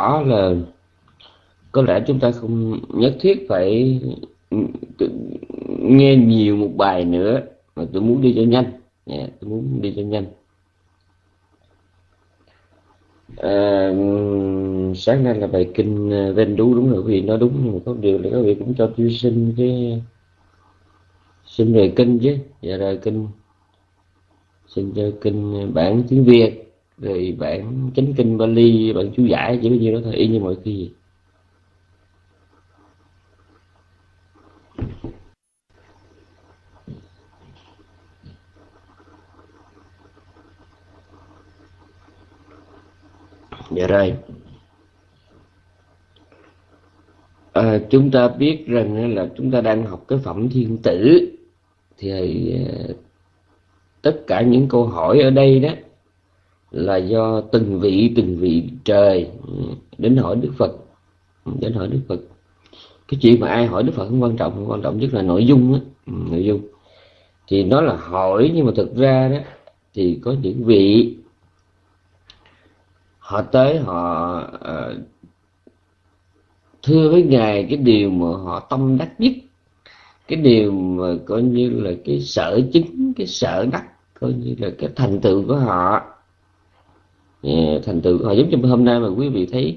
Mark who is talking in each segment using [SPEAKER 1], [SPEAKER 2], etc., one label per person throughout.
[SPEAKER 1] rõ là có lẽ chúng ta không nhất thiết phải nghe nhiều một bài nữa mà tôi muốn đi cho nhanh. Yeah, tôi muốn đi cho nhanh. À, sáng nay là bài kinh ven đú đúng rồi vì nó đúng nhưng mà có điều là các vị cũng cho tôi xin cái xin về kinh chứ. Dạ rồi kinh xin cho kinh bản tiếng việt rồi bản chánh kinh bali bản chú giải chỉ bao nhiêu đó thôi y như mọi khi. Dạ rồi. À, chúng ta biết rằng là chúng ta đang học cái phẩm thiên tử. Thì à, tất cả những câu hỏi ở đây đó là do từng vị từng vị trời ừ, đến hỏi Đức Phật. Ừ, đến hỏi Đức Phật. Cái chuyện mà ai hỏi Đức Phật không quan trọng quan trọng nhất là nội dung đó. Ừ, nội dung. Thì nó là hỏi nhưng mà thực ra đó thì có những vị họ tới họ uh, thưa với ngài cái điều mà họ tâm đắc nhất cái điều mà coi như là cái sở chứng cái sở đắc coi như là cái thành tựu của họ. Dạ, thành tựu. Họ giống như hôm nay mà quý vị thấy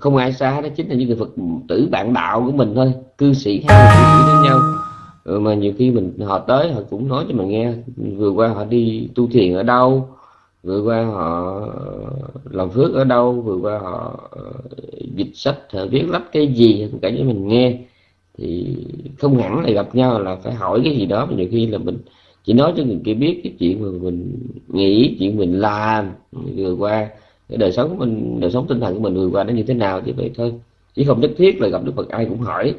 [SPEAKER 1] không ai xa đó, chính là những người phật tử bạn đạo của mình thôi. Cư sĩ hay cư sĩ với nhau. Ờ, mà nhiều khi mình, họ tới, họ cũng nói cho mình nghe. Vừa qua họ đi tu thiền ở đâu, vừa qua họ ờ, làm phước ở đâu, vừa qua họ dịch sách, họ viết lách cái gì cả cho mình nghe. Thì không hẳn là gặp nhau là phải hỏi cái gì đó, mà nhiều khi là mình chỉ nói cho người kia biết cái chuyện mà mình nghĩ chuyện mình làm vừa qua. Cái đời sống của mình đời sống tinh thần của mình vừa qua nó như thế nào thì vậy thôi. Chứ không nhất thiết là gặp đức phật ai cũng hỏi.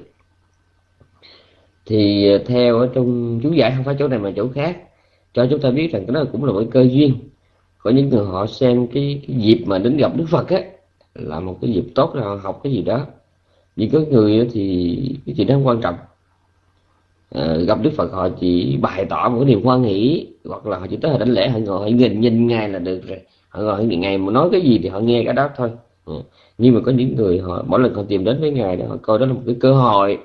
[SPEAKER 1] Thì à, theo ở trong chú giải không phải chỗ này mà chỗ khác. Cho chúng ta biết rằng cái đó cũng là một cơ duyên. Có những người họ xem cái, cái dịp mà đến gặp đức phật á là một cái dịp tốt là họ học cái gì đó. Vì có người thì cái chuyện đó không quan trọng. Ờ, gặp đức phật, họ chỉ bày tỏ một cái niềm hoan hỷ, hoặc là họ chỉ tới họ đánh lễ, họ ngồi, họ nhìn nhìn ngay là được rồi. Họ ngồi ngày mà nói cái gì thì họ nghe cái đó thôi. Ừ. Nhưng mà có những người họ, mỗi lần họ tìm đến với ngài để họ coi đó là một cái cơ hội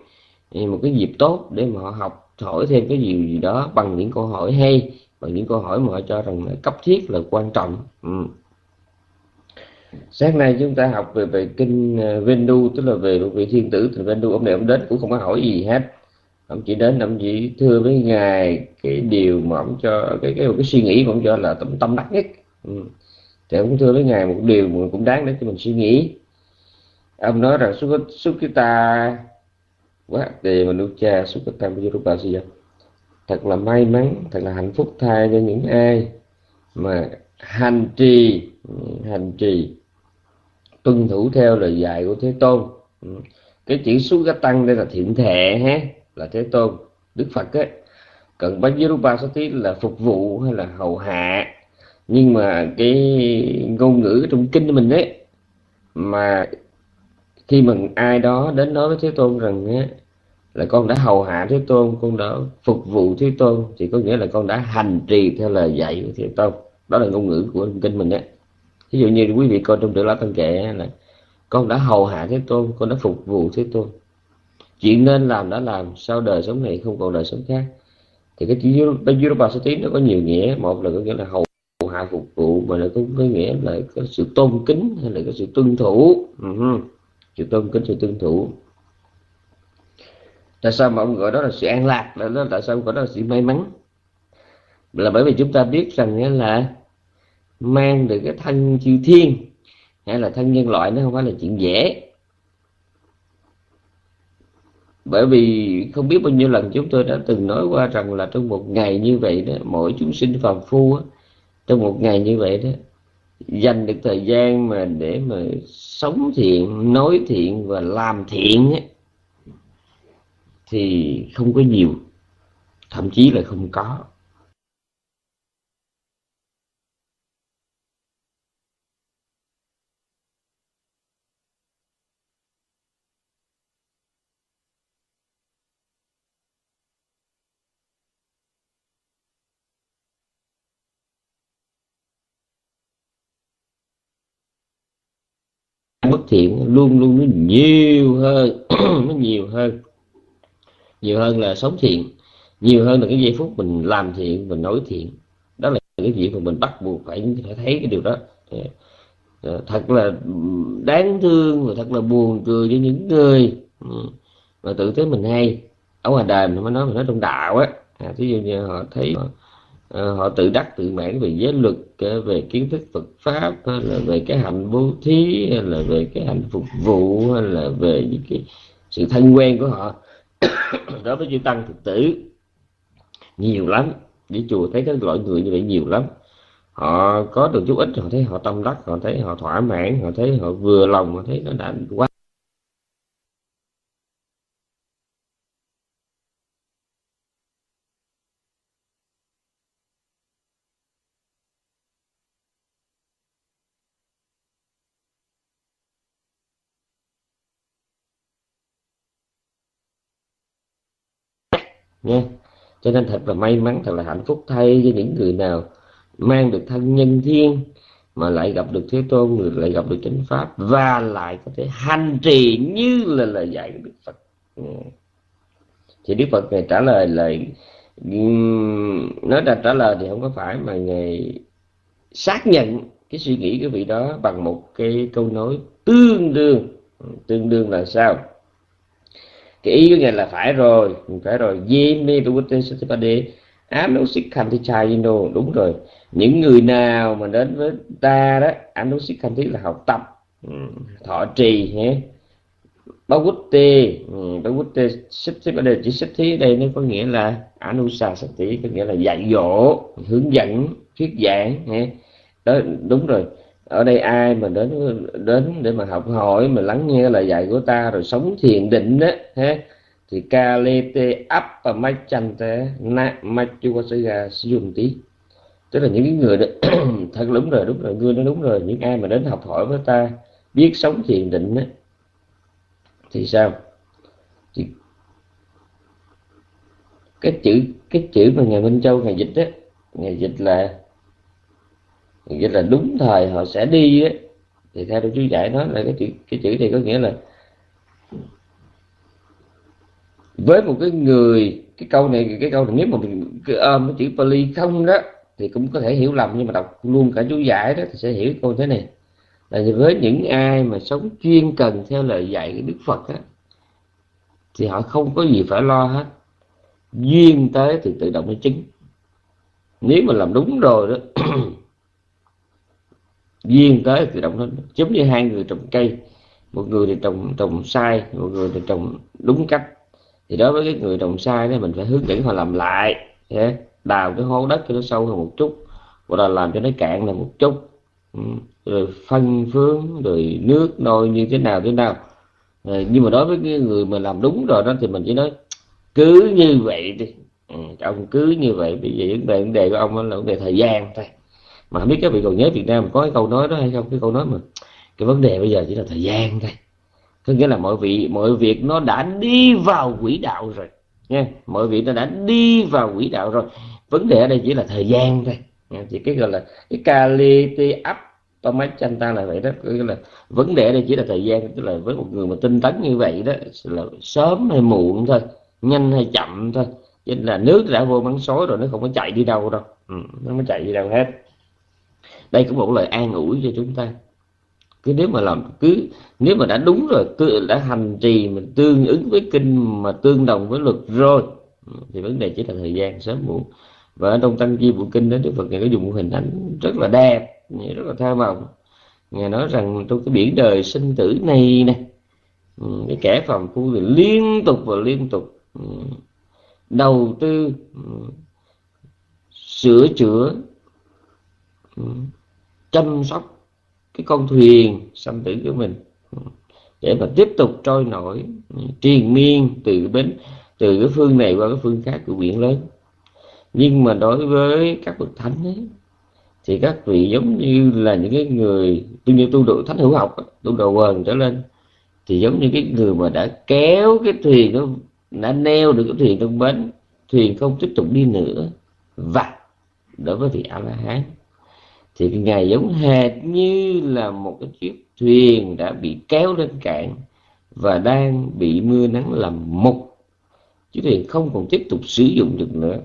[SPEAKER 1] ừ, một cái dịp tốt để mà họ học, hỏi thêm cái gì gì đó bằng những câu hỏi hay, bằng những câu hỏi mà họ cho rằng là cấp thiết, là quan trọng. Ừ. sáng nay chúng ta học về về kinh ờ, Vendu tức là về vị thiên tử thì Vendu ông này ông đến cũng không có hỏi gì hết ông chỉ đến ông chỉ thưa với ngài cái điều mà ông cho, cái cái cái suy nghĩ của ông cho là tâm tâm đắc nhất. Ừ. thì ông thưa với ngài một điều mà cũng đáng để cho mình suy nghĩ. Ông nói rằng Sukita quá đề manucha Sukata Virupa Siya thật là may mắn, thật là hạnh phúc thay cho những ai mà hành trì ừ, hành trì, tuân thủ theo lời dạy của thế tôn. Ừ. Cái chữ xuất tăng đây là thiện thệ ha là thế tôn đức phật ấy. Cần bajrupa sati là phục vụ hay là hầu hạ. Nhưng mà cái ngôn ngữ trong kinh của mình ấy mà khi mà ai đó đến nói với thế tôn rằng ấy, là con đã hầu hạ thế tôn con đã phục vụ thế tôn thì có nghĩa là con đã hành trì theo lời dạy của thế tôn. Đó là ngôn ngữ của kinh mình đấy ví dụ như quý vị coi trong tiểu lá tăng kệ là con đã hầu hạ thế tôn con đã phục vụ thế tôn chuyện nên làm đã làm sau đời sống này không còn đời sống khác. Thì cái chữ Bajirabasati nó có nhiều nghĩa. Một là có nghĩa là hầu hạ phục vụ mà nó có, có nghĩa là có sự tôn kính hay là có sự tuân thủ. Uh-huh. sự tôn kính sự tuân thủ. Tại sao mà ông gọi đó là sự an lạc? Là đó tại sao ông gọi đó là sự may mắn? Là bởi vì chúng ta biết rằng là mang được cái thân chư thiên hay là thân nhân loại nó không phải là chuyện dễ bởi vì không biết bao nhiêu lần chúng tôi đã từng nói qua rằng là trong một ngày như vậy đó mỗi chúng sinh phàm phu đó, trong một ngày như vậy đó dành được thời gian mà để mà sống thiện nói thiện và làm thiện ấy, thì không có nhiều thậm chí là không có. Thiện luôn luôn nó nhiều hơn nó nhiều hơn. Nhiều hơn là sống thiện nhiều hơn là cái giây phút mình làm thiện mình nói thiện. Đó là cái gì mà mình bắt buộc phải phải thấy cái điều đó. Dạ. Dạ, thật là đáng thương và thật là buồn cười cho những người ừ, mà tự thấy mình hay. Ở ngoài đời mình mới nói mình nói trong đạo á. À, thí dụ như họ thấy Ờ, họ, tự đắc tự mãn về giới luật về kiến thức Phật pháp hay là về cái hạnh bố thí hay là về cái hạnh phục vụ hay là về những cái sự thân quen của họ. Đối với chư tăng thực tử nhiều lắm. Đi chùa thấy cái loại người như vậy nhiều lắm. Họ có được chút ít họ thấy họ tâm đắc họ thấy họ thỏa mãn họ thấy họ vừa lòng họ thấy nó đã quá nha. Cho nên thật là may mắn, thật là hạnh phúc thay cho những người nào mang được thân nhân thiên mà lại gặp được thế tôn, người lại gặp được chánh pháp và lại có thể hành trì như là lời dạy của đức phật. Ừ. Thì đức phật ngài trả lời lời nói là trả lời thì không có phải mà ngài xác nhận cái suy nghĩ của vị đó bằng một cái câu nói tương đương. Ừ, tương đương là sao? Cái ý của ngài là phải rồi phải rồi. Yemi bhavute satipade anusikhantichayino đúng rồi. Những người nào mà đến với ta đó anusikhanti là học tập ừ, thọ trì nhé. Bhavute Bhavute Satipade chỉ sách thế đây nó có nghĩa là Anusa Sati có nghĩa là dạy dỗ, hướng dẫn, thuyết giảng nhé. Đó, đúng rồi ở đây ai mà đến đến để mà học hỏi mà lắng nghe lời dạy của ta rồi sống thiền định đó ha thì kalete appamachante na machuasaya dùng tí. Tức là những cái người đó thật đúng rồi đúng rồi ngươi nói đúng rồi. Những ai mà đến học hỏi với ta biết sống thiền định đó, thì sao? Thì cái chữ cái chữ mà ngài Minh Châu ngày dịch đó ngày dịch là nghĩa là đúng thời họ sẽ đi ấy. Thì theo chú giải nói là cái chữ cái chữ này có nghĩa là với một cái người, cái câu này, cái câu này, nếu mà mình cứ ôm cái chữ Pali không đó, thì cũng có thể hiểu lầm, nhưng mà đọc luôn cả chú giải đó thì sẽ hiểu câu thế này. Là với những ai mà sống chuyên cần theo lời dạy của Đức Phật á, thì họ không có gì phải lo hết. Duyên tới thì tự động nó chứng. Nếu mà làm đúng rồi đó duyên tới tự động nó giống như hai người trồng cây một người thì trồng trồng sai một người thì trồng đúng cách. Thì đối với cái người trồng sai thì mình phải hướng dẫn họ làm lại yeah. đào cái hố đất cho nó sâu hơn một chút hoặc là làm cho nó cạn là một chút. Ừ, rồi phân phướng rồi nước nôi như thế nào thế nào. Rồi, nhưng mà đối với cái người mà làm đúng rồi đó thì mình chỉ nói cứ như vậy đi. Ừ, ông cứ như vậy bây giờ vấn đề vấn đề của ông là vấn đề thời gian thôi mà không biết các vị còn nhớ Việt Nam có cái câu nói đó hay không? Cái câu nói mà cái vấn đề bây giờ chỉ là thời gian thôi. Có nghĩa là mọi vị mọi việc nó đã đi vào quỹ đạo rồi. Nha mọi việc nó đã đi vào quỹ đạo rồi. Vấn đề ở đây chỉ là thời gian thôi. Nha. thì cái gọi là cái kali ti ấp Thomas Chanta là vậy đó. Có nghĩa là vấn đề ở đây chỉ là thời gian tức là với một người mà tinh tấn như vậy đó là sớm hay muộn thôi nhanh hay chậm thôi. Nên là nước đã vô mắng sói rồi nó không có chạy đi đâu đâu. Ừ, nó không có chạy đi đâu hết đây cũng một lời an ủi cho chúng ta. Cứ nếu mà làm, cứ nếu mà đã đúng rồi, cứ đã hành trì mình tương ứng với kinh, mà tương đồng với luật rồi, thì vấn đề chỉ là thời gian sớm muộn. Và ở trong tăng chi bộ kinh đó, đức phật ngài có dùng một hình ảnh rất là đẹp rất là tha mộng. Ngài nói rằng trong cái biển đời sinh tử này nè ừ, cái kẻ phàm phu thì liên tục và liên tục ừ, đầu tư ừ, sửa chữa chăm sóc cái con thuyền sanh tử của mình. Ừ. Để mà tiếp tục trôi nổi ừ, triền miên từ bến từ cái phương này qua cái phương khác của biển lớn. Nhưng mà đối với các bậc thánh ấy, thì các vị giống như là những cái người tương như tu độ thánh hữu học tu độ quần trở lên thì giống như cái người mà đã kéo cái thuyền nó đã neo được cái thuyền trong bến thuyền không tiếp tục đi nữa. Và đối với vị a la hán thì ngài ngày giống hệt như là một cái chiếc thuyền đã bị kéo lên cạn và đang bị mưa nắng làm mục. Chiếc thuyền không còn tiếp tục sử dụng được nữa.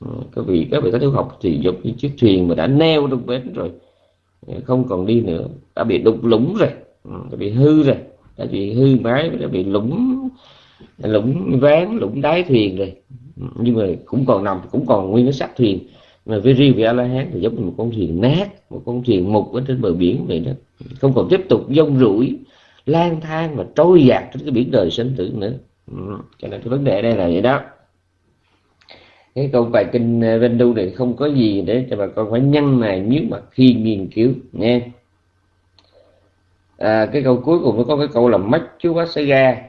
[SPEAKER 1] Ừ, các vị các vị có theo học thì giống như chiếc thuyền mà đã neo trong bến rồi ừ, không còn đi nữa đã bị đục lũng rồi ừ, đã bị hư rồi đã bị hư mái, đã bị lũng lũng ván lũng đáy thuyền rồi. Nhưng mà cũng còn nằm cũng còn nguyên cái xác thuyền mà với riêng vị a la hán thì giống như một con thuyền nát một con thuyền mục ở trên bờ biển vậy đó. Không còn tiếp tục dông rủi lang thang và trôi dạt trên cái biển đời sinh tử nữa. Ừ. cho nên cái vấn đề đây là vậy đó. Cái câu bài kinh ờ, Vendu này không có gì để cho bà con phải nhân này nhíu mà khi nghiên cứu nha à, cái câu cuối cùng nó có cái câu là mắt chú bác sẽ ra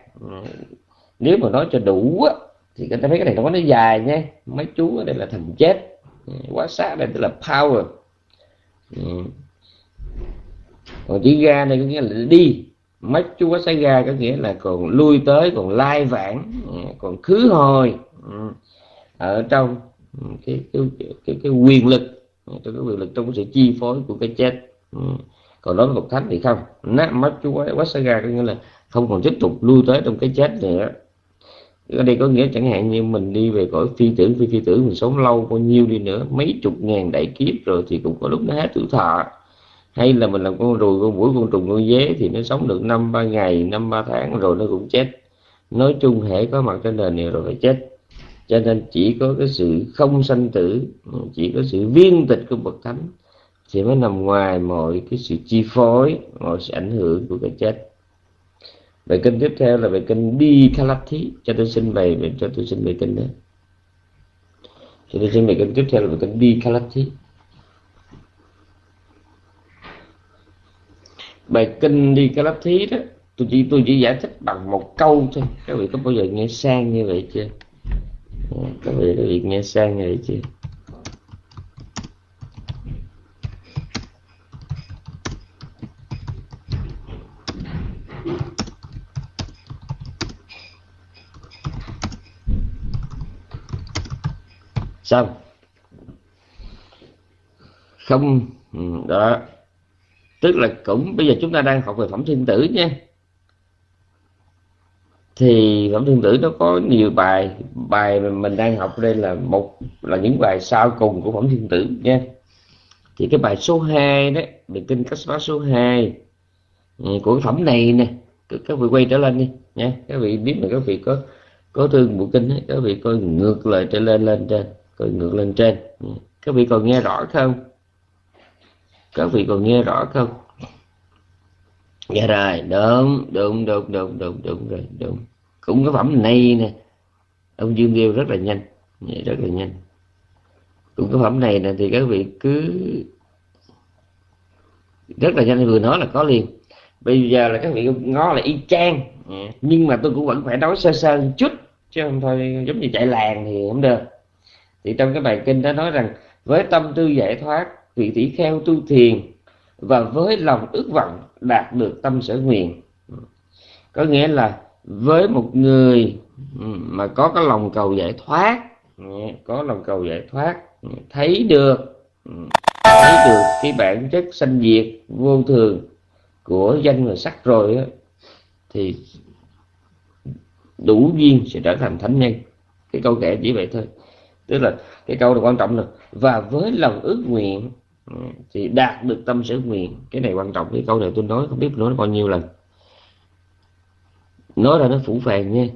[SPEAKER 1] nếu mà nói cho đủ á, thì người ta thấy cái này nó có nó dài nha. Mấy chú ở đây là thành chết quá sát đây tức là power. Ừ. Còn chữ ga này có nghĩa là đi. Mất chú quá sẽ ga có nghĩa là còn lui tới còn lai vãng ừ, còn khứ hồi. Ừ. Ở trong cái cái cái, cái quyền lực trong cái quyền lực trong cái sự chi phối của cái chết. Còn đối với bậc thánh thì không. Nát mất chú quá quá ga có nghĩa là không còn tiếp tục lui tới trong cái chết nữa ở đây có nghĩa chẳng hạn như mình đi về cõi phi tưởng phi phi tưởng mình sống lâu bao nhiêu đi nữa, mấy chục ngàn đại kiếp rồi thì cũng có lúc nó hết tuổi thọ. Hay là mình làm con ruồi, con mũi, con trùng, con dế thì nó sống được năm, ba ngày, năm, ba tháng rồi nó cũng chết. Nói chung hệ có mặt trên đời này rồi phải chết. Cho nên chỉ có cái sự không sanh tử, chỉ có sự viên tịch của bậc thánh thì mới nằm ngoài mọi cái sự chi phối, mọi sự ảnh hưởng của cái chết bài kinh tiếp theo là bài kinh đi thí, cho tôi xin bài, cho tôi xin bài kinh đó. Cho tôi xin bài kinh tiếp theo là bài kinh đi thí. Bài kinh đi thí đó, tôi chỉ tôi chỉ giải thích bằng một câu thôi. Các vị có bao giờ nghe sang như vậy chưa? Các vị các vị nghe sang như vậy chưa? Xong. Không ừ, đó. Tức là cũng bây giờ chúng ta đang học về phẩm thiên tử nha. Thì phẩm thiên tử nó có nhiều bài bài mà mình đang học đây là một là những bài sau cùng của phẩm thiên tử nha. Thì cái bài số 2 đấy được kinh cách bá số 2 ừ, của cái phẩm này nè. Các vị quay trở lên đi nha. Các vị biết mà các vị có có thương bộ kinh ấy, các vị coi ngược lại trở lên lên trên coi ngược lên trên. Ừ. Các vị còn nghe rõ không? Các vị còn nghe rõ không? Dạ rồi, đúng đúng đúng đúng đúng đúng rồi, đúng. Cũng cái phẩm này nè. Ông dương điêu rất là nhanh rất là nhanh. Cũng cái phẩm này nè, thì các vị cứ rất là nhanh, vừa nói là có liền. Bây giờ là các vị ngó là y chang nhưng mà tôi cũng vẫn phải nói sơ sơ một chút, chứ không thôi giống như chạy làng thì không được thì trong cái bài kinh đã nói rằng với tâm tư giải thoát vị tỷ kheo tu thiền và với lòng ước vọng đạt được tâm sở nguyện. Có nghĩa là với một người mà có cái lòng cầu giải thoát có lòng cầu giải thoát thấy được thấy được cái bản chất sanh diệt vô thường của danh và sắc rồi đó, thì đủ duyên sẽ trở thành thánh nhân. Cái câu kể chỉ vậy thôi tức là cái câu này quan trọng là, và với lòng ước nguyện, thì đạt được tâm sở nguyện. Cái này quan trọng, cái câu này tôi nói, không biết nói bao nhiêu lần. Nói ra nó phủ phàng nha.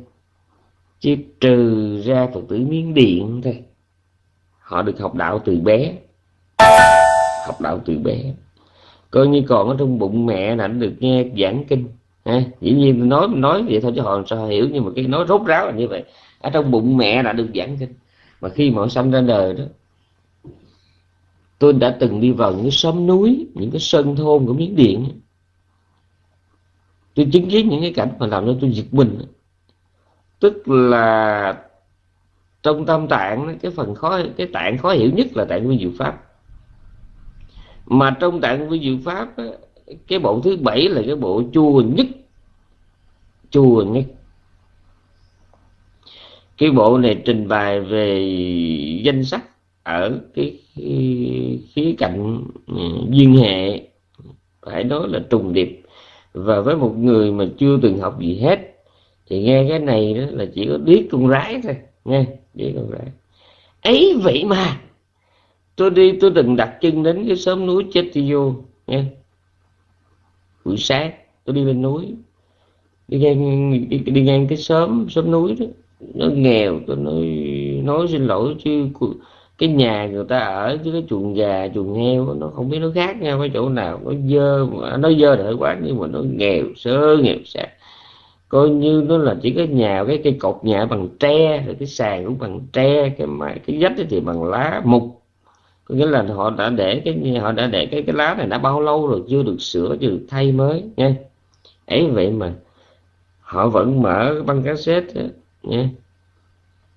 [SPEAKER 1] Chứ trừ ra phật tử miến điện thôi, họ được học đạo từ bé. Học đạo từ bé. Coi như còn ở trong bụng mẹ là được nghe giảng kinh, ha. Dĩ nhiên nói nói vậy thôi chứ họ sao hiểu, nhưng mà cái nói rốt ráo là như vậy. Ở trong bụng mẹ đã được giảng kinh mà khi mà họ sanh ra đời đó, tôi đã từng đi vào những cái xóm núi, những cái sơn thôn của miến điện. Tôi chứng kiến những cái cảnh mà làm cho tôi giật mình. Tức là trong tâm tạng cái phần khó, cái tạng khó hiểu nhất là tạng nguyên diệu pháp. Mà trong tạng nguyên diệu pháp cái bộ thứ bảy là cái bộ chua nhất chua nhất cái bộ này trình bày về danh sách ở cái khía cạnh ừ, duyên hệ phải nói là trùng điệp. Và với một người mà chưa từng học gì hết thì nghe cái này đó là chỉ có biết con rái thôi nghe biết con rái. Ấy vậy mà tôi đi tôi từng đặt chân đến cái xóm núi chết thì vô nghe. Buổi sáng tôi đi lên núi đi ngang đi, đi ngang cái xóm xóm núi đó nó nghèo tôi nói nói xin lỗi chứ cái nhà người ta ở chứ cái chuồng gà, chuồng heo, nó không biết nó khác nhau cái chỗ nào. Nó dơ nó dơ đợi quá, nhưng mà nó nghèo sơ nghèo sạc coi như nó là chỉ cái nhà, cái cây cột nhà bằng tre, rồi cái sàn cũng bằng tre, cái mà cái vách thì bằng lá mục. Có nghĩa là họ đã để cái, họ đã để cái cái lá này đã bao lâu rồi, chưa được sửa, chưa được thay mới, nha. Ấy vậy mà, họ vẫn mở băng cassette nha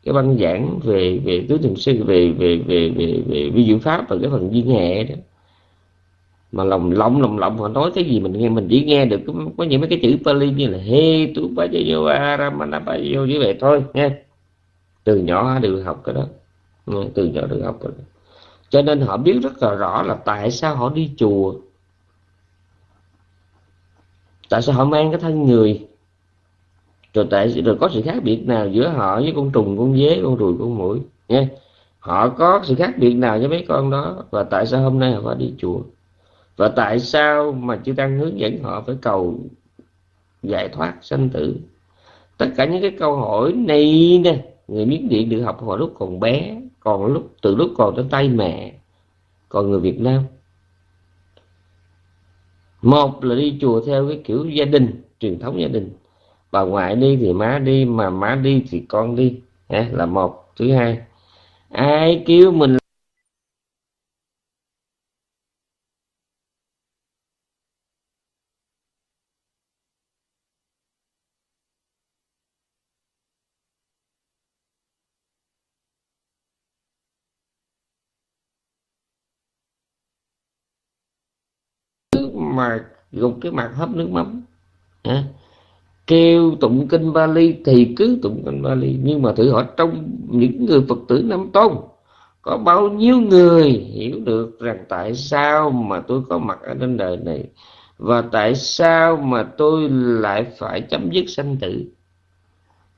[SPEAKER 1] cái băng giảng về về tứ thiền sư về về về về về vi diệu pháp và cái phần duyên hệ đó. Mà lòng lộng lòng lộng họ nói cái gì mình nghe mình chỉ nghe được có, có những mấy cái chữ Pali như là he tu ba yo aramana ba yo như vậy thôi nghe. Từ nhỏ được học cái đó. Từ nhỏ được học cái đó. Cho nên họ biết rất là rõ là tại sao họ đi chùa. Tại sao họ mang cái thân người rồi tại rồi có sự khác biệt nào giữa họ với con trùng, con dế, con ruồi, con mũi nha họ có sự khác biệt nào với mấy con đó và tại sao hôm nay họ phải đi chùa? Và tại sao mà chư tăng hướng dẫn họ phải cầu giải thoát sanh tử? Tất cả những cái câu hỏi này nè, người miến điện được học hồi lúc còn bé, còn lúc, từ lúc còn trên tay mẹ, còn người việt nam. Một là đi chùa theo cái kiểu gia đình, truyền thống gia đình bà ngoại đi thì má đi, mà má đi thì con đi. Là một. Thứ hai, ai kêu mình mà gục cái mặt hấp nước mắm. Ha kêu tụng kinh Bali thì cứ tụng kinh Bali. Nhưng mà thử hỏi trong những người Phật tử Nam Tôn, có bao nhiêu người hiểu được rằng tại sao mà tôi có mặt ở trên đời này và tại sao mà tôi lại phải chấm dứt sanh tử?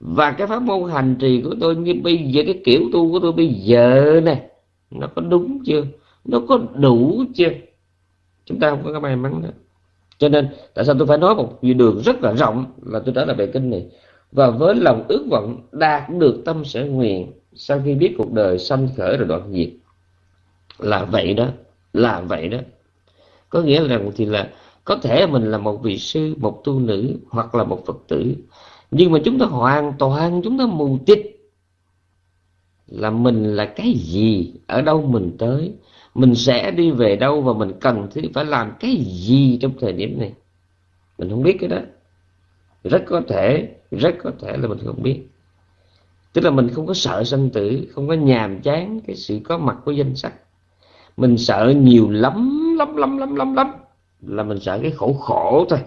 [SPEAKER 1] Và cái pháp môn hành trì của tôi như bây giờ, cái kiểu tu của tôi bây giờ này nó có đúng chưa? Nó có đủ chưa? Chúng ta không có cái may mắn đó cho nên, tại sao tôi phải nói một đường rất là rộng là tôi đã là về kinh này? Và với lòng ước vọng đạt được tâm sở nguyện, sau khi biết cuộc đời sanh khởi rồi đoạn diệt. Là vậy đó, là vậy đó. Có nghĩa là rằng thì là có thể mình là một vị sư, một tu nữ hoặc là một phật tử, nhưng mà chúng ta hoàn toàn, chúng ta mù tịt là mình là cái gì, ở đâu mình tới mình sẽ đi về đâu và mình cần thì phải làm cái gì trong thời điểm này? Mình không biết cái đó. Rất có thể rất có thể là mình không biết. Tức là mình không có sợ sanh tử không có nhàm chán cái sự có mặt của danh sắc. Mình sợ nhiều lắm lắm lắm lắm lắm lắm là mình sợ cái khổ khổ thôi.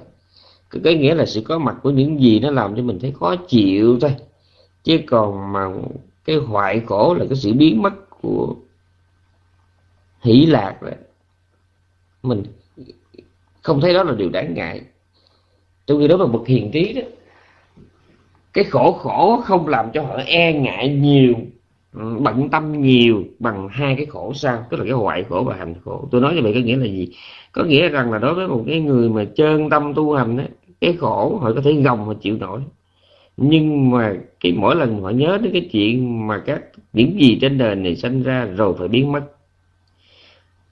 [SPEAKER 1] Cái, cái nghĩa là sự có mặt của những gì nó làm cho mình thấy khó chịu thôi. Chứ còn mà cái hoại khổ là cái sự biến mất của hỷ lạc rồi. Mình không thấy đó là điều đáng ngại. Trong khi đó là bậc hiền trí đó cái khổ khổ không làm cho họ e ngại nhiều ừ, bận tâm nhiều bằng hai cái khổ sao tức là cái hoại khổ và hành khổ. Tôi nói như bạn có nghĩa là gì? Có nghĩa rằng là đối với một cái người mà trơn tâm tu hành đó, cái khổ họ có thể gồng mà chịu nổi. Nhưng mà cái mỗi lần họ nhớ đến cái chuyện mà các những gì trên đời này sinh ra rồi phải biến mất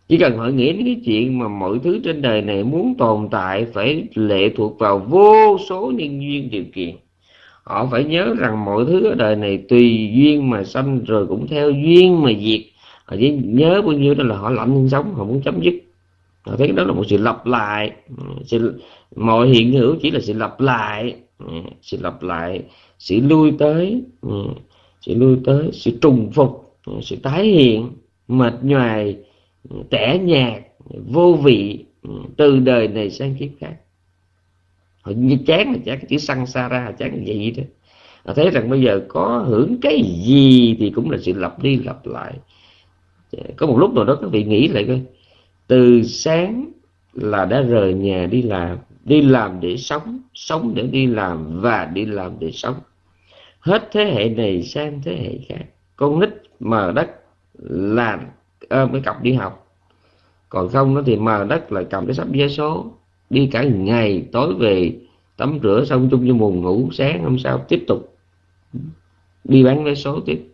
[SPEAKER 1] chỉ cần họ nghĩ đến cái chuyện mà mọi thứ trên đời này muốn tồn tại phải lệ thuộc vào vô số nhân duyên điều kiện. Họ phải nhớ rằng mọi thứ ở đời này tùy duyên mà sanh rồi cũng theo duyên mà diệt. Họ chỉ nhớ bao nhiêu đó là họ lạnh nhân sống họ muốn chấm dứt. Họ thấy đó là một sự lặp lại. Sự, mọi hiện hữu chỉ là sự lặp lại. Ừ, sự lặp lại sự lui tới. Ừ, sự lui tới sự trùng phục. Ừ, sự tái hiện mệt nhoài tẻ nhạt vô vị, từ đời này sang kiếp khác. Họ như chán là chán, chữ săn xa ra chán vậy đó. Họ thấy rằng bây giờ có hưởng cái gì thì cũng là sự lặp đi lặp lại. Có một lúc nào đó các vị nghĩ lại coi. Từ sáng là đã rời nhà đi làm đi làm để sống sống để đi làm và đi làm để sống. Hết thế hệ này sang thế hệ khác. Con nít mờ đất là ôm cái cặp đi học. Còn không nó thì mờ đất là cầm cái sắp vé số, đi cả ngày, tối về, tắm rửa xong chung như buồn ngủ, sáng hôm sau tiếp tục đi bán vé số tiếp.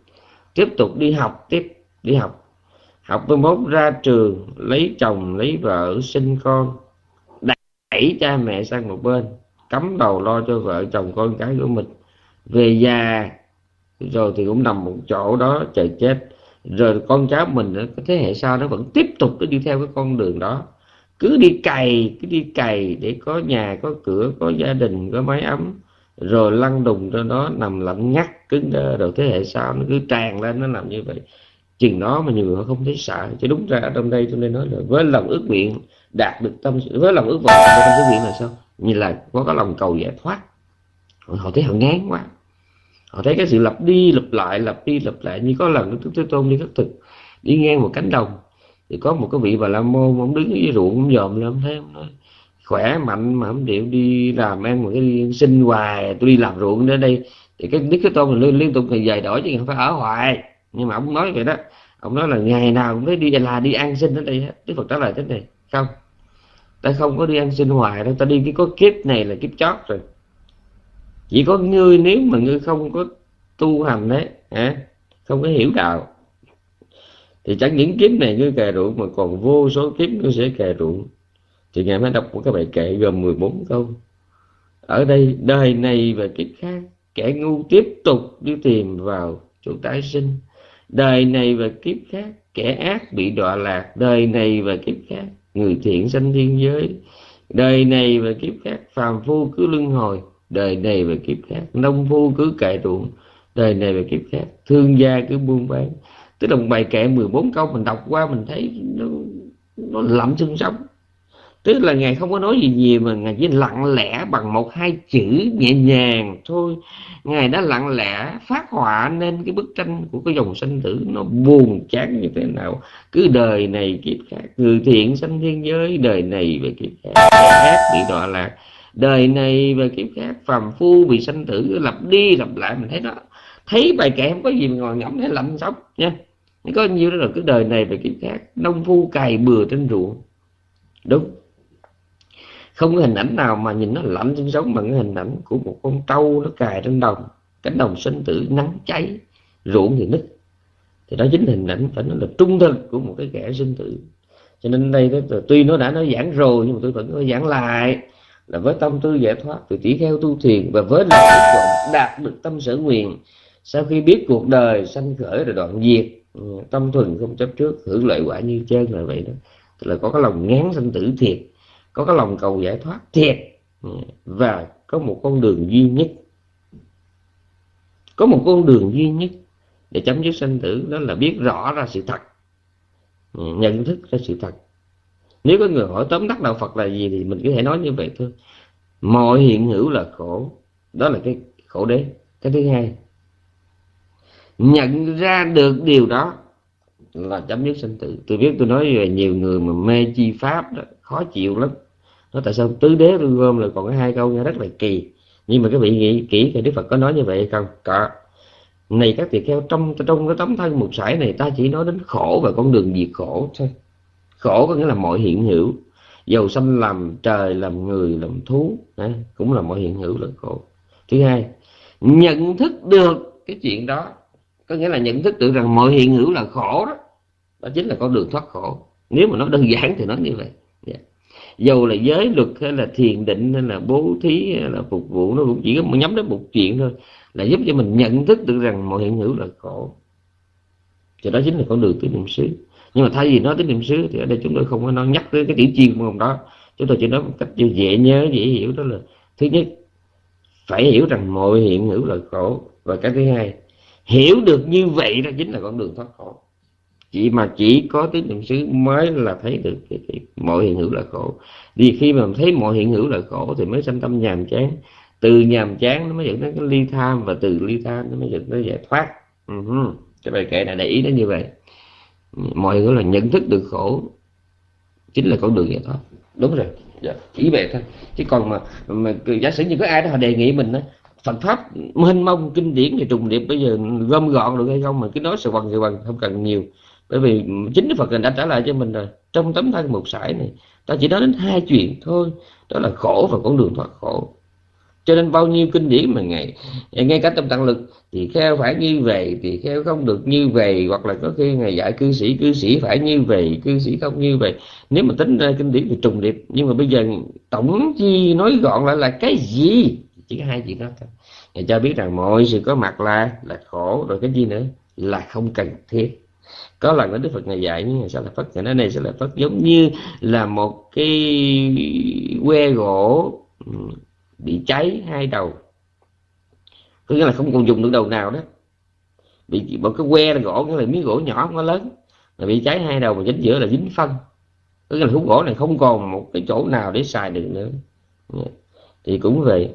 [SPEAKER 1] Tiếp tục đi học tiếp, đi học. Học tới mốt ra trường, lấy chồng, lấy vợ, sinh con, đẩy cha mẹ sang một bên, cắm đầu lo cho vợ chồng con cái của mình. Về già, rồi thì cũng nằm một chỗ đó chờ chết rồi con cháu mình, cái thế hệ sau nó vẫn tiếp tục nó đi theo cái con đường đó. Cứ đi cày, cứ đi cày để có nhà, có cửa, có gia đình, có mái ấm. Rồi lăn đùng cho nó nằm lạnh ngắt cứng đơ rồi thế hệ sau nó cứ tràn lên, nó làm như vậy. Chừng đó mà nhiều người không thấy sợ, chứ đúng ra ở trong đây trong nên nói là với lòng ước nguyện, đạt được tâm với lòng ước vọng của tâm ước nguyện là sao? Như là có cái lòng cầu giải thoát. Họ thấy họ ngán quá họ thấy cái sự lặp đi lặp lại lặp đi lặp lại như có lần đức thế tôn đi khất thực đi ngang một cánh đồng. Thì có một cái vị bà la môn ông đứng dưới ruộng ông dòm lên thấy ông nói khỏe mạnh mà không điệu đi làm ăn một cái sinh hoài tôi đi làm ruộng đến đây. Thì cái đức thế tôn liên, liên tục thì dài đổi chứ không phải ở hoài. Nhưng mà ông nói vậy đó ông nói là ngày nào cũng thấy đi là đi ăn xin ở đây hết. Đức phật trả lời thế này không ta không có đi ăn sinh hoài đâu ta đi cái có kiếp này là kiếp chót rồi chỉ có ngươi, nếu mà ngươi không có tu hành đấy, hả? Không có hiểu đạo, thì chẳng những kiếp này ngươi cài rượu, mà còn vô số kiếp ngươi sẽ cài rượu. Thì ngài mới đọc của các bài kệ gồm 14 câu. Ở đây, đời này và kiếp khác, kẻ ngu tiếp tục đi tìm vào chỗ tái sinh. Đời này và kiếp khác, kẻ ác bị đọa lạc. Đời này và kiếp khác, người thiện sanh thiên giới. Đời này và kiếp khác, phàm phu cứ luân hồi đời này và kiếp khác nông phu cứ cày ruộng đời này và kiếp khác thương gia cứ buôn bán. Tức là một bài kệ 14 câu mình đọc qua mình thấy nó, nó lẫm xương sống. Tức là ngài không có nói gì nhiều mà ngài chỉ lặng lẽ bằng một hai chữ nhẹ nhàng thôi. Ngài đã lặng lẽ phát họa nên cái bức tranh của cái dòng sanh tử nó buồn chán như thế nào. Cứ đời này kiếp khác người thiện sanh thiên giới đời này về kiếp khác kẻ ác bị đọa lạc đời này và kiếp khác phàm phu bị sanh tử lặp đi lặp lại mình thấy đó. Thấy bài kệ không có gì mà ngồi ngẫm thấy lạnh sống nha. Có nhiêu đó là cái đời này và kiếp khác nông phu cày bừa trên ruộng. Đúng. Không có hình ảnh nào mà nhìn nó lạnh sinh sống bằng cái hình ảnh của một con trâu nó cài trên đồng. Cánh đồng sinh tử nắng cháy ruộng thì nứt. Thì đó chính hình ảnh phải nói là trung thực của một cái kẻ sinh tử. Cho nên đây đó, tuy nó đã nói giảng rồi nhưng mà tôi vẫn có giảng lại là với tâm tư giải thoát thì tỷ theo tu thiền và với lòng đức vọng đạt được tâm sở nguyện. Sau khi biết cuộc đời sanh khởi rồi đoạn diệt ừ, tâm thuần không chấp trước, hưởng lợi quả như trên là vậy đó. Tức là có cái lòng ngán sanh tử thiệt, có cái lòng cầu giải thoát thiệt ừ, và có một con đường duy nhất. Có một con đường duy nhất để chấm dứt sanh tử, đó là biết rõ ra sự thật ừ, nhận thức ra sự thật nếu có người hỏi tóm tắt đạo Phật là gì thì mình có thể nói như vậy thôi. Mọi hiện hữu là khổ. Đó là cái khổ đế. Cái thứ hai, nhận ra được điều đó là chấm dứt sinh tử. Tôi biết tôi nói về nhiều người mà mê chi pháp đó, khó chịu lắm. Nó tại sao tứ đế tôi gom là còn có hai câu nghe rất là kỳ. Nhưng mà các vị nghĩ kỹ thì đức phật có nói như vậy hay không? Có. Này các tỳ kheo, trong trong cái tấm thân một sải này ta chỉ nói đến khổ và con đường diệt khổ thôi khổ có nghĩa là mọi hiện hữu. Dầu sanh làm trời làm người làm thú. Đấy, cũng là mọi hiện hữu là khổ. Thứ hai nhận thức được cái chuyện đó. Có nghĩa là nhận thức được rằng mọi hiện hữu là khổ đó. Đó chính là con đường thoát khổ. Nếu mà nó đơn giản thì nói như vậy. Yeah. Dầu là giới luật hay là thiền định hay là bố thí hay là phục vụ nó cũng chỉ có nhắm đến một chuyện thôi là giúp cho mình nhận thức được rằng mọi hiện hữu là khổ. Thì đó chính là con đường tứ niệm xứ nhưng mà thay vì nói tới niệm xứ thì ở đây chúng tôi không có nói nhắc tới cái tiểu chuyên môn đó. Chúng tôi chỉ nói một cách dễ nhớ dễ hiểu đó là thứ nhất phải hiểu rằng mọi hiện hữu là khổ và cái thứ hai hiểu được như vậy đó chính là con đường thoát khổ. Chỉ mà chỉ có tứ niệm xứ mới là thấy được cái, cái, mọi hiện hữu là khổ. Vì khi mà thấy mọi hiện hữu là khổ thì mới sanh tâm nhàm chán. Từ nhàm chán nó mới dẫn đến cái ly tham và từ ly tham nó mới dẫn đến giải thoát. Uh-huh. cái bài kệ này để ý đến như vậy mọi người là nhận thức được khổ chính là con đường giải thoát đúng rồi. Dạ. chỉ vậy thôi. Chứ còn mà, mà giả sử như có ai đó họ đề nghị mình đó, Phật pháp mênh mông kinh điển thì trùng điệp bây giờ gom gọn được hay không mà cứ nói sự bằng sự bằng không cần nhiều. Bởi vì chính Phật đã trả lời cho mình rồi. Trong tấm thân một sải này ta chỉ nói đến hai chuyện thôi. Đó là khổ và con đường thoát khổ cho nên bao nhiêu kinh điển mà ngày ngay cả trong tăng lực, thì kheo phải như vậy, thì kheo không được như vậy, hoặc là có khi ngày dạy cư sĩ cư sĩ phải như vậy, cư sĩ không như vậy. Nếu mà tính ra kinh điển thì trùng điệp, nhưng mà bây giờ tổng chi nói gọn lại là cái gì? Chỉ có hai chuyện đó thôi. Ngài cho biết rằng mọi sự có mặt là là khổ, rồi cái gì nữa? Là không cần thiết. Có lần đó đức phật ngày dạy như sẽ là phất ngày nói này sẽ là phất giống như là một cái que gỗ ừ, bị cháy hai đầu. Có nghĩa là không còn dùng được đầu nào đó. Bị một cái que là gỗ nghĩa là miếng gỗ nhỏ không có lớn, là bị cháy hai đầu mà dính giữa là dính phân. Có nghĩa là khúc gỗ này không còn một cái chỗ nào để xài được nữa. Thì cũng vậy,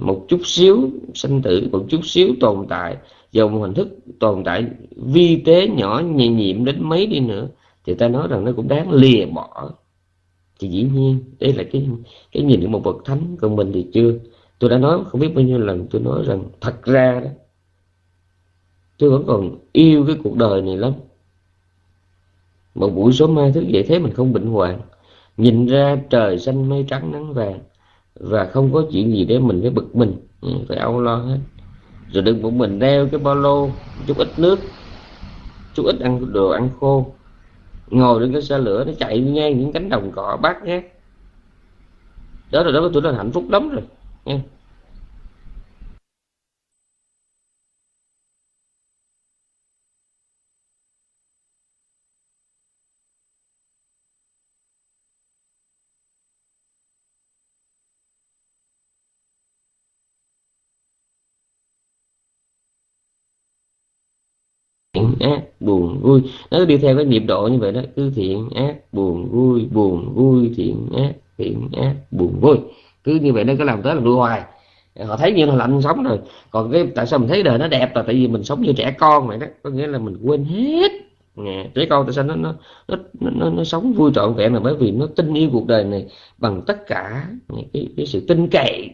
[SPEAKER 1] một chút xíu sinh tử, một chút xíu tồn tại dùng hình thức tồn tại vi tế nhỏ nhẹ nhiệm đến mấy đi nữa, thì ta nói rằng nó cũng đáng lìa bỏ thì dĩ nhiên đây là cái cái nhìn của một bậc thánh còn mình thì chưa. Tôi đã nói không biết bao nhiêu lần, tôi nói rằng thật ra đó, tôi vẫn còn yêu cái cuộc đời này lắm. Một buổi sớm mai thức dậy thế mình không bệnh hoạn, nhìn ra trời xanh mây trắng nắng vàng và không có chuyện gì để mình phải bực mình ừ, phải âu lo hết. Rồi đừng một mình đeo cái ba lô, chút ít nước, chút ít ăn đồ ăn khô ngồi trên cái xe lửa, nó chạy ngang những cánh đồng cỏ bát ngát. Đó là đó với tôi là hạnh phúc lắm rồi nha ác buồn vui. Nó cứ đi theo cái nhịp độ như vậy đó. Cứ thiện ác buồn vui buồn vui thiện ác thiện ác buồn vui. Cứ như vậy nó cứ làm tới là đuôi hoài. Họ thấy như là lạnh sống rồi. Còn cái tại sao mình thấy đời nó đẹp là tại vì mình sống như trẻ con vậy đó. Có nghĩa là mình quên hết. Nè, trẻ con tại sao nó nó nó nó, nó sống vui trọn vẹn là bởi vì nó tin yêu cuộc đời này bằng tất cả cái, cái sự tin cậy.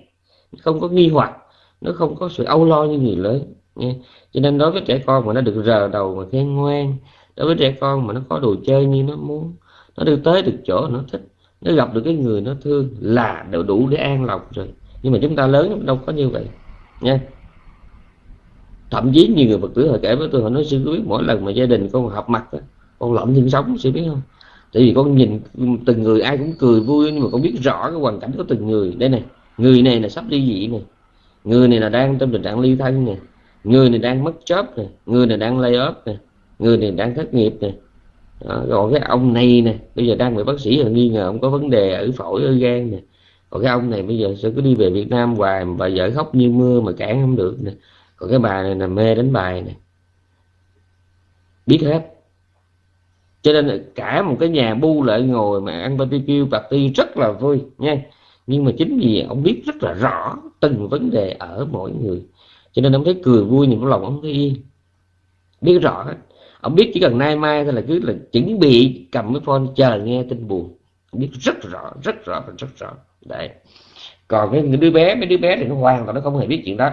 [SPEAKER 1] Không có nghi hoặc. Nó không có sự âu lo như người lớn nha. Cho nên đối với trẻ con mà nó được rờ đầu mà khen ngoan, đối với trẻ con mà nó có đồ chơi như nó muốn, nó được tới được chỗ nó thích, nó gặp được cái người nó thương là đều đủ để an lòng rồi. Nhưng mà chúng ta lớn đâu có như vậy. Nha. Thậm chí nhiều người phật tử họ kể với tôi, họ nói, sư biết mỗi lần mà gia đình con họp mặt con lợm thiên sống, sư biết không? Tại vì con nhìn từng người ai cũng cười vui, nhưng mà con biết rõ cái hoàn cảnh của từng người. Đây này, người này là sắp ly dị này, người này là đang trong tình trạng ly thân này người này đang mất job này, người này đang lay off này, người này đang thất nghiệp này, đó, rồi cái ông này nè bây giờ đang bị bác sĩ nghi ngờ ông có vấn đề ở phổi ở gan nè. Còn cái ông này bây giờ sẽ cứ đi về Việt Nam hoài bà vợ khóc như mưa mà cản không được nè. Còn cái bà này là mê đánh bài nè. Biết hết. Cho nên cả một cái nhà bu lại ngồi mà ăn barbecue party rất là vui nha. Nhưng mà chính vì ông biết rất là rõ từng vấn đề ở mỗi người cho nên ông thấy cười vui nhưng trong lòng ông thấy yên. Biết rõ ông biết chỉ cần nay mai thôi là cứ là chuẩn bị cầm cái phone chờ nghe tin buồn. Ông biết rất rõ rất rõ và rất rõ. Đấy. Còn cái đứa bé, mấy đứa bé thì nó hoàn toàn nó không hề biết chuyện đó.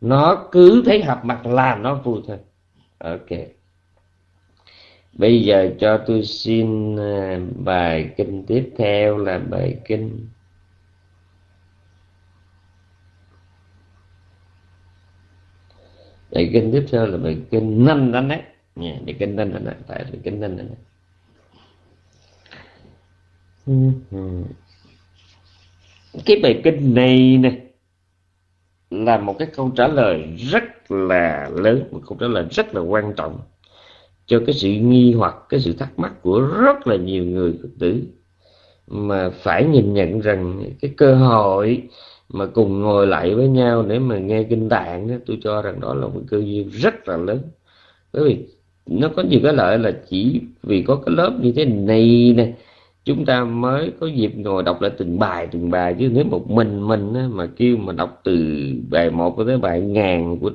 [SPEAKER 1] Nó cứ thấy hợp mặt làm nó vui thôi. Ok. Bây giờ cho tôi xin à, bài kinh tiếp theo là bài kinh bài kinh tiếp theo là bài kinh năm đánh đấy nha bài kinh năm đấy tại bài kinh năm đấy cái bài kinh này nè, là một cái câu trả lời rất là lớn, một câu trả lời rất là quan trọng cho cái sự nghi hoặc, cái sự thắc mắc của rất là nhiều người phật tử mà phải nhìn nhận rằng cái cơ hội mà cùng ngồi lại với nhau để mà nghe kinh tạng đó, tôi cho rằng đó là một cơ duyên rất là lớn. Bởi vì nó có nhiều cái lợi là chỉ vì có cái lớp như thế này nè chúng ta mới có dịp ngồi đọc lại từng bài từng bài. Chứ nếu một mình mình á, mà kêu mà đọc từ bài một tới bài ngàn của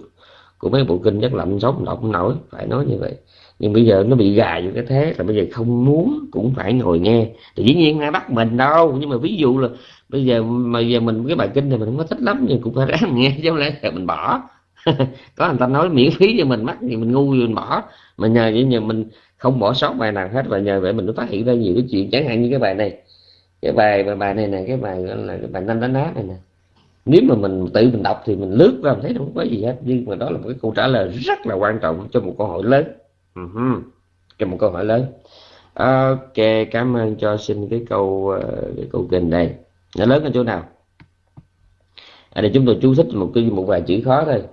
[SPEAKER 1] của mấy bộ kinh rất lạnh sống đọc không nổi phải nói như vậy. Nhưng bây giờ nó bị gài vô cái thế là bây giờ không muốn cũng phải ngồi nghe. Thì dĩ nhiên ai bắt mình đâu nhưng mà ví dụ là bây giờ mà giờ mình cái bài kinh này mình không có thích lắm nhưng cũng phải ráng nghe chứ không lẽ mình bỏ. Có người ta nói miễn phí cho mình mắc thì mình ngu rồi mình bỏ. Mà nhờ vậy nhờ mình không bỏ sót bài nào hết và nhờ vậy mình mới phát hiện ra nhiều cái chuyện chẳng hạn như cái bài này. Cái bài bài, bài này nè cái bài gọi là cái bài năm đánh đá này nè. Nếu mà mình tự mình đọc thì mình lướt ra mình thấy không có gì hết. Nhưng mà đó là một cái câu trả lời rất là quan trọng cho một câu hỏi lớn. Uh-huh. cho một câu hỏi lớn. Ok cảm ơn cho xin cái câu ờ, cái câu kinh đây nó lớn ở chỗ nào? À, ở đây chúng tôi chú thích một cái một vài chữ khó thôi.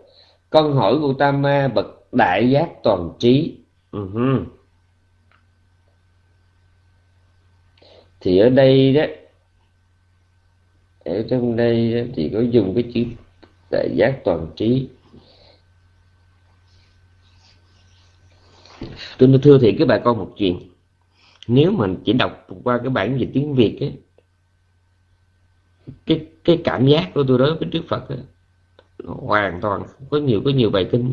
[SPEAKER 1] Con hỏi của tam ma bậc đại giác toàn trí. Uh-huh. thì ở đây đó ở trong đây thì có dùng cái chữ đại giác toàn trí. Tôi thưa thì các bà con một chuyện. Nếu mình chỉ đọc qua cái bản dịch tiếng việt ấy, cái cái cảm giác của tôi đối với đức phật ấy, hoàn toàn có nhiều có nhiều bài kinh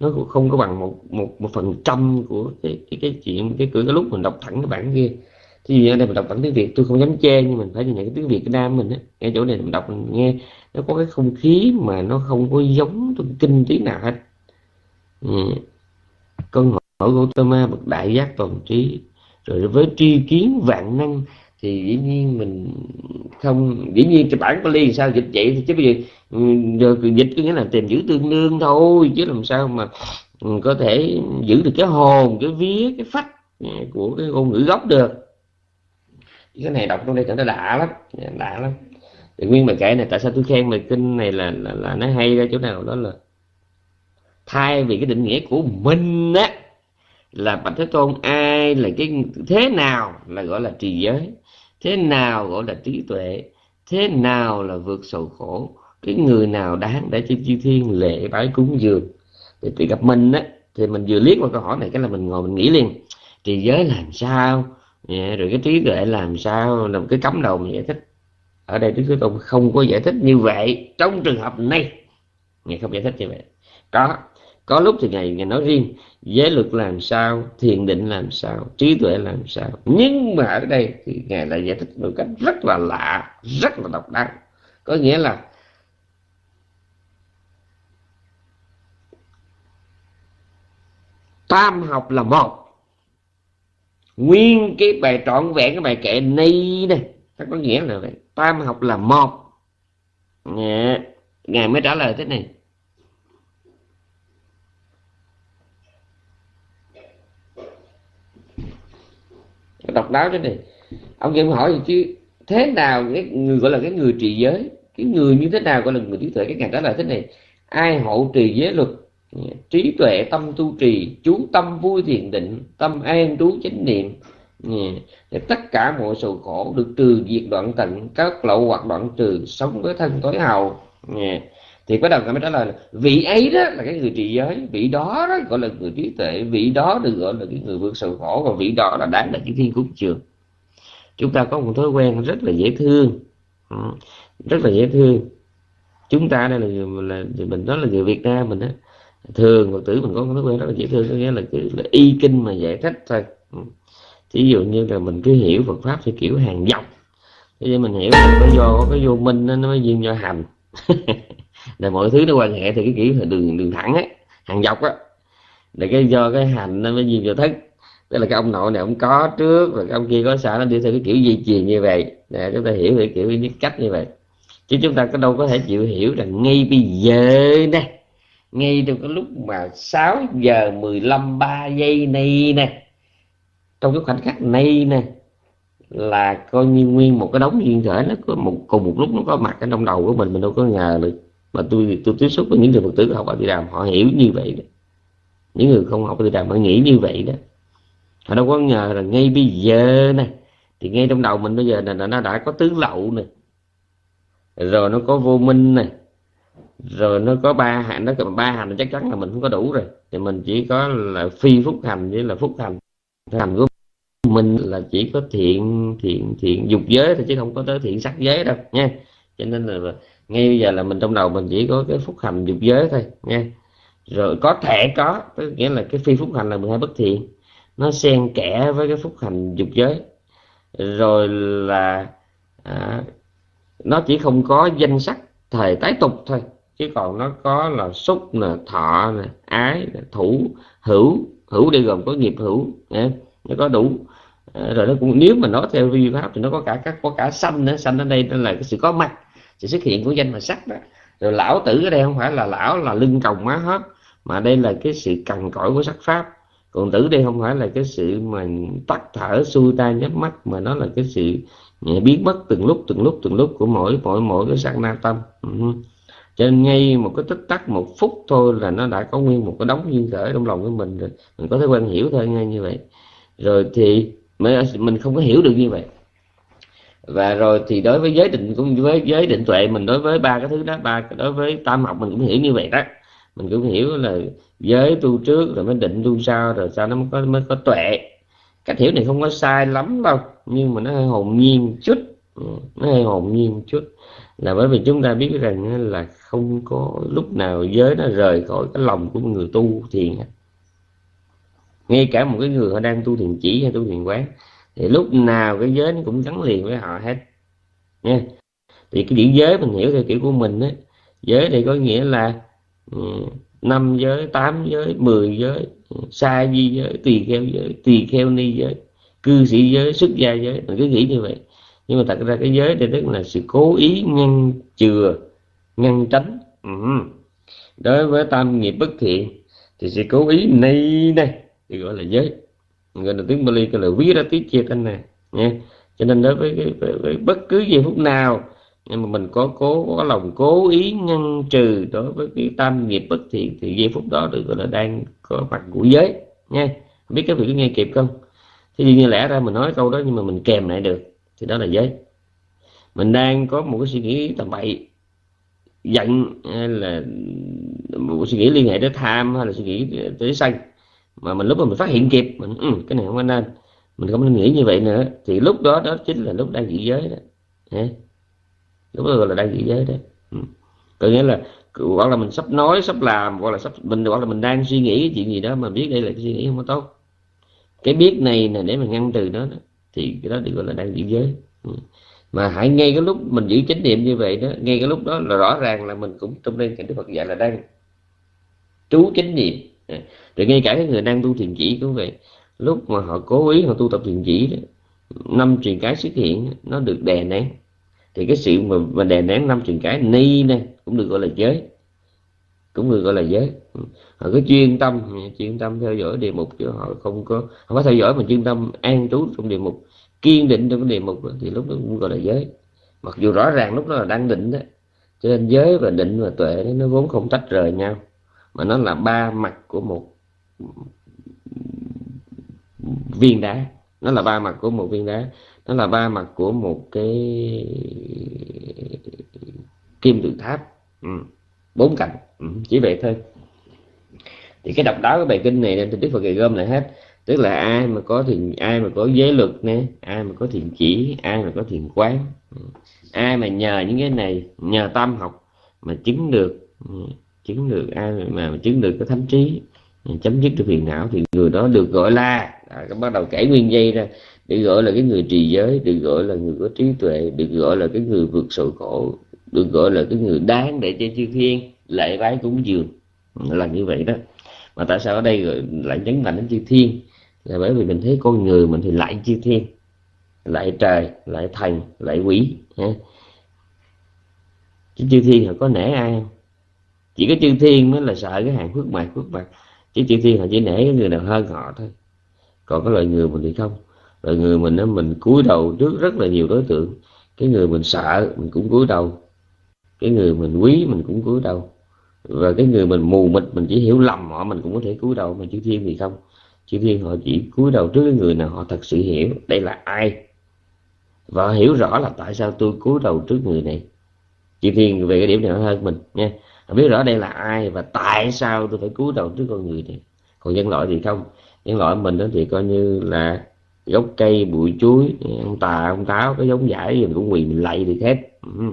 [SPEAKER 1] nó không có bằng một một một phần trăm của cái cái cái chuyện cái cái, cái lúc mình đọc thẳng cái bản kia thì ở đây mình đọc bản tiếng việt tôi không dám chê nhưng mình phải nhìn nhận cái tiếng việt cái nam mình á ngay chỗ này mình đọc mình nghe nó có cái không khí mà nó không có giống trong kinh tí nào hết ừ. câu hỏi Gautama bậc đại giác toàn trí rồi với tri kiến vạn năng thì dĩ nhiên mình không dĩ nhiên cái bản Pali sao dịch vậy thì chứ bây giờ ừ, dịch có nghĩa là tìm giữ tương đương thôi chứ làm sao mà ừ, có thể giữ được cái hồn cái vía cái phách ừ, của cái ngôn ngữ gốc được. Cái này đọc trong đây cảm thấy đã lắm đã lắm. Thì nguyên bài kể này tại sao tôi khen bài kinh này là, là là nó hay ra chỗ nào đó là thay vì cái định nghĩa của mình á là bạch thế tôn ai là cái thế nào là gọi là trì giới thế nào gọi là trí tuệ? Thế nào là vượt sầu khổ? Cái người nào đáng để cho chư thiên lễ bái cúng dường? Thì tùy gặp mình á thì mình vừa liếc vào câu hỏi này cái là mình ngồi mình nghĩ liền. Trì giới làm sao? Yeah, rồi cái trí tuệ làm sao? Làm cái cấm đầu mình giải thích. Ở đây Đức Thế Tôn không có giải thích như vậy trong trường hợp này. Ngài không giải thích như vậy. Có có lúc thì ngài ngài nói riêng, giới luật làm sao, thiền định làm sao, trí tuệ làm sao? Nhưng mà ở đây thì ngài lại giải thích một cách rất là lạ, rất là độc đáo. Có nghĩa là tam học là một. Nguyên cái bài trọn vẹn, cái bài kệ ni này nó có nghĩa là vậy. Tam học là một. Ngài mới trả lời thế này. Độc đáo thế này. Ông em hỏi chứ thế nào cái người gọi là cái người trì giới? Cái người như thế nào gọi là người trí tuệ? Cái ngài trả lời thế này. Ai hộ trì giới luật? Trí tuệ tâm tu trì, chú tâm vui thiền định, tâm an trú chánh niệm. Thì tất cả mọi sầu khổ được trừ diệt đoạn tận, các lậu hoặc đoạn trừ, sống với thân tối hào thì bắt đầu người mới trả lời là vị ấy đó là cái người trị giới vị đó, đó gọi là người trí tuệ vị đó được gọi là cái người vượt sầu khổ và vị đó là đáng là cái thiên cúng trường. Chúng ta có một thói quen rất là dễ thương. Ừ, rất là dễ thương. Chúng ta đây là, người là mình nói là người Việt Nam mình đó thường phật tử mình có thói quen rất là dễ thương có nghĩa là cứ là y kinh mà giải thích thôi. Ừ, thí dụ như là mình cứ hiểu Phật pháp theo kiểu hàng dọc bây mình hiểu là có do có vô minh nó mới duyên do hành. là mọi thứ nó quan hệ thì cái kiểu là đường đường thẳng ấy, hàng dọc á. Là cái do cái hành nó mới duyên vô thức. Tức là cái ông nội này ông có trước, rồi cái ông kia có sao nó đi theo cái kiểu di truyền như vậy. Để chúng ta hiểu về kiểu như cách như vậy. Chứ chúng ta có đâu có thể chịu hiểu rằng ngay bây giờ nè, ngay trong cái lúc mà 6 giờ 15 3 giây này nè, trong cái khoảnh khắc này nè, là coi như nguyên một cái đống duyên thể nó có một, cùng một lúc nó có mặt ở trong đầu của mình mình đâu có ngờ được mà tôi tôi tiếp xúc với những người phật tử học ở Di Đàm họ hiểu như vậy đó. Những người không học ở Di Đàm họ nghĩ như vậy đó. Họ đâu có ngờ là ngay bây giờ này thì ngay trong đầu mình bây giờ là nó đã có tứ lậu nè. Rồi nó có vô minh nè. Rồi nó có ba hành nó cầm ba hành chắc chắn là mình không có đủ rồi. Thì mình chỉ có là phi phúc hành với là phúc hành. Hành của mình là chỉ có thiện thiện thiện dục giới thôi chứ không có tới thiện sắc giới đâu, nha. Cho nên là ngay bây giờ là mình trong đầu mình chỉ có cái phúc hành dục giới thôi nha rồi có thể có tức nghĩa là cái phi phúc hành là 12 bất thiện. Nó xen kẽ với cái phúc hành dục giới. Rồi là à, nó chỉ không có danh sắc thời tái tục thôi. Chứ còn nó có là xúc nè thọ nè ái nè, thủ hữu. Hữu đây gồm có nghiệp hữu nha. nó có đủ. À, rồi nó cũng nếu mà nói theo vi pháp thì nó có cả các có cả sanh nữa. Sanh ở đây nó là cái sự có mặt sự xuất hiện của danh và sắc đó. Rồi lão tử ở đây không phải là lão là lưng còng má hết, mà đây là cái sự cằn cõi của sắc pháp. Còn tử đây không phải là cái sự mà tắt thở, xuôi tay, nhắm mắt, mà nó là cái sự biến mất từng lúc từng lúc từng lúc của mỗi mỗi mỗi cái sắc na tâm. Ừ. Cho nên ngay một cái tích tắc, một phút thôi là nó đã có nguyên một cái đống duyên khởi trong lòng của mình rồi. Mình có thể quan hiểu thôi ngay như vậy. Rồi thì mình không có hiểu được như vậy và rồi thì đối với giới định, cũng với giới định tuệ mình, đối với ba cái thứ đó, ba, đối với tam học mình cũng hiểu như vậy đó. Mình cũng hiểu là giới tu trước, rồi mới định tu sau, rồi sau nó mới có mới có tuệ. Cách hiểu này không có sai lắm đâu, nhưng mà nó hơi hồn nhiên chút. Ừ, nó hơi hồn nhiên chút. Là bởi vì chúng ta biết rằng là không có lúc nào giới nó rời khỏi cái lòng của người tu thiền ngay cả một cái người họ đang tu thiền chỉ hay tu thiền quán thì lúc nào cái giới nó cũng gắn liền với họ hết. Nha thì cái điểm giới mình hiểu theo kiểu của mình á, giới thì có nghĩa là ừ, năm giới, tám giới, mười giới ừ, sa di giới tùy kheo giới tùy kheo ni giới, cư sĩ giới, xuất gia giới. Mình cứ nghĩ như vậy. Nhưng mà thật ra cái giới đây tức là sự cố ý ngăn chừa, ngăn tránh. Ừ. đối với tam nghiệp bất thiện thì sự cố ý này này thì gọi là giới gọi là tiếng Bali gọi là virati chetana nha cho nên đối với, với, với bất cứ giây phút nào nhưng mà mình có cố có lòng cố ý ngăn trừ đối với cái tam nghiệp bất thiện thì giây phút đó được gọi là đang có mặt của giới nha biết các vị có nghe kịp không? Thì như lẽ ra mình nói câu đó nhưng mà mình kèm lại được thì đó là giới. Mình đang có một cái suy nghĩ tầm bậy giận hay là một suy nghĩ liên hệ tới tham hay là suy nghĩ tới sân mà mình lúc mà mình phát hiện kịp mình ừ, cái này không có nên. Mình không nên nghĩ như vậy nữa. Thì lúc đó đó chính là lúc đang dị giới đó. Lúc đó là đang dị giới đó. Ừ. có nghĩa là hoặc là mình sắp nói sắp làm hoặc là sắp mình hoặc là mình đang suy nghĩ cái chuyện gì đó mà biết đây là cái suy nghĩ không có tốt. Cái biết này là để mình ngăn từ nó đó. thì cái đó được gọi là đang dị giới. Ừ. mà hãy ngay cái lúc mình giữ chánh niệm như vậy đó ngay cái lúc đó là rõ ràng là mình cũng trong đây cảnh đức Phật dạy là đang trú chánh niệm rồi ngay cả cái người đang tu thiền chỉ cũng vậy. Lúc mà họ cố ý họ tu tập thiền chỉ đó, năm truyền cái xuất hiện nó được đè nén. Thì cái sự mà, mà đè nén năm truyền cái ni này cũng được gọi là giới. Cũng được gọi là giới. Ừ. Họ cứ chuyên tâm chuyên tâm theo dõi đề mục chứ họ không có không có theo dõi mà chuyên tâm an trú trong đề mục kiên định trong cái đề mục đó, thì lúc đó cũng gọi là giới. Mặc dù rõ ràng lúc đó là đang định đó cho nên giới và định và tuệ đó, nó vốn không tách rời nhau mà nó là ba mặt của một viên đá. Nó là ba mặt của một viên đá. Nó là ba mặt của một cái kim tự tháp. Ừ. bốn cạnh. Ừ. chỉ vậy thôi. Thì cái độc đáo của bài kinh này nên đức phật gom lại hết. Tức là ai mà có thiền, ai mà có giới luật nè, ai mà có thiền chỉ, ai mà có thiền quán. Ừ, ai mà nhờ những cái này, nhờ tâm học mà chứng được ừ, chứng được ai mà chứng được cái thánh trí chấm dứt được phiền não thì người đó được gọi là. À, bắt đầu kể nguyên dây ra được gọi là cái người trì giới được gọi là người có trí tuệ được gọi là cái người vượt sầu khổ được gọi là cái người đáng để cho chư thiên lễ bái cúng dường. Là như vậy đó. Mà tại sao ở đây lại nhấn mạnh đến chư thiên? Là bởi vì mình thấy con người mình thì lại chư thiên lại trời lại thần lại quỷ ha. Chứ chư thiên họ có nể ai không? Chỉ có chư thiên mới là sợ cái hàng phước mạc phước mặt. Chứ chư thiên họ chỉ nể cái người nào hơn họ thôi. Còn cái loại người mình thì không. Loại người mình đó mình cúi đầu trước rất là nhiều đối tượng. Cái người mình sợ, mình cũng cúi đầu. Cái người mình quý, mình cũng cúi đầu. Và cái người mình mù mịt, mình chỉ hiểu lầm họ, mình cũng có thể cúi đầu. Mà chư thiên thì không. Chư thiên họ chỉ cúi đầu trước cái người nào họ thật sự hiểu đây là ai. Và hiểu rõ là tại sao tôi cúi đầu trước người này. Chư thiên về cái điểm này hơn mình, nha biết rõ đây là ai và tại sao tôi phải cúi đầu trước con người này. Còn nhân loại thì không. Nhân loại mình đó thì coi như là gốc cây, bụi, chuối. Ông tà, ông táo, cái giống giải gì mình cũng quỳ mình lạy được hết. Ừ.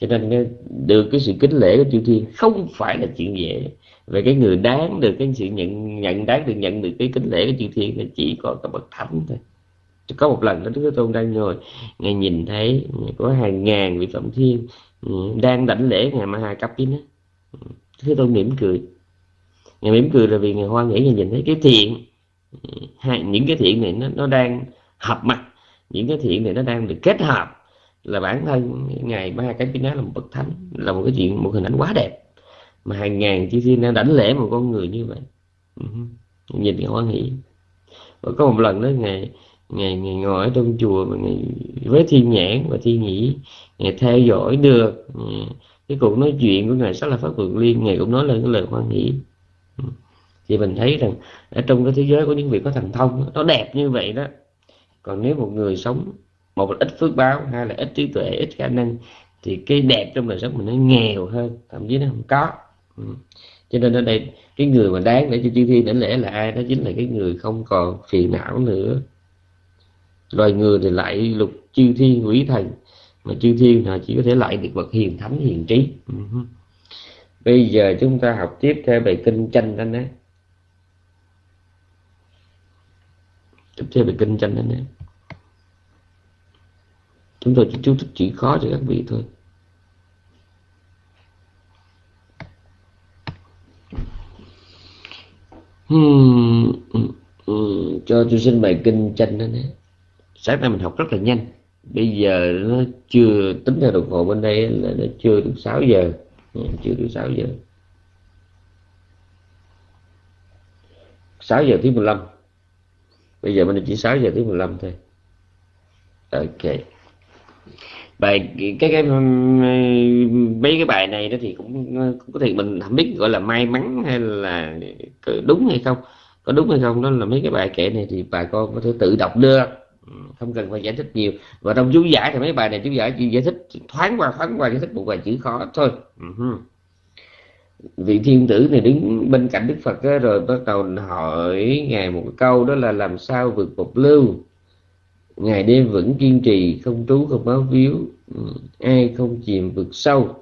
[SPEAKER 1] Cho nên được cái sự kính lễ của chư thiên không phải là chuyện dễ. Về cái người đáng được, cái sự nhận nhận, đáng được nhận được cái kính lễ của chư thiên là chỉ có các bậc thánh thôi. Có một lần đó, Đức Thế Tôn đang ngồi, ngài nhìn thấy có hàng ngàn vị phẩm thiên ừ, đang đảnh lễ ngài Ma Ha Cấp đó Thế Tôn mỉm cười. Ngài mỉm cười là vì ngài hoan nghĩ ngài nhìn thấy cái thiện. Hay những cái thiện này nó nó đang hợp mặt. Những cái thiện này nó đang được kết hợp. Là bản thân ngài ba cái tiếng nói là một bậc thánh, là một cái chuyện, một hình ảnh quá đẹp. Mà hàng ngàn chi thiên đang đảnh lễ một con người như vậy. Uh-huh. Nhìn thì hoan nghĩ. Và có một lần đó, ngài ngày ngày ngồi ở trong chùa mà ngày với thiên nhãn và thiên nhĩ. Ngày theo dõi được cái cuộc nói chuyện của ngài rất là pháp vượng liên, ngài cũng nói lên cái lời hoan hỷ. Ừ. Thì mình thấy rằng ở trong cái thế giới của những vị có thần thông, nó đẹp như vậy đó. Còn nếu một người sống một là ít phước báo, hai là ít trí tuệ, ít khả năng, thì cái đẹp trong đời sống mình nó nghèo hơn, thậm chí nó không có. Ừ. cho nên ở đây, cái người mà đáng để cho chư thiên đảnh lễ là ai? Đó chính là cái người không còn phiền não nữa. Loài người thì lại lục chư thiên quỷ thần mà chư thiên họ chỉ có thể lại được bậc hiền thánh hiền trí. Uh-huh. bây giờ chúng ta học tiếp theo bài kinh tranh đó nhé. Tiếp theo bài kinh tranh đó nhé. Chúng tôi chỉ chú thích chỉ khó cho các vị thôi. Hmm, hmm, cho tôi xin bài kinh tranh đó nhé. Sáng nay mình học rất là nhanh bây giờ nó chưa tính theo đồng hồ bên đây là nó chưa được 6 giờ. Ừ, chưa được 6 giờ. 6 giờ thứ 15 bây giờ mình chỉ 6 giờ thứ 15 thôi. Ok. Bài cái cái mấy cái bài này đó thì cũng, cũng có thể mình không biết gọi là may mắn hay là đúng hay không. Có đúng hay không đó là mấy cái bài kể này thì bà con có thể tự đọc được không cần phải giải thích nhiều. Và trong chú giải thì mấy bài này chú giải chỉ giải thích thoáng qua thoáng qua giải thích một vài chữ khó thôi. Uh-huh. vị thiên tử này đứng bên cạnh đức phật đó, rồi bắt đầu hỏi ngài một câu đó là làm sao vượt một lưu? Ngày đêm vẫn kiên trì không trú không báo víu. Ai không chìm vực sâu?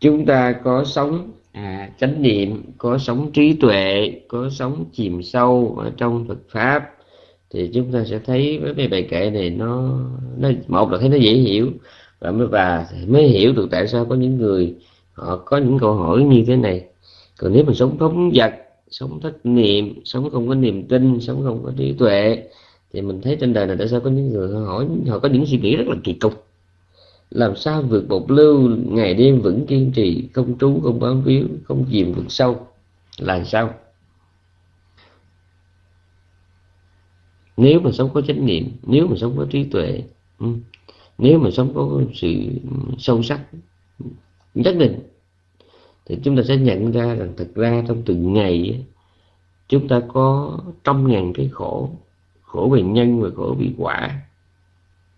[SPEAKER 1] Chúng ta có sống à, chánh niệm có sống trí tuệ có sống chìm sâu ở trong Phật pháp thì chúng ta sẽ thấy với cái bài kệ này nó nó một là thấy nó dễ hiểu và mới và mới hiểu được tại sao có những người họ có những câu hỏi như thế này. Còn nếu mình sống phóng vật sống thất niệm sống không có niềm tin sống không có trí tuệ thì mình thấy trên đời này tại sao có những người họ hỏi họ có những suy nghĩ rất là kỳ cục làm sao vượt bột lưu, ngày đêm vẫn kiên trì không trú, không bám víu, không chìm vực sâu? Là sao? Nếu mà sống có chánh niệm, nếu mà sống có trí tuệ ừ, nếu mà sống có sự sâu sắc, nhất định, thì chúng ta sẽ nhận ra rằng thực ra trong từng ngày chúng ta có trăm ngàn cái khổ khổ về nhân và khổ vì quả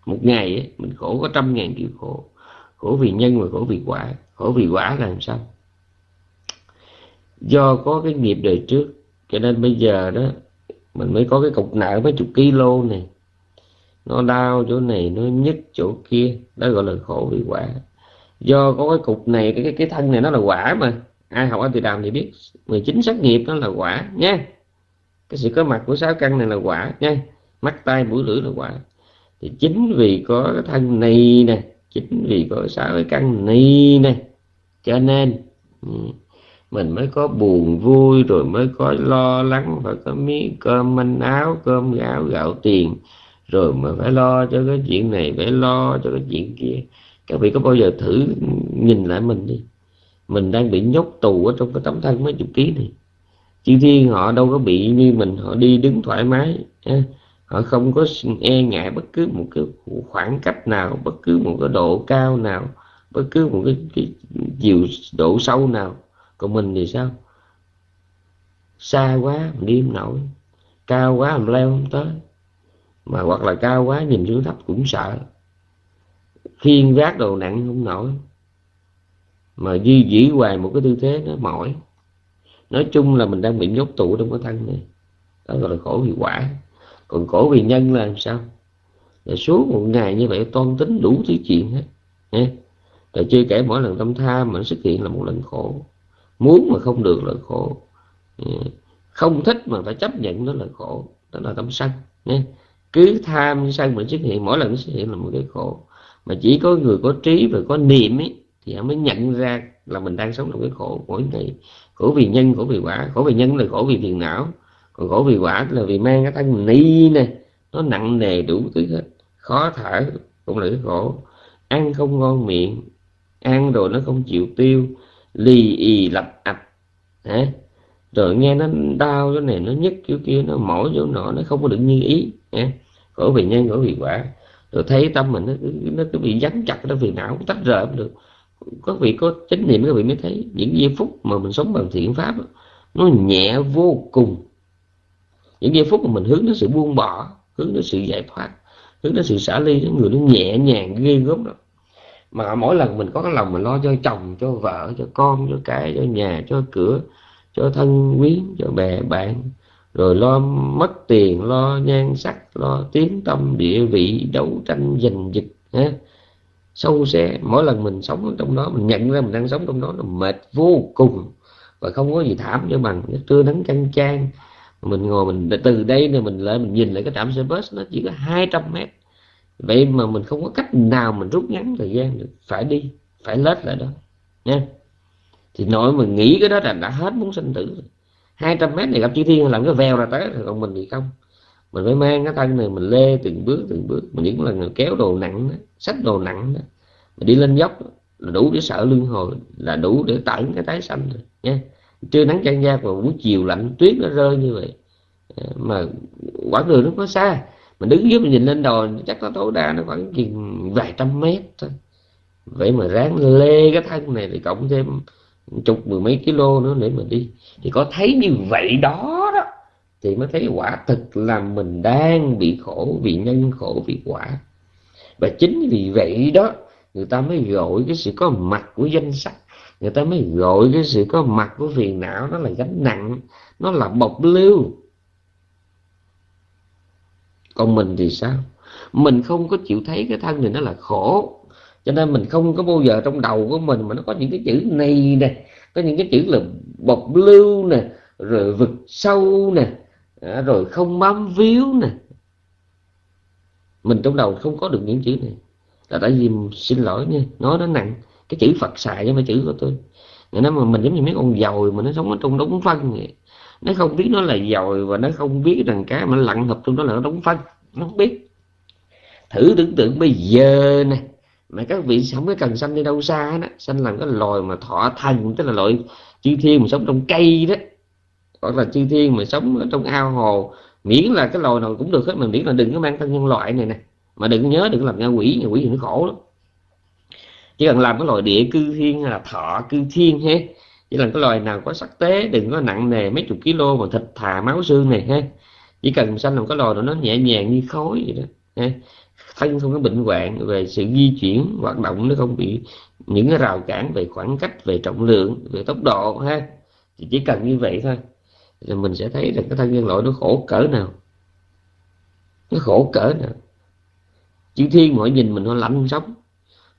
[SPEAKER 1] một ngày ấy, mình khổ có trăm ngàn kiểu khổ. Khổ vì nhân và khổ vì quả. Khổ vì quả là làm sao? Do có cái nghiệp đời trước cho nên bây giờ đó mình mới có cái cục nợ mấy chục kilo này. Nó đau chỗ này nó nhức chỗ kia. Đó gọi là khổ vì quả. Do có cái cục này cái cái, cái thân này nó là quả mà. Ai học anh từ đàm thì biết 19 sắc nghiệp nó là quả nha. Cái sự có mặt của sáu căn này là quả nha. Mắt tay mũi lưỡi là quả thì chính vì có cái thân này nè, chính vì có sáu cái căn này nè, cho nên ừ, mình mới có buồn vui, rồi mới có lo lắng và có miếng cơm manh áo, cơm gạo gạo tiền, rồi mà phải lo cho cái chuyện này, phải lo cho cái chuyện kia. Các vị có bao giờ thử nhìn lại mình đi? Mình đang bị nhốt tù ở trong cái tấm thân mấy chục ký này. Chư thiên họ đâu có bị như mình, họ đi đứng thoải mái họ không có e ngại bất cứ một cái khoảng cách nào bất cứ một cái độ cao nào bất cứ một cái, cái chiều độ sâu nào. Còn mình thì sao? Xa quá mình đi không nổi. Cao quá mình leo không tới. Mà hoặc là cao quá nhìn xuống thấp cũng sợ. Khiên vác đồ nặng không nổi. Mà duy dĩ hoài một cái tư thế nó mỏi. Nói chung là mình đang bị nhốt tụ trong cái thân này. Đó gọi là khổ hiệu quả còn khổ vì nhân là làm sao? Là suốt một ngày như vậy toan tính đủ thứ chuyện hết nha rồi chưa kể mỗi lần tâm tham mà xuất hiện là một lần khổ. Muốn mà không được là khổ. Không thích mà phải chấp nhận đó là khổ. Đó là tâm sân nha cứ tham sân mà xuất hiện, mỗi lần xuất hiện là một cái khổ. Mà chỉ có người có trí và có niệm ấy, thì họ mới nhận ra là mình đang sống trong cái khổ mỗi ngày khổ vì nhân, khổ vì quả, khổ vì nhân là khổ vì phiền não còn khổ vì quả là vì mang cái thân ni này nó nặng nề đủ thứ hết. Khó thở, cũng là cái khổ. Ăn không ngon miệng, ăn rồi nó không chịu tiêu, lì ì lập ạch, hả? Rồi nghe nó đau chỗ này, nó nhức chỗ kia, nó mỏi chỗ nọ, nó không có được như ý, hả? khổ vì nhân, khổ vì quả. Rồi thấy tâm mình nó nó cứ bị dán chặt, nó vì não cũng tách rời không được. Có vị, có chánh niệm các vị mới thấy. Những giây phút mà mình sống bằng thiện pháp, nó nhẹ vô cùng những giây phút mà mình hướng đến sự buông bỏ, hướng đến sự giải thoát, hướng đến sự xả ly những người nó nhẹ nhàng, ghê gớm đó mà mỗi lần mình có cái lòng mình lo cho chồng, cho vợ, cho con, cho cái, cho nhà, cho cửa, cho thân quyến cho bè bạn, rồi lo mất tiền, lo nhan sắc, lo tiếng tâm, địa vị, đấu tranh, giành giật ha sâu xé. mỗi lần mình sống trong đó, mình nhận ra mình đang sống trong đó là mệt vô cùng và không có gì thảm cho bằng cái trưa nắng căng trang mình ngồi mình từ đây rồi mình lại mình nhìn lại cái trạm xe bus nó chỉ có 200 mét. Vậy mà mình không có cách nào mình rút ngắn thời gian được. Phải đi phải lết lại đó nha. Thì nội mình nghĩ cái đó là đã hết muốn sinh tử rồi. 200 mét này gặp chư thiên làm cái vèo ra tới rồi còn mình thì không. Mình phải mang cái thân này mình lê từng bước từng bước. Mình những lần kéo đồ nặng đó, xách đồ nặng đó mình đi lên dốc đó, là đủ để sợ lương hồi là đủ để tận cái tái xanh rồi nha trưa nắng chang da và buổi chiều lạnh tuyết nó rơi như vậy. Ờ, mà quãng đường nó có xa. Mình đứng dưới mình nhìn lên đồi, chắc nó tối đa nó khoảng chừng vài trăm mét thôi. Vậy mà ráng lê cái thân này thì cộng thêm chục mười mấy kilo nữa để mà đi. Thì có thấy như vậy đó đó, thì mới thấy quả thực là mình đang bị khổ vì nhân khổ vì quả. Và chính vì vậy đó, người ta mới gọi cái sự có mặt của danh sắc người ta mới gọi cái sự có mặt của phiền não nó là gánh nặng, nó là bọc lưu. Còn mình thì sao? Mình không có chịu thấy cái thân này nó là khổ. Cho nên mình không có bao giờ trong đầu của mình mà nó có những cái chữ này nè, có những cái chữ là bọc lưu nè, rồi vực sâu nè à, rồi không bám víu nè. Mình trong đầu không có được những chữ này. Là tại vì, xin lỗi nha, nói nó nặng cái chữ phật xài chứ mấy chữ của tôi. Người nói mà mình giống như mấy con dồi mà nó sống ở trong đống phân vậy. Nó không biết nó là dồi và nó không biết rằng cái mà lặn hợp trong đó là nó đóng phân. Nó không biết. Thử tưởng tượng bây giờ nè, mà các vị sống cái cần sanh đi đâu xa đó sanh làm cái loài mà thọ thần, tức là loại chư thiên mà sống trong cây đó, hoặc là chư thiên mà sống ở trong ao hồ. Miễn là cái loài nào cũng được hết mình miễn là đừng có mang thân nhân loại này nè. Mà đừng nhớ, đừng làm ra quỷ ngạ quỷ thì nó khổ lắm chỉ cần làm cái loài địa cư thiên hay là thọ cư thiên ha. Chỉ là cái loài nào có sắc tế, đừng có nặng nề mấy chục kg mà thịt thà máu xương này ha. Chỉ cần sanh làm cái loài đó nó nhẹ nhàng như khói vậy đó ha. Thân không có bệnh hoạn, về sự di chuyển, hoạt động nó không bị những cái rào cản về khoảng cách, về trọng lượng, về tốc độ ha. Thì chỉ cần như vậy thôi. Thì mình sẽ thấy rằng cái thân nhân loại nó khổ cỡ nào. Nó khổ cỡ nào. Chữ thiên mỗi nhìn mình nó lạnh sống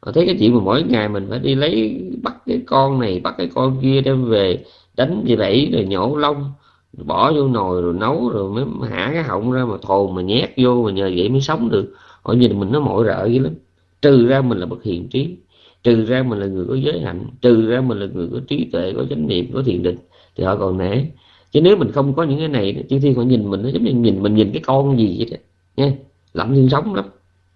[SPEAKER 1] họ thấy cái chuyện mà mỗi ngày mình phải đi lấy, bắt cái con này, bắt cái con kia đem về, đánh gì vậy rồi nhổ lông bỏ vô nồi, rồi nấu, rồi mới hả cái họng ra mà thồn, mà nhét vô mà nhờ vậy mới sống được. Họ nhìn mình nó mỏi rợ dữ lắm. Trừ ra mình là bậc hiền trí, trừ ra mình là người có giới hạnh, trừ ra mình là người có trí tuệ, có chánh niệm, có thiền định, thì họ còn nể. Chứ nếu mình không có những cái này chư thiên họ nhìn mình, nó giống như nhìn, mình nhìn cái con gì vậy đó nha lẩm thiên sống lắm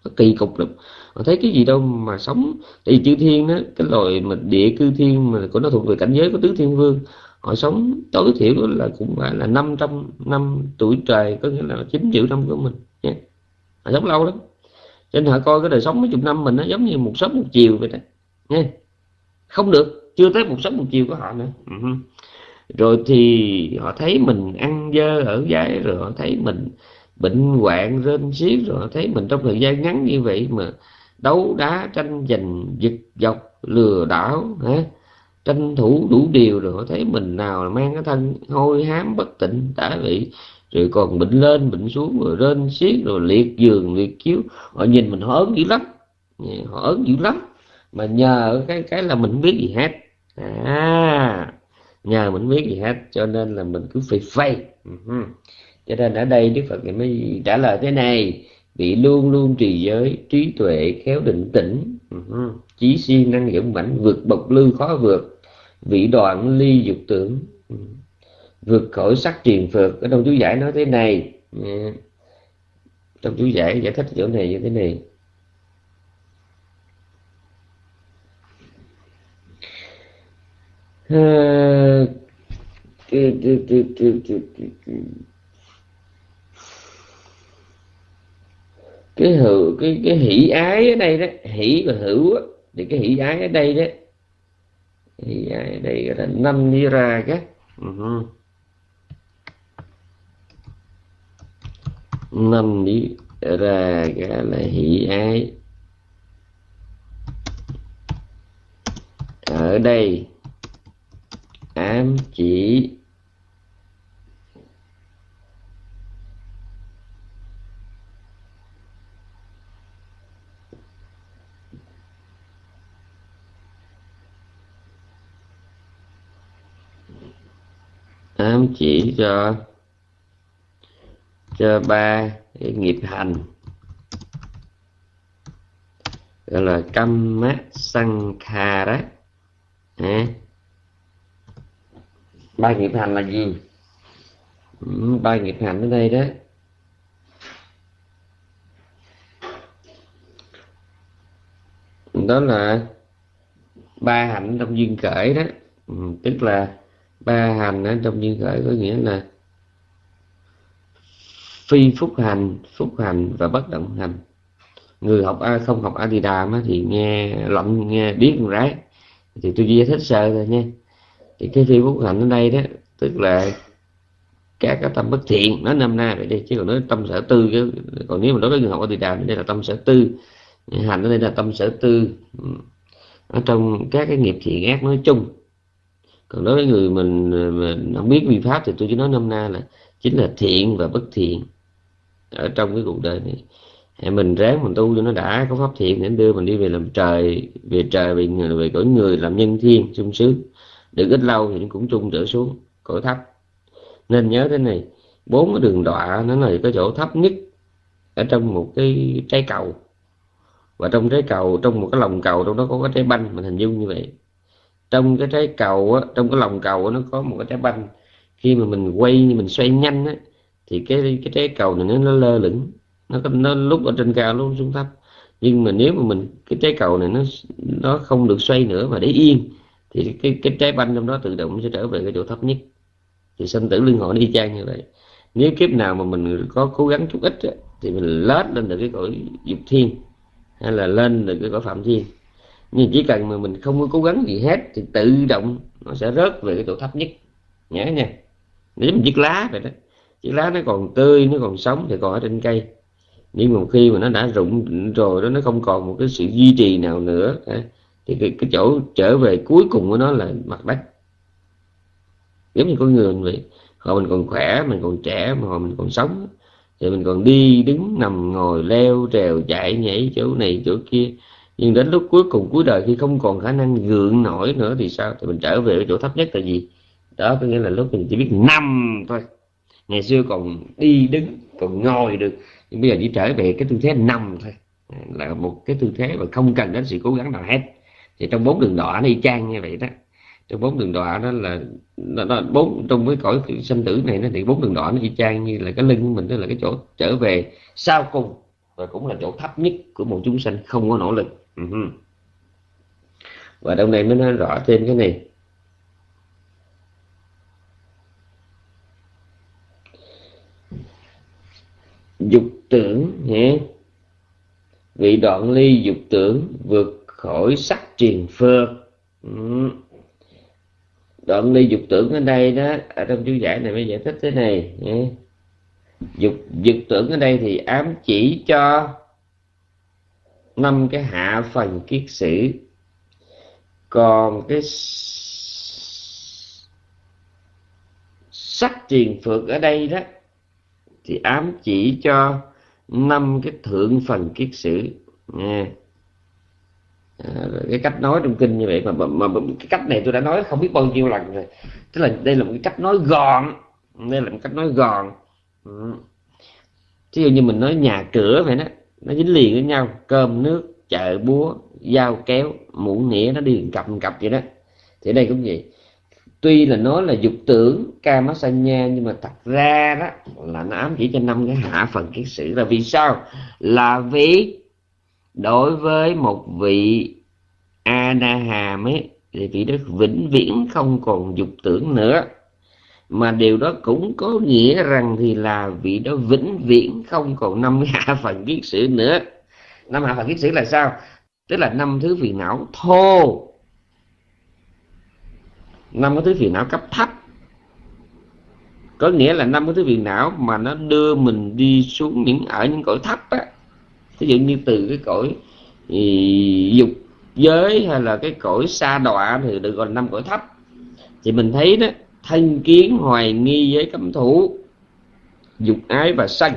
[SPEAKER 1] nó kỳ cục lắm. Họ thấy cái gì đâu mà sống. Thì chư thiên đó, cái loài mà địa cư thiên mà của nó thuộc về cảnh giới của tứ thiên vương, họ sống, tối thiểu là cũng phải là 500 năm tuổi trời, có nghĩa là chín triệu năm của mình nha họ sống lâu lắm. Cho nên họ coi cái đời sống mấy chục năm mình nó giống như một sớm một chiều vậy đó nha không được, chưa tới một sớm một chiều của họ nữa. Uh-huh. rồi thì họ thấy mình ăn dơ ở giấy rồi họ thấy mình bệnh hoạn rên xiết rồi nó thấy mình trong thời gian ngắn như vậy mà đấu đá, tranh giành, giật dọc, lừa đảo, hả? Tranh thủ đủ điều rồi họ thấy mình nào là mang cái thân hôi hám bất tịnh đã bị rồi còn bệnh lên, bệnh xuống rồi lên xiết rồi liệt giường, liệt chiếu. Họ nhìn mình, họ ớn dữ lắm. Họ ớn dữ lắm. Mà nhờ cái cái là mình biết gì hết. À nhờ mình biết gì hết, cho nên là mình cứ phải phây. Uh-huh cho nên ở đây đức phật mới trả lời thế này bị luôn luôn trì giới, trí tuệ, khéo định tĩnh ừ, chí siêng năng dũng mãnh vượt bậc lưu khó vượt, vị đoạn ly dục tưởng ừ, vượt khỏi sắc truyền phượt ở trong chú giải nói thế này ừ, trong chú giải giải thích chỗ này như thế này. Ờ, cái hữu cái cái hỷ ái ở đây đó, hỷ và hữu á, thì cái hỷ ái ở đây đó, hỷ ái ở đây gọi là năm ni ra cái ừ năm ni ra cái là hỷ ái. Ở đây, ám chỉ ám chỉ cho cho ba cái nghiệp hành. Gọi là căm mát sanh kha đó à ba nghiệp hành là gì? Ừ, ba nghiệp hành ở đây đó. Đó là ba hạnh trong duyên khởi đó. Ừ, tức là ba hành ở trong duyên khởi có nghĩa là phi phúc hành phúc hành và bất động hành. Người học A không học A Di Đà thì nghe lậm nghe biết con rái thì tôi chỉ giải thích sơ thôi nha. Thì cái phi phúc hạnh ở đây đó, tức là các cái tâm bất thiện nó năm na vậy đi, chứ còn nói tâm sở tư còn nếu mà đối với người học a thì đà đây là tâm sở tư. Hành ở đây là tâm sở tư. Ở trong các cái nghiệp thiện ác nói chung còn đối với người mình, ờ, mình không biết vi pháp thì tôi chỉ nói năm na là chính là thiện và bất thiện ở trong cái cuộc đời này. Hãy mình ráng mình tu cho nó đã có pháp thiện để đưa mình đi về làm trời về trời về người về cõi người làm nhân thiên sung sướng. Được ít lâu thì cũng trung trở xuống cõi thấp. Nên nhớ thế này bốn cái đường đọa nó là cái chỗ thấp nhất ở trong một cái trái cầu. Và trong trái cầu trong một cái lòng cầu trong đó có cái trái banh mình hình dung như vậy trong cái trái cầu á, trong cái lòng cầu á, nó có một cái trái banh. Khi mà mình quay như mình xoay nhanh á, thì cái cái trái cầu này nó, nó lơ lửng. Nó nó lúc ở trên cao lúc xuống thấp. Nhưng mà nếu mà mình cái trái cầu này nó nó không được xoay nữa mà để yên thì cái cái trái banh trong đó tự động sẽ trở về cái chỗ thấp nhất. Thì sinh tử liên hội đi chang như vậy. Nếu kiếp nào mà mình có cố gắng chút ít á thì mình lết lên được cái cõi dục thiên hay là lên được cái cõi phạm thiên nhưng chỉ cần mà mình không có cố gắng gì hết thì tự động nó sẽ rớt về cái chỗ thấp nhất. Nhớ nha. Nếu mình chiếc lá vậy đó. Chiếc lá nó còn tươi nó còn sống thì còn ở trên cây. Nhưng mà khi mà nó đã rụng rồi đó nó không còn một cái sự duy trì nào nữa thì cái, cái chỗ trở về cuối cùng của nó là mặt đất. Giống như con người mình vậy. Hồi mình còn khỏe mình còn trẻ mà hồi mình còn sống. Thì mình còn đi đứng nằm ngồi leo trèo chạy nhảy chỗ này chỗ kia nhưng đến lúc cuối cùng cuối đời khi không còn khả năng gượng nổi nữa thì sao? Thì mình trở về cái chỗ thấp nhất là gì? Đó có nghĩa là lúc mình chỉ biết nằm thôi. Ngày xưa còn đi đứng còn ngồi được. Nhưng bây giờ chỉ trở về cái tư thế nằm thôi. Là một cái tư thế mà không cần đến sự cố gắng nào hết. Thì trong bốn đường đỏ nó y chang như vậy đó. Trong bốn đường đỏ đó là nó, nó bốn trong cái cõi sinh tử này nó thì bốn đường đỏ nó y chang như là cái lưng của mình tức là cái chỗ trở về sau cùng. Và cũng là chỗ thấp nhất của một chúng sanh không có nỗ lực uh-huh. và trong này mới nói rõ thêm cái này dục tưởng nhé vị đoạn ly dục tưởng vượt khỏi sắc truyền phơ ừ. đoạn ly dục tưởng ở đây đó, ở trong chú giải này mới giải thích thế này nhé. dục dục tưởng ở đây thì ám chỉ cho năm cái hạ phần kiết sử còn cái sắc truyền phượng ở đây đó thì ám chỉ cho năm cái thượng phần kiết sử nha à, cái cách nói trong kinh như vậy mà, mà, mà cái cách này tôi đã nói không biết bao nhiêu lần rồi. Tức là đây là một cái cách nói gọn. Đây là một cách nói gọn. Ừ. ví dụ như mình nói nhà cửa vậy đó nó dính liền với nhau, cơm, nước, chợ, búa, dao, kéo mũ nghĩa nó đi cặp cặp vậy đó. Thì đây cũng vậy. Tuy là nói là dục tưởng kamasanya nhưng mà thật ra đó, là nó ám chỉ cho năm cái hạ phần kiết sử là vì sao? Là vì đối với một vị anaham ấy thì vị đó vĩnh viễn không còn dục tưởng nữa mà điều đó cũng có nghĩa rằng thì là vị đó vĩnh viễn không còn năm hạ phần kiết sử nữa. Năm hạ phần kiết sử là sao? Tức là năm thứ phiền não thô. Năm cái thứ phiền não cấp thấp. Có nghĩa là năm cái thứ phiền não mà nó đưa mình đi xuống những ở những cõi thấp á. Ví dụ như từ cái cõi ý, dục giới hay là cái cõi xa đọa thì được gọi là năm cõi thấp. Thì mình thấy đó thân kiến hoài nghi với cấm thủ dục ái và sân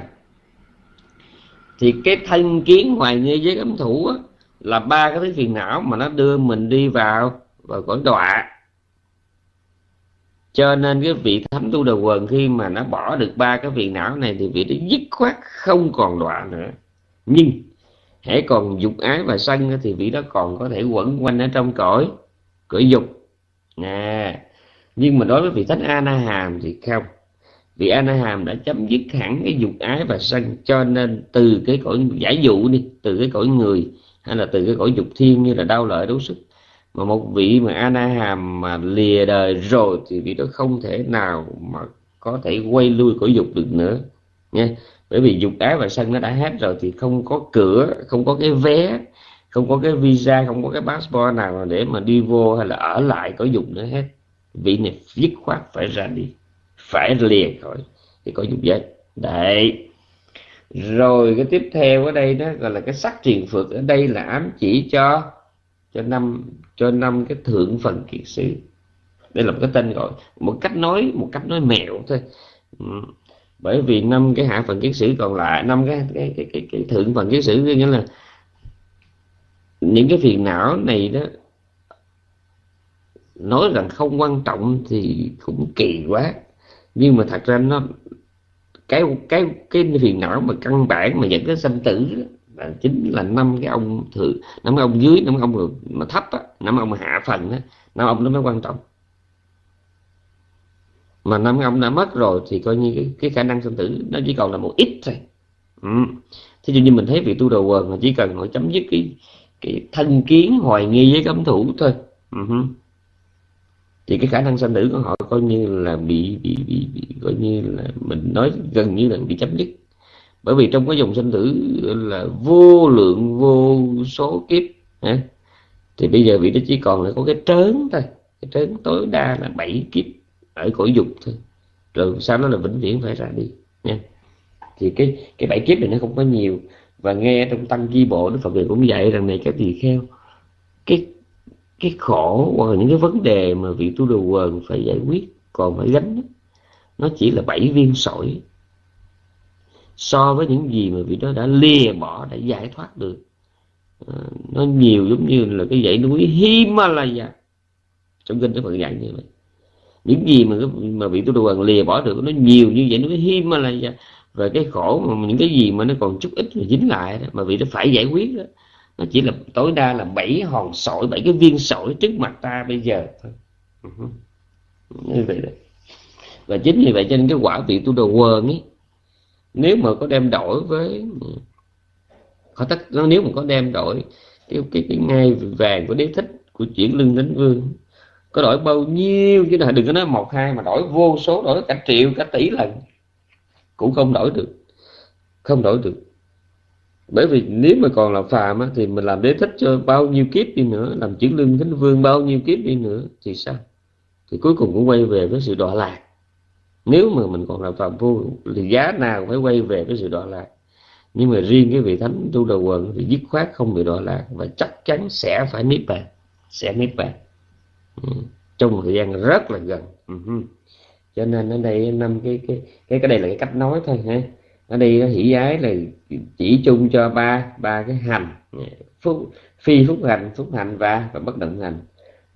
[SPEAKER 1] thì cái thân kiến hoài nghi với cấm thủ á, là ba cái thứ phiền não mà nó đưa mình đi vào và cõi đọa. Cho nên cái vị thấm tu đầu quần khi mà nó bỏ được ba cái phiền não này thì vị đó dứt khoát không còn đọa nữa. Nhưng hãy còn dục ái và sân thì vị đó còn có thể quẩn quanh ở trong cõi cõi dục. Nè nhưng mà đối với vị thánh Anaham thì không. Vị Anaham đã chấm dứt hẳn cái dục ái và sân, cho nên từ cái cõi giải dụ đi, từ cái cõi người hay là từ cái cõi dục thiên như là đau lợi đấu sức. Mà một vị mà Anaham mà lìa đời rồi thì vị đó không thể nào mà có thể quay lui cõi dục được nữa. Nha. Bởi vì dục ái và sân nó đã hết rồi thì không có cửa, không có cái vé, không có cái visa, không có cái passport nào để mà đi vô hay là ở lại cõi dục nữa hết vị này dứt khoát phải ra đi phải lìa khỏi thì có dục giới. Đấy. Rồi cái tiếp theo ở đây đó gọi là cái sắc truyền phược. Ở đây là ám chỉ cho cho năm cho năm cái thượng phần kiệt sĩ. Đây là một cái tên gọi một cách nói một cách nói mẹo thôi. Ừ. Bởi vì năm cái hạ phần kiết sử còn lại năm cái cái cái cái, cái thượng phần kiết sử nghĩa là những cái phiền não này đó nói rằng không quan trọng thì cũng kỳ quá. Nhưng mà thật ra nó cái cái cái phiền não mà căn bản mà dẫn đến sanh tử đó, là chính là năm cái ông thượng năm cái ông dưới năm cái ông mà thấp á năm ông hạ phần á năm ông nó mới quan trọng. Mà năm ông đã mất rồi thì coi như cái, cái khả năng sinh tử nó chỉ còn là một ít thôi. Ừ. thế dụ như mình thấy vị tu đầu quần mà chỉ cần họ chấm dứt cái cái thân kiến hoài nghi với cấm thủ thôi. Uh thì cái khả năng sanh tử của họ coi như là bị bị, bị, bị coi như là mình nói gần như là bị chấm dứt. Bởi vì trong cái dòng sinh tử là vô lượng vô số kiếp ha? thì bây giờ vị đó chỉ còn là có cái trớn thôi. Cái trớn tối đa là bảy kiếp ở cõi dục thôi. Rồi sau đó là vĩnh viễn phải ra đi nha. Thì cái cái bảy kiếp này nó không có nhiều. Và nghe trong tăng chi bộ đức phật cũng dạy rằng này các tỳ kheo cái cái khổ hoặc là những cái vấn đề mà vị tu đồ quần phải giải quyết còn phải gánh nó chỉ là bảy viên sỏi. So với những gì mà vị đó đã lìa bỏ đã giải thoát được. À, nó nhiều giống như là cái dãy núi Himalaya. Trong kinh Đức Phật dạy như vậy. Những gì mà mà vị tu đồ quần lìa bỏ được nó nhiều như dãy núi Himalaya. Và cái khổ mà những cái gì mà nó còn chút ít mà dính lại đó, mà vị đó phải giải quyết đó nó chỉ là tối đa là bảy hòn sỏi, bảy cái viên sỏi trước mặt ta bây giờ thôi. Ừ. Như vậy đấy và chính vì vậy cho nên cái quả vị tu đồ quần ấy, nếu mà có đem đổi với họ tất nếu mà có đem đổi cái cái cái ngay vàng của đế thích, của chuyển lưng đến vương, có đổi bao nhiêu, chứ đừng có nói một, hai, mà đổi vô số, đổi cả triệu, cả tỷ lần, cũng không đổi được. Không đổi được bởi vì nếu mà còn là phàm á, thì mình làm đế thích cho bao nhiêu kiếp đi nữa làm chữ lương thánh vương bao nhiêu kiếp đi nữa thì sao? Thì cuối cùng cũng quay về với sự đọa lạc. Nếu mà mình còn là phàm phu thì giá nào phải quay về với sự đọa lạc? Nhưng mà riêng cái vị thánh tu đầu quần thì dứt khoát không bị đọa lạc và chắc chắn sẽ phải niết bàn sẽ niết bàn. Ừ. trong một thời gian rất là gần. Ừ. cho nên ở đây năm cái cái cái cái đây là cái cách nói thôi ha ở đây nó hỷ ái là chỉ chung cho ba ba cái hành. Phúc phi phúc hành phúc hành và và bất động hành.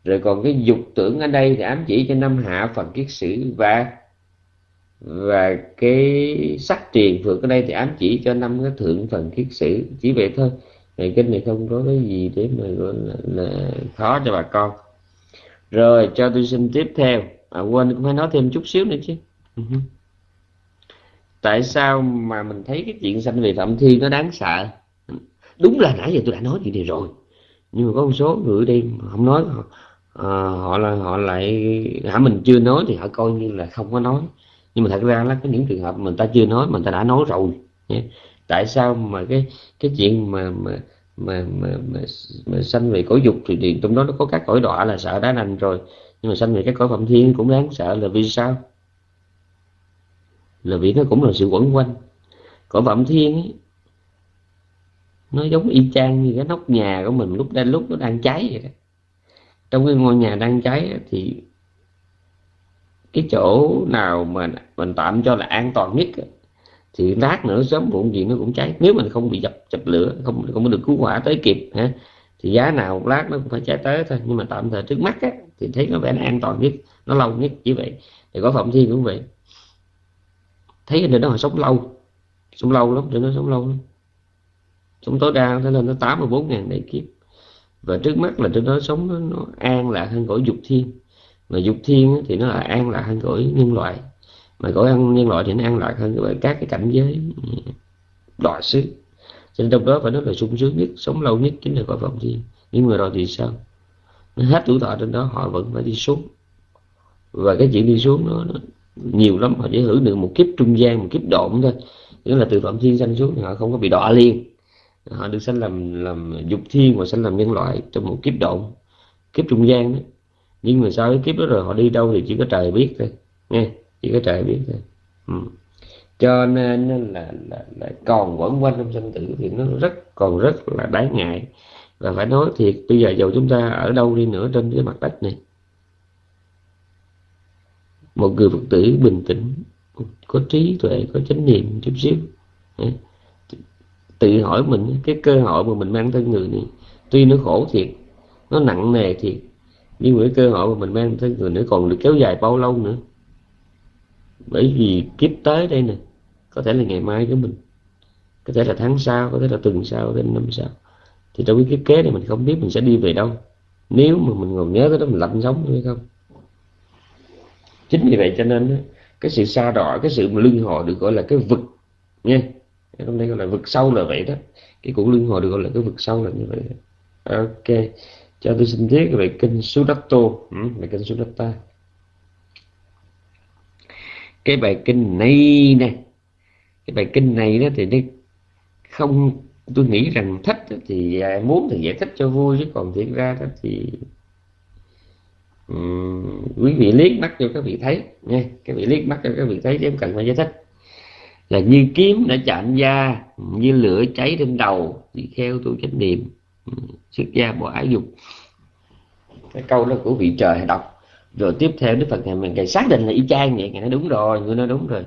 [SPEAKER 1] Rồi còn cái dục tưởng ở đây thì ám chỉ cho năm hạ phần kiết sử và và cái sắc truyền phượng ở đây thì ám chỉ cho năm cái thượng phần kiết sử. Chỉ vậy thôi. Này kinh này không có cái gì để mà gọi là, là khó cho bà con. Rồi cho tôi xin tiếp theo. À, quên cũng phải nói thêm chút xíu nữa chứ. Uh-huh tại sao mà mình thấy cái chuyện sanh về phạm thiên nó đáng sợ? Đúng là nãy giờ tôi đã nói chuyện này rồi. Nhưng mà có một số người đi không nói à, họ là họ lại hả mình chưa nói thì họ coi như là không có nói. Nhưng mà thật ra là có những trường hợp mình ta chưa nói mình ta đã nói rồi. Nhé. tại sao mà cái cái chuyện mà mà mà mà, mà, mà sanh về cõi dục thì, thì trong đó nó có các cõi đọa là sợ đã nành rồi. Nhưng mà sanh về các cõi phạm thiên cũng đáng sợ là vì sao? Là vì nó cũng là sự quẩn quanh. Cõi phạm thiên ấy, nó giống y chang như cái nóc nhà của mình lúc đang lúc nó đang cháy vậy đó. Trong cái ngôi nhà đang cháy thì cái chỗ nào mà mình tạm cho là an toàn nhất thì lát nữa sớm muộn gì nó cũng cháy. Nếu mình không bị dập dập lửa không không được cứu hỏa tới kịp hả thì giá nào lát nó cũng phải cháy tới thôi. Nhưng mà tạm thời trước mắt á, thì thấy nó vẻ an toàn nhất nó lâu nhất chỉ vậy. Thì có phạm thiên cũng vậy thấy anh đó nó sống lâu. Sống lâu lắm cho nó sống lâu lắm. Sống tối đa thế nên nó tám mươi bốn ngàn đại kiếp. Và trước mắt là cho nó sống nó, nó an lạc hơn cõi dục thiên. Mà dục thiên thì nó là an lạc hơn cõi nhân loại. Mà cõi ăn nhân loại thì nó an lạc hơn các cái cảnh giới ừ, đọa xứ. Cho nên trong đó phải nói là sung sướng nhất sống lâu nhất chính là cõi phạm thiên. Nhưng mà rồi thì sao? Nó hết tuổi thọ trên đó họ vẫn phải đi xuống. Và cái chuyện đi xuống nó, nó nhiều lắm. Họ chỉ hưởng được một kiếp trung gian một kiếp độn thôi. Nghĩa là từ phạm thiên sanh xuống thì họ không có bị đọa liền. Họ được sanh làm làm dục thiên và sanh làm nhân loại trong một kiếp độn kiếp trung gian đó. Nhưng mà sau cái kiếp đó rồi họ đi đâu thì chỉ có trời biết thôi. Nghe chỉ có trời biết thôi. Ừ. cho nên là, là, là còn quẩn quanh trong sanh tử thì nó rất còn rất là đáng ngại. Và phải nói thiệt bây giờ dầu chúng ta ở đâu đi nữa trên cái mặt đất này một người phật tử bình tĩnh, có trí tuệ, có chánh niệm chút xíu. Tự hỏi mình, cái cơ hội mà mình mang thân người này, tuy nó khổ thiệt, nó nặng nề thiệt, nhưng mà cái cơ hội mà mình mang thân người nữa còn được kéo dài bao lâu nữa? Bởi vì kiếp tới đây nè, có thể là ngày mai của mình, có thể là tháng sau, có thể là tuần sau, có thể là năm sau. Thì trong cái kiếp kế này mình không biết mình sẽ đi về đâu. Nếu mà mình còn nhớ tới đó, mình lạnh sống hay không? Chính vì vậy cho nên cái sự xa đỏ cái sự lưng họ được gọi là cái vực nha. Hôm đây gọi là vực sâu là vậy đó. Cái cuộc lưng họ được gọi là cái vực sâu là như vậy. Ok. Cho tôi xin viết về kinh Sudatta ừ, về kinh Sudatta. Cái bài kinh này nè. Cái bài kinh này đó thì nó không tôi nghĩ rằng thích thì muốn thì giải thích cho vui chứ còn diễn ra đó thì quý vị liếc mắt cho các vị thấy, nha, các vị liếc mắt cho các vị thấy chứ không cần phải giải thích. Là như kiếm đã chạm da như lửa cháy trên đầu, thì theo tôi chánh niệm xuất gia bỏ ái dục. Cái câu đó của vị trời đọc. Rồi tiếp theo đức phật này mình ngày xác định là y chang vậy, ngài nói đúng rồi, người nói đúng rồi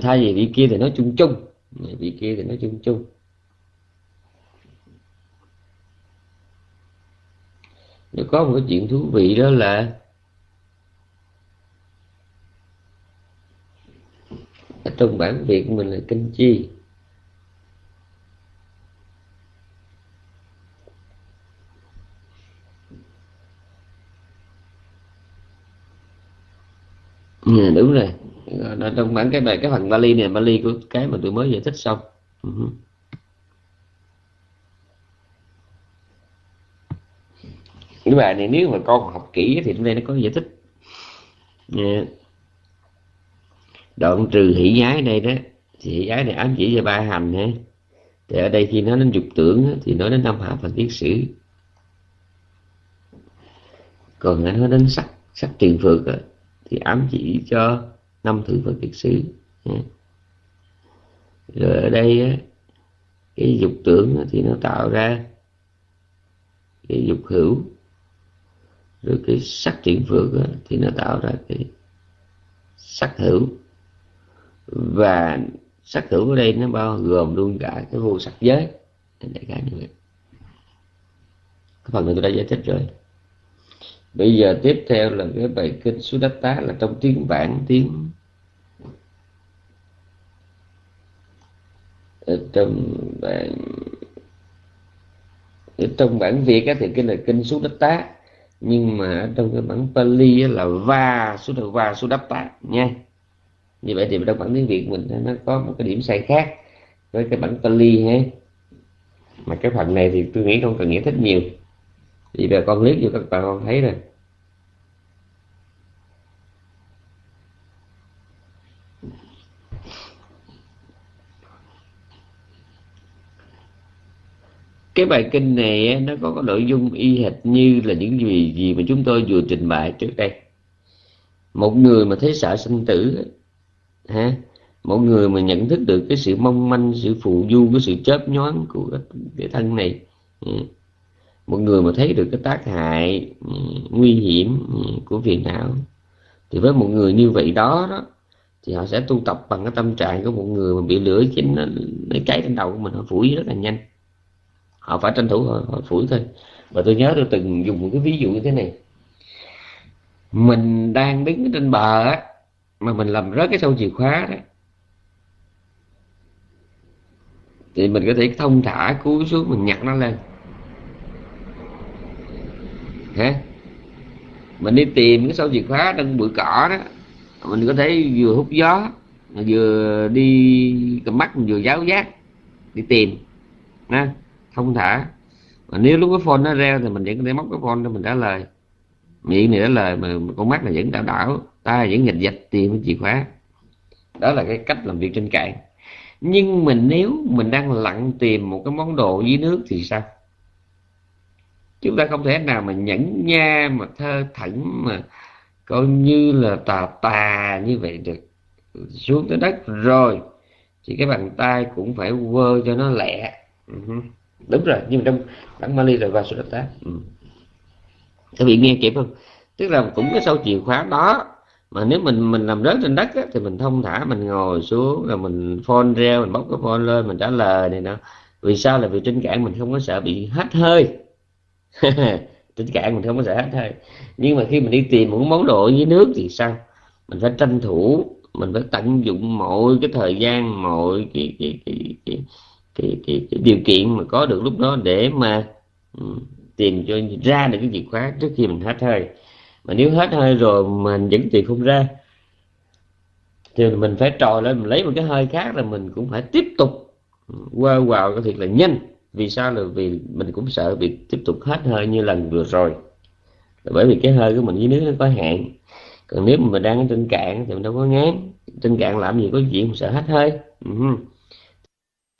[SPEAKER 1] thay vì vị kia thì nói chung chung, vị kia thì nói chung chung. Nó có một cái chuyện thú vị đó là ở trong bản việt mình là kinh chi. Ừ, đúng rồi. Trong bản cái bài cái phần Bali này Bali của cái mà tôi mới giải thích xong. Uh-huh. Cái bài này, nếu mà con học kỹ thì trong đây nó có giải thích. Đoạn trừ hỷ ái đây đó, thì hỷ ái này ám chỉ cho ba hành ha thì ở đây khi nói đến dục tưởng thì nói đến năm hạ phần tiết sử còn nói đến sắc sắc tiền phược thì ám chỉ cho năm thử phần tiết sử rồi ở đây cái dục tưởng thì nó tạo ra cái dục hữu rồi cái sắc triển đó, thì nó tạo ra cái sắc hữu. Và sắc hữu ở đây nó bao gồm luôn cả cái vô sắc giới. Đại khái như vậy. Cái phần này tôi đã giải thích rồi. Bây giờ tiếp theo là cái bài kinh Sudatta là trong tiếng bản tiếng. Ở trong bản ở trong bản Việt á, thì kinh là kinh Sudatta nhưng mà trong cái bản Pali là va, số đầu va Sudatta nha. Như vậy thì trong bản tiếng Việt mình nó có một cái điểm sai khác với cái bản Pali ha. Mà cái phần này thì tôi nghĩ không cần giải thích nhiều. Thì bà con liếc vô các bạn con thấy rồi cái bài kinh này nó có cái nội dung y hệt như là những gì gì mà chúng tôi vừa trình bày trước đây. Một người mà thấy sợ sinh tử ha một người mà nhận thức được cái sự mong manh sự phù du cái sự chớp nhoáng của cái, thân này ừ. một người mà thấy được cái tác hại ừ, nguy hiểm ừ, của phiền não thì với một người như vậy đó đó thì họ sẽ tu tập bằng cái tâm trạng của một người mà bị lửa chính nó, nó cháy trên đầu của mình họ phủi rất là nhanh họ phải tranh thủ họ, họ phủi thôi. Và tôi nhớ tôi từng dùng một cái ví dụ như thế này. Mình đang đứng trên bờ á mà mình làm rớt cái sâu chìa khóa đó. Thì mình có thể thông thả cúi xuống mình nhặt nó lên. Hả? Mình đi tìm cái sâu chìa khóa trong bụi cỏ đó. Mình có thể vừa hút gió vừa đi cầm mắt mình vừa giáo giác đi tìm. Nè thông thả mà nếu lúc cái phone nó reo thì mình vẫn có thể móc cái phone để mình trả lời. Miệng này trả lời, mà con mắt là vẫn đảo đảo ta vẫn nghịch dạch tìm cái chìa khóa. Đó là cái cách làm việc trên cạn. Nhưng mình nếu mình đang lặng tìm một cái món đồ dưới nước thì sao? Chúng ta không thể nào mà nhẫn nha, mà thơ thẩn, mà coi như là tà tà như vậy được. Xuống tới đất rồi, thì cái bàn tay cũng phải vơ cho nó lẹ. Uh-huh đúng rồi nhưng mà trong bản Mali là Vasudatta ừ. các vị nghe kịp không? Tức là cũng cái sâu chìa khóa đó mà nếu mình mình nằm rớt trên đất á, thì mình thông thả mình ngồi xuống rồi mình phone reo mình bóc cái phone lên mình trả lời này nọ. Vì sao? Là vì trên cạn mình không có sợ bị hết hơi. Trên cạn mình không có sợ hết hơi. Nhưng mà khi mình đi tìm một món đồ dưới nước thì sao? Mình phải tranh thủ mình phải tận dụng mọi cái thời gian mọi cái cái cái, cái, cái, cái, cái điều kiện mà có được lúc đó để mà um, tìm cho ra được cái chìa khóa trước khi mình hết hơi. Mà nếu hết hơi rồi mà vẫn tìm không ra thì mình phải trò lên mình lấy một cái hơi khác là mình cũng phải tiếp tục ừ, qua vào cái thiệt là nhanh. Vì sao là vì mình cũng sợ bị tiếp tục hết hơi như lần vừa rồi. Là bởi vì cái hơi của mình dưới nước nó có hạn. Còn nếu mà mình đang ở trên cạn thì mình đâu có ngán. Trên cạn làm gì có chuyện sợ hết hơi. Uh-huh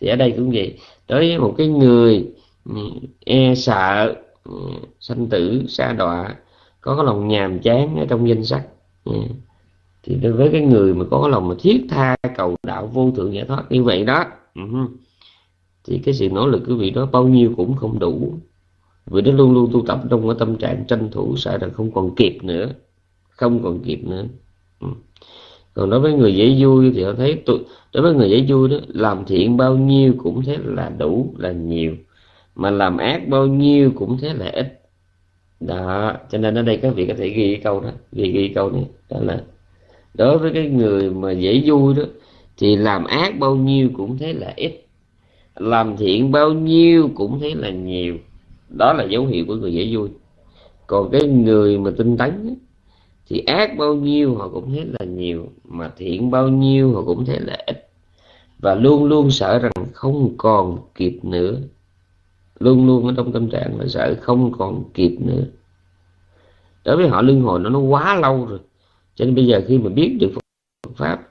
[SPEAKER 1] thì ở đây cũng vậy. Đối với một cái người ừ, e sợ ừ, sanh tử xa đọa, có cái lòng nhàm chán ở trong danh sách ừ, thì đối với cái người mà có cái lòng mà thiết tha cầu đạo vô thượng giải thoát như vậy đó thì cái sự nỗ lực của vị đó bao nhiêu cũng không đủ. Vì nó luôn luôn tu tập trong cái tâm trạng tranh thủ, sợ rằng không còn kịp nữa, không còn kịp nữa còn đối với người dễ vui thì họ thấy tôi, đối với người dễ vui đó, làm thiện bao nhiêu cũng thế là đủ, là nhiều. Mà làm ác bao nhiêu cũng thế là ít. Đó, cho nên ở đây các vị có thể ghi cái câu đó, ghi ghi câu này. Đó là, đối với cái người mà dễ vui đó, thì làm ác bao nhiêu cũng thế là ít. Làm thiện bao nhiêu cũng thế là nhiều. Đó là dấu hiệu của người dễ vui. Còn cái người mà tinh tấn thì ác bao nhiêu họ cũng thấy là nhiều, mà thiện bao nhiêu họ cũng thấy là ít. Và luôn luôn sợ rằng không còn kịp nữa. Luôn luôn ở trong tâm trạng là sợ không còn kịp nữa. Đối với họ, luân hồi nó nó quá lâu rồi. Cho nên bây giờ khi mà biết được Phật pháp,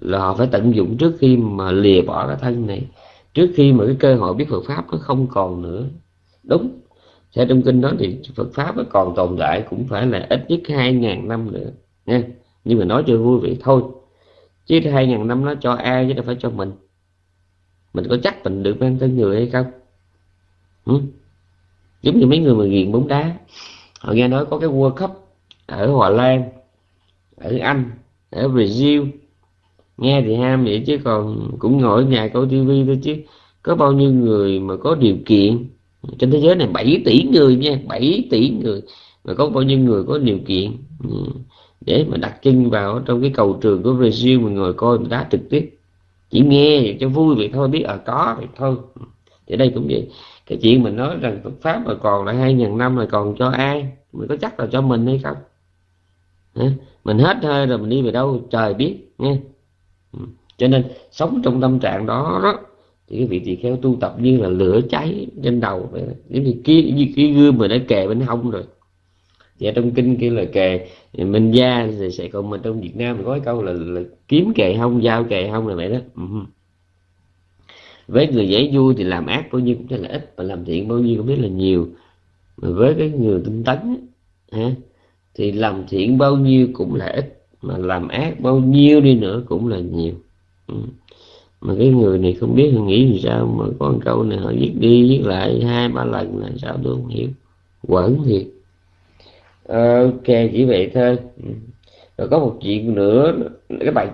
[SPEAKER 1] là họ phải tận dụng trước khi mà lìa bỏ cái thân này. Trước khi mà cái cơ hội biết Phật pháp nó không còn nữa. Đúng theo trong kinh đó thì Phật pháp nó còn tồn tại, cũng phải là ít nhất 2.000 năm nữa, nha. Nhưng mà nói cho vui vậy thôi. Chứ 2.000 năm nó cho ai chứ đâu phải cho mình. Mình có chắc mình được mang tên người hay không? Ừ? giống như mấy người mà ghiền bóng đá. Họ nghe nói có cái World Cup ở Hòa Lan, ở Anh, ở Brazil. Nghe thì ham vậy chứ còn cũng ngồi ở nhà coi tivi thôi chứ. Có bao nhiêu người mà có điều kiện trên thế giới này 7 tỷ người nha 7 tỷ người. Mà có bao nhiêu người có điều kiện ừ, để mà đặt chân vào trong cái cầu trường của Brazil mình ngồi coi đá trực tiếp. Chỉ nghe vậy cho vui vậy thôi biết ở à, có vậy thôi. Thì đây cũng vậy. Cái chuyện mình nói rằng Phật pháp mà còn lại hai ngàn năm là còn cho ai? Mình có chắc là cho mình hay không? Mình hết hơi rồi mình đi về đâu trời biết nghe. Ừ. Cho nên sống trong tâm trạng đó đó thì cái vị tỳ kheo tu tập như là lửa cháy trên đầu. Vậy giống như cái, như cái gươm mà đã kề bên hông rồi. Và trong kinh kia là kề minh gia thì sẽ còn mình trong Việt Nam có cái câu là, là kiếm kề hông dao kề hông là vậy đó. Ừ. Với người dễ vui thì làm ác bao nhiêu cũng là ít mà làm thiện bao nhiêu cũng biết là nhiều. Mà với cái người tinh tấn ha, thì làm thiện bao nhiêu cũng là ít mà làm ác bao nhiêu đi nữa cũng là nhiều. Ừ mà cái người này không biết nghĩ làm sao mà có một câu này họ viết đi viết lại hai, ba lần là sao tôi không hiểu. Quẩn thiệt. Ok, chỉ vậy thôi. Rồi có một chuyện nữa, cái bài,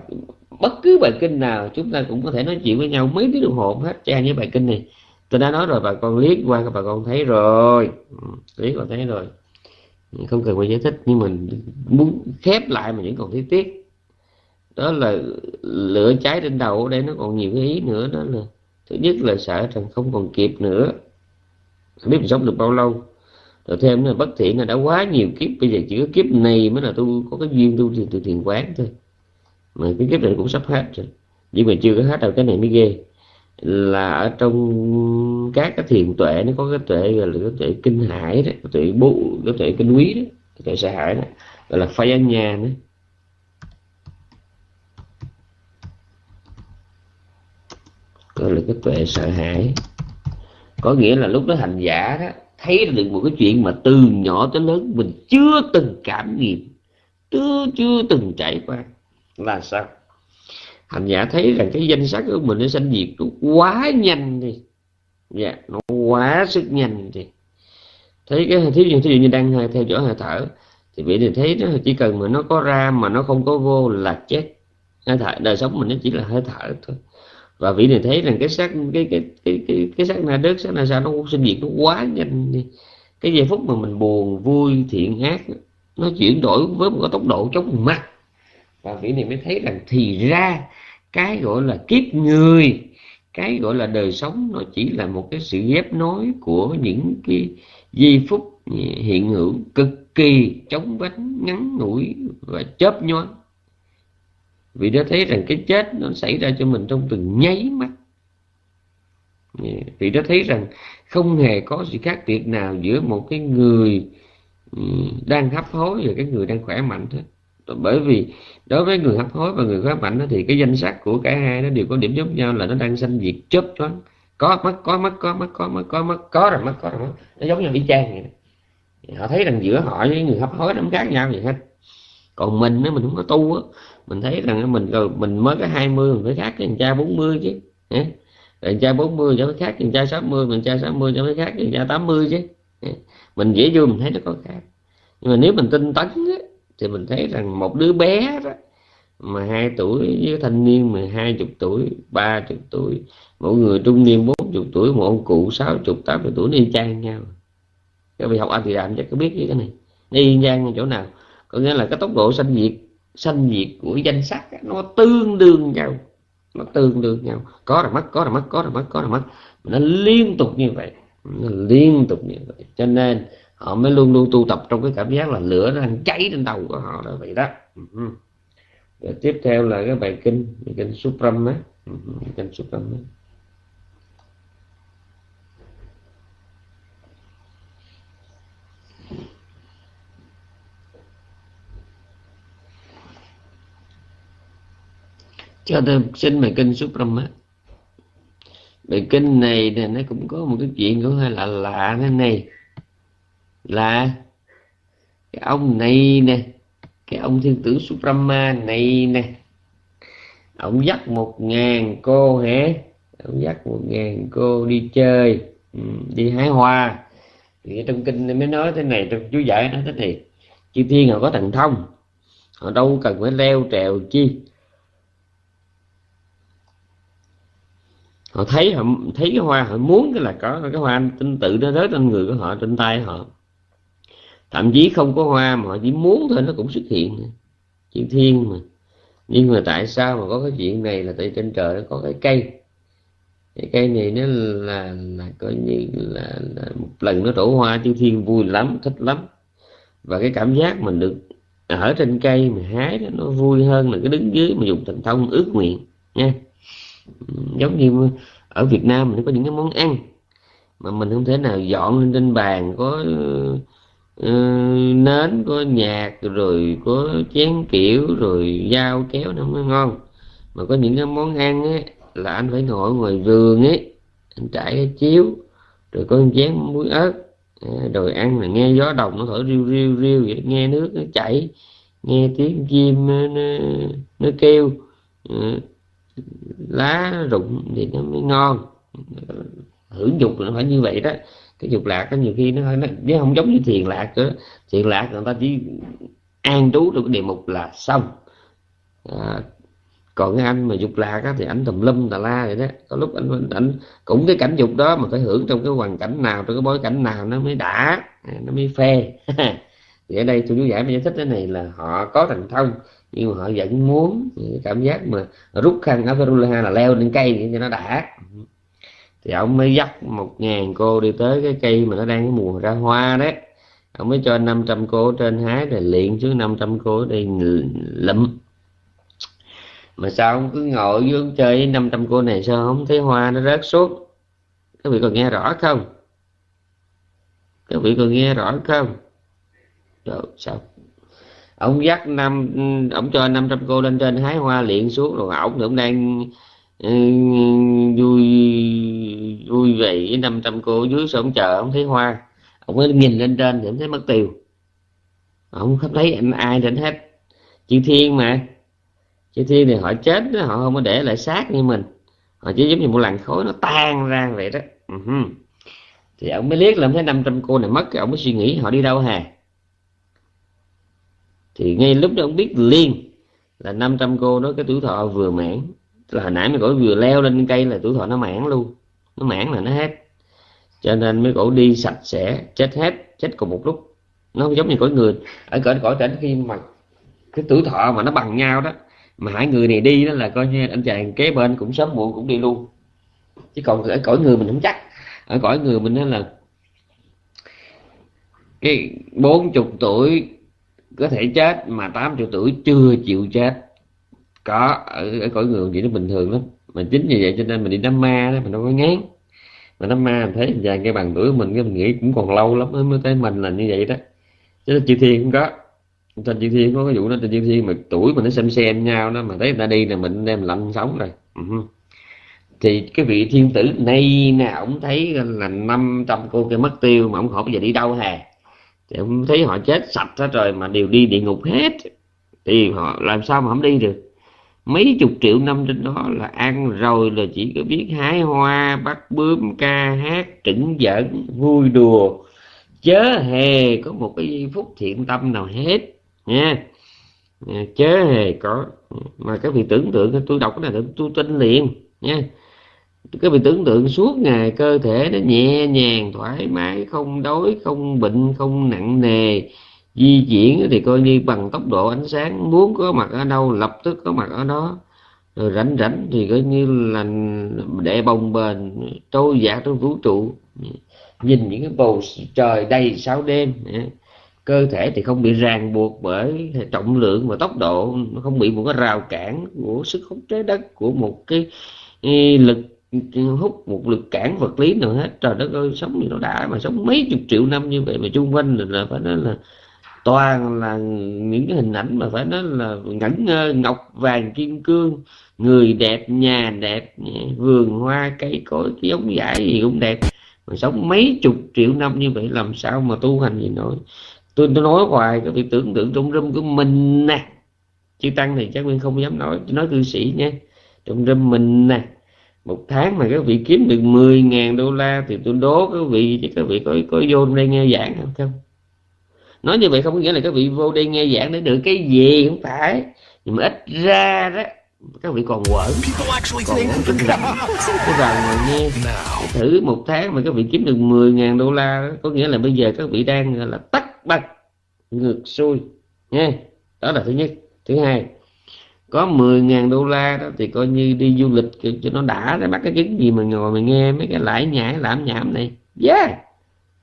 [SPEAKER 1] bất cứ bài kinh nào chúng ta cũng có thể nói chuyện với nhau mấy tiếng đồng hồ hết. Trang với bài kinh này. Tôi đã nói rồi, bà con liếc qua các bà con thấy rồi. Ừ, liếc qua thấy rồi. Không cần phải giải thích, nhưng mình muốn khép lại mà vẫn còn thấy tiếc đó là lửa cháy trên đầu ở đây nó còn nhiều cái ý nữa đó là thứ nhất là sợ rằng không còn kịp nữa. Không biết mình sống được bao lâu. Rồi thêm là bất thiện là đã quá nhiều kiếp, bây giờ chỉ có kiếp này mới là tôi có cái duyên tu từ thiền quán thôi. Mà cái kiếp này cũng sắp hết rồi. Nhưng mà chưa có hết đâu, cái này mới ghê. Là ở trong các cái thiền tuệ, nó có cái tuệ gọi là cái tuệ kinh hải đó, cái tuệ bố cái tuệ kinh quý đó, cái tuệ sợ hãi đó, gọi là phai nhà đó. Gọi là cái tuệ sợ hãi. Có nghĩa là lúc đó hành giả đó, thấy được một cái chuyện mà từ nhỏ tới lớn mình chưa từng cảm nghiệm, chưa chưa từng trải qua. Là sao? Hành giả thấy rằng cái danh sắc của mình nó sanh diệt nó quá nhanh đi. Dạ nó quá sức nhanh đi. Thấy cái, thí dụ thí dụ như đang theo dõi hơi thở, thì vậy thì thấy nó chỉ cần mà nó có ra mà nó không có vô là chết. Hơi thở, đời sống mình nó chỉ là hơi thở thôi và vị này thấy rằng cái sắc cái cái cái cái, cái sắc na đất sắc na sao nó cũng sinh diệt nó quá nhanh đi. Cái giây phút mà mình buồn vui thiện ác nó chuyển đổi với một cái tốc độ chóng mặt. Và vị này mới thấy rằng thì ra cái gọi là kiếp người cái gọi là đời sống nó chỉ là một cái sự ghép nối của những cái giây phút hiện hữu cực kỳ chóng vánh ngắn ngủi và chớp nhoáng vì đã thấy rằng cái chết nó xảy ra cho mình trong từng nháy mắt. Dạ. Vì đã thấy rằng không hề có sự khác biệt nào giữa một cái người ừ, đang hấp hối và cái người đang khỏe mạnh thôi. Bởi vì đối với người hấp hối và người khỏe mạnh thì cái danh sách của cả hai nó đều có điểm giống nhau là nó đang sanh diệt chớp choáng. Có mất có mất có mất có mất có mất có rồi mất có rồi mất nó giống như y chang vậy họ thấy rằng giữa họ với người hấp hối nó khác nhau gì hết còn mình á mình không có tu á. Mình thấy rằng mình mình mới có 20 mình phải khác cái cha 40 chứ thằng cha 40 cho phải khác thằng cha 60 mình cha 60 cho phải khác thằng cha 80 chứ mình dễ vui mình thấy nó có khác. Nhưng mà nếu mình tinh tấn á, thì mình thấy rằng một đứa bé đó mà hai tuổi với thanh niên mười hai chục tuổi ba chục tuổi mỗi người trung niên bốn chục tuổi một ông cụ sáu chục tám chục tuổi đi chang nhau. Các vị học anh thì làm chắc có biết cái này. Đi chang chỗ nào? Có nghĩa là cái tốc độ sanh diệt sanh diệt của danh sắc nó tương đương nhau. Nó tương đương nhau. Có là mất, có là mất, có là mất, có là mất. Nó liên tục như vậy. Nó liên tục như vậy. Cho nên, họ mới luôn luôn tu tập trong cái cảm giác là lửa nó đang cháy trên đầu của họ là vậy đó. Ừ. Rồi tiếp theo là cái bài kinh bài kinh Supram á. Ừ, kinh Supram á. Cho tôi xin bài kinh Suprama bài kinh này thì nó cũng có một cái chuyện cũng hơi lạ lạ thế này. Là cái ông này nè, cái ông thiên tử Suprama này nè. Ông dắt một ngàn cô hả? Ông dắt một ngàn cô đi chơi ừ, đi hái hoa. Thì trong kinh mới nói thế này, trong chú giải nói thế này chư thiên họ có thần thông, họ đâu cần phải leo trèo chi. Họ thấy họ thấy cái hoa họ muốn cái là có cái hoa tinh tự nó rớt trên người của họ trên tay họ. Thậm chí không có hoa mà họ chỉ muốn thôi nó cũng xuất hiện. Chuyện thiên mà. Nhưng mà tại sao mà có cái chuyện này là tại trên trời nó có cái cây? Cái cây này nó là là coi như là, là một lần nó đổ hoa chư thiên vui lắm thích lắm. Và cái cảm giác mình được ở trên cây mà hái đó, nó vui hơn là cái đứng dưới mà dùng thành thông ước nguyện nha giống như ở Việt Nam mình có những cái món ăn mà mình không thể nào dọn lên trên bàn có uh, nến có nhạc rồi có chén kiểu rồi dao kéo nó mới ngon. Mà có những cái món ăn ấy, là anh phải ngồi ngoài vườn ấy anh trải cái chiếu rồi có chén muối ớt. Ờ, rồi ăn là nghe gió đồng nó thổi riu riu riu vậy nghe nước nó chảy nghe tiếng chim nó, nó, kêu. Ờ, lá rụng thì nó mới ngon. Hưởng dục là phải như vậy đó. Cái dục lạc có nhiều khi nó hơi nó chứ không giống như thiền lạc nữa. Thiền lạc người ta chỉ an trú được cái đề mục là xong. À, còn cái anh mà dục lạc á, thì anh tùm lum tà la vậy đó. Có lúc anh anh cũng cái cảnh dục đó mà phải hưởng trong cái hoàn cảnh nào trong cái bối cảnh nào nó mới đã nó mới phê. Thì ở đây tôi chú giải mới giải thích cái này là họ có thành thông nhưng mà họ vẫn muốn cảm giác mà rút khăn Averula là leo lên cây để cho nó đã. Thì ông mới dắt một ngàn cô đi tới cái cây mà nó đang cái mùa ra hoa đấy. Ông mới cho 500 cô trên hái rồi luyện xuống 500 cô đi lụm. Mà sao ông cứ ngồi với ông chơi với 500 cô này sao không thấy hoa nó rớt suốt các vị còn nghe rõ không? Các vị còn nghe rõ không? Đâu, sao? Ông dắt năm ông cho 500 cô lên trên hái hoa luyện xuống rồi ổng cũng đang ừ, vui vui vậy với 500 cô dưới sổng chờ ông thấy hoa. Ông mới nhìn lên trên thì ông thấy mất tiêu. Ông không thấy anh ai đến hết. Chư thiên mà. Chư thiên thì họ chết họ không có để lại xác như mình. Họ chỉ giống như một làn khói nó tan ra vậy đó. Uh-huh. thì ông mới liếc là ông thấy 500 cô này mất ông mới suy nghĩ họ đi đâu hà? Thì ngay lúc đó ông biết liền là 500 cô đó cái tuổi thọ vừa mãn. Là hồi nãy mấy cổ vừa leo lên cây là tuổi thọ nó mãn luôn. Nó mãn là nó hết. Cho nên mấy cổ đi sạch sẽ, chết hết, chết cùng một lúc. Nó không giống như cõi người. Ở cõi cõi trên khi mà cái tuổi thọ mà nó bằng nhau đó, mà hai người này đi đó là coi như anh chàng kế bên cũng sớm muộn cũng đi luôn. Chứ còn ở cõi người mình không chắc. Ở cõi người mình đó là cái bốn chục tuổi có thể chết mà tám chục tuổi chưa chịu chết. Có ở, ở cõi người vậy nó bình thường lắm. Mà chính vì vậy cho nên mình đi đám ma đó mình đâu có ngán. Mà đám ma mình thấy dài cái bằng tuổi của mình cái mình nghĩ cũng còn lâu lắm mới tới mình là như vậy đó. Chứ là chư thiên cũng có. Trên chư thiên có cái vụ đó trên chư thiên mà tuổi mình nó xem xem nhau đó mà thấy người ta đi là mình đem lạnh sống rồi. Uh-huh. thì cái vị thiên tử này nè ổng thấy là 500 cô kia mất tiêu mà ổng hỏi bây giờ đi đâu hè thì ông thấy họ chết sạch hết rồi mà đều đi địa ngục hết. Thì họ làm sao mà không đi được? Mấy chục triệu năm trên đó là ăn rồi là chỉ có biết hái hoa, bắt bướm, ca hát trĩnh giỡn, vui đùa. Chớ hề có một cái phút thiện tâm nào hết, nha. Chớ hề có, mà các vị tưởng tượng, tôi đọc cái này tôi tin liền, nha các vị tưởng tượng suốt ngày, cơ thể nó nhẹ nhàng, thoải mái, không đói, không bệnh, không nặng nề. Di chuyển thì coi như bằng tốc độ ánh sáng, muốn có mặt ở đâu, lập tức có mặt ở đó. Rồi rảnh rảnh thì coi như là để bồng bềnh, trôi dạt trong vũ trụ. Nhìn những cái bầu trời đầy sao đêm cơ thể thì không bị ràng buộc bởi trọng lượng và tốc độ không bị một cái rào cản của sức hút trái đất, của một cái lực hút một lực cản vật lý nào hết. Trời đất ơi sống như nó đã mà sống mấy chục triệu năm như vậy mà chung quanh là, phải nói là toàn là những cái hình ảnh mà phải nói là ngẩn ngơ ngọc vàng kim cương người đẹp nhà đẹp vườn hoa cây cối cái giống dải gì cũng đẹp. Mà sống mấy chục triệu năm như vậy làm sao mà tu hành gì nổi? Tôi, tôi nói hoài cái việc tưởng tượng trong râm của mình nè. Chư tăng thì chắc nguyên không dám nói. Nói cư sĩ nhé. Trong râm mình nè một tháng mà các vị kiếm được 10.000 đô la thì tôi đố các vị thì các vị có có vô đây nghe giảng không? Không. Nói như vậy không có nghĩa là các vị vô đây nghe giảng để được cái gì không phải. Nhưng mà ít ra đó các vị còn quở còn tin rằng cái rằng mà nghe thử một tháng mà các vị kiếm được 10 ngàn đô la có nghĩa là bây giờ các vị đang là tắt bật ngược xuôi nha đó là thứ nhất. Thứ hai có 10.000 đô la đó thì coi như đi du lịch cho cho nó đã để bắt cái chứng gì mà ngồi mà nghe mấy cái lãi nhãi lãm nhảm này. Yeah.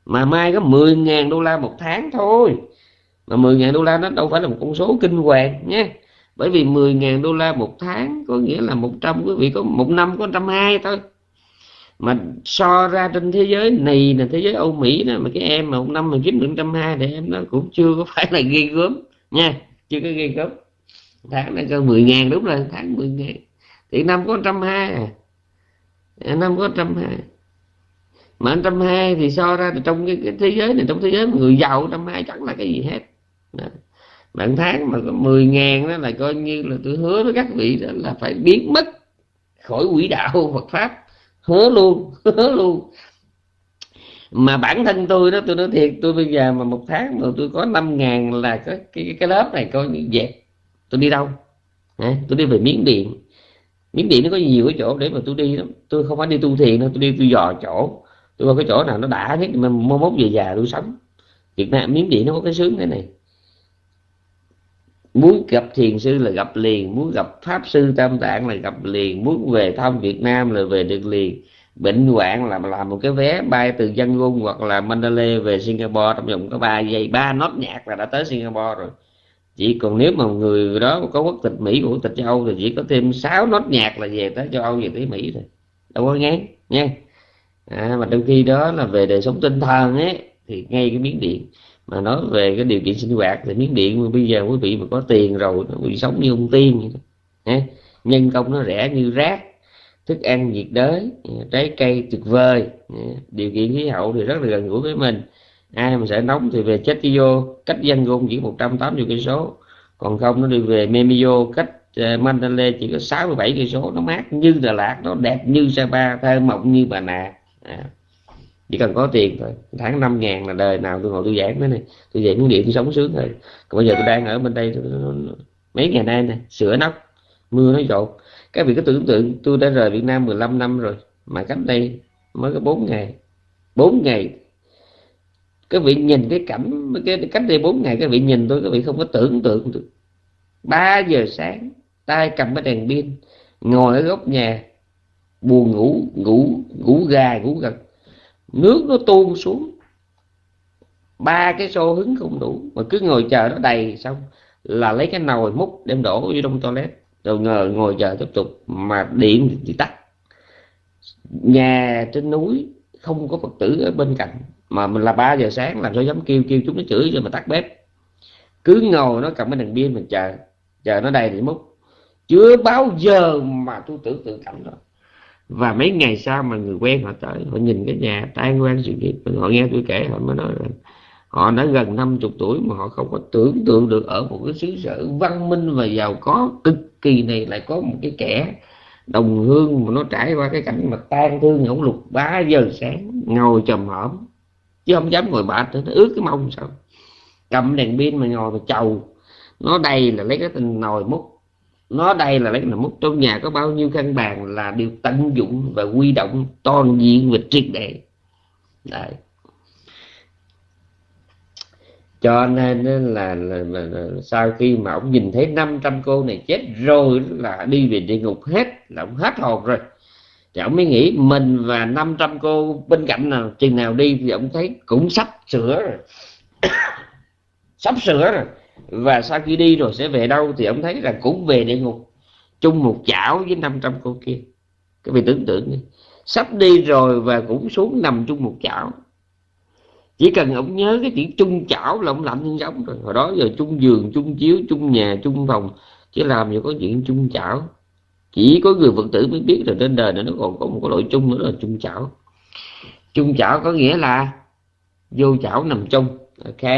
[SPEAKER 1] Mà mai có 10.000 đô la một tháng thôi. Mà 10.000 đô la nó đâu phải là một con số kinh hoàng nhé bởi vì 10.000 đô la một tháng có nghĩa là 100 quý vị có một năm có 120 thôi. Mà so ra trên thế giới này là thế giới Âu Mỹ đó, mà cái em mà một năm mà kiếm được 120 thì em nó cũng chưa có phải là ghi gớm nha, chưa có ghi gớm tháng này có 10 ngàn đúng rồi tháng 10 ngàn. Thì năm có 120 à. à. Năm có 120 mà 120 thì so ra thì trong cái, cái thế giới này trong thế giới người giàu 120 chẳng là cái gì hết. Đó. bạn tháng mà có 10 ngàn đó là coi như là tôi hứa với các vị đó là phải biến mất khỏi quỹ đạo Phật pháp. Hứa luôn hứa luôn. Mà bản thân tôi đó tôi nói thiệt tôi bây giờ mà một tháng mà tôi có 5 ngàn là cái, cái, cái lớp này coi như dẹp tôi đi đâu? À, tôi đi về miến điện. Miến điện nó có nhiều cái chỗ để mà tôi đi lắm. Tôi không phải đi tu thiền đâu tôi đi tôi dò chỗ. Tôi vào cái chỗ nào nó đã nhất mà mốt mốt về già tôi sống. Việt Nam miếng điện nó có cái sướng thế này. Muốn gặp thiền sư là gặp liền muốn gặp pháp sư tam tạng là gặp liền muốn về thăm Việt Nam là về được liền. Bệnh hoạn là làm một cái vé bay từ dân ngôn hoặc là Mandalay về Singapore trong vòng có 3 giây ba nốt nhạc là đã tới Singapore rồi chỉ còn nếu mà người đó có quốc tịch Mỹ quốc tịch châu Âu thì chỉ có thêm 6 nốt nhạc là về tới châu Âu về tới Mỹ thôi. Đâu có ngán nha. À, mà trong khi đó là về đời sống tinh thần ấy thì ngay cái miếng điện. Mà nói về cái điều kiện sinh hoạt thì miếng điện bây giờ quý vị mà có tiền rồi nó bị sống như ông tiên vậy đó. nhân công nó rẻ như rác thức ăn nhiệt đới trái cây tuyệt vời điều kiện khí hậu thì rất là gần gũi với mình ai mà sẽ nóng thì về chết vô. Cách dân gôn chỉ 180 cây số. Còn không nó đi về Memio cách ờ, Mandalay chỉ có 67 cây số. Nó mát như Đà Lạt nó đẹp như Sapa thơ mộng như Bà Nà. À, chỉ cần có tiền thôi. Tháng 5 ngàn là đời nào tôi ngồi tôi giảng thế này. Tôi về miếng điện tôi sống sướng rồi. Còn bây giờ tôi đang ở bên đây mấy ngày nay này sửa nóc mưa nó dột. Các vị cứ tưởng tượng tôi đã rời Việt Nam 15 năm rồi mà cách đây mới có 4 ngày. 4 ngày các vị nhìn cái cảnh, cái cách đây bốn ngày các vị nhìn tôi các vị không có tưởng tượng được. Ba giờ sáng, tay cầm cái đèn pin, ngồi ở góc nhà, buồn ngủ ngủ ngủ gà, ngủ gật. Nước nó tuôn xuống. Ba cái xô hứng không đủ, mà cứ ngồi chờ nó đầy xong là lấy cái nồi múc đem đổ vô trong toilet. Rồi ngờ ngồi chờ tiếp tục, mà điện thì tắt. Nhà trên núi không có phật tử ở bên cạnh mà mình là 3 giờ sáng, làm sao dám kêu kêu chúng nó chửi rồi mà tắt bếp. Cứ ngồi nó cầm cái đèn pin mình chờ. Chờ nó đầy thì múc. Chưa bao giờ mà tôi tưởng tượng cảnh đó. Và mấy ngày sau mà người quen họ tới, họ nhìn cái nhà tan quan sự nghiệp họ nghe tôi kể, họ mới nói rằng họ đã gần 50 tuổi mà họ không có tưởng tượng được ở một cái xứ sở văn minh và giàu có cực kỳ này lại có một cái kẻ đồng hương mà nó trải qua cái cảnh mà tan thương ngỗng lục 3 giờ sáng, ngồi trầm hổm chứ không dám ngồi bệt nữa nó ướt cái mông sao. Cầm đèn pin mà ngồi mà chầu. Nó đây là lấy cái tình nồi múc. Nó đây là lấy là múc. Trong nhà có bao nhiêu căn bàn là đều tận dụng và quy động toàn diện và triệt để. Đấy. Cho nên là, là, là, là sau khi mà ông nhìn thấy 500 cô này chết rồi là đi về địa ngục hết là ông hết hồn rồi thì ông mới nghĩ mình và 500 cô bên cạnh nào, chừng nào đi thì ông thấy cũng sắp sửa rồi. Sắp sửa rồi. Và sau khi đi rồi sẽ về đâu thì ông thấy là cũng về địa ngục, chung một chảo với 500 cô kia. Cái vị tưởng tượng đi. Sắp đi rồi và cũng xuống nằm chung một chảo. Chỉ cần ông nhớ cái chữ chung chảo là ông lạnh như giống rồi. Hồi đó giờ chung giường, chung chiếu, chung nhà, chung phòng. Chứ làm gì có chuyện chung chảo chỉ có người phật tử mới biết là trên đời này nó còn có một cái loại chung nữa là chung chảo. Chung chảo có nghĩa là vô chảo nằm chung ok?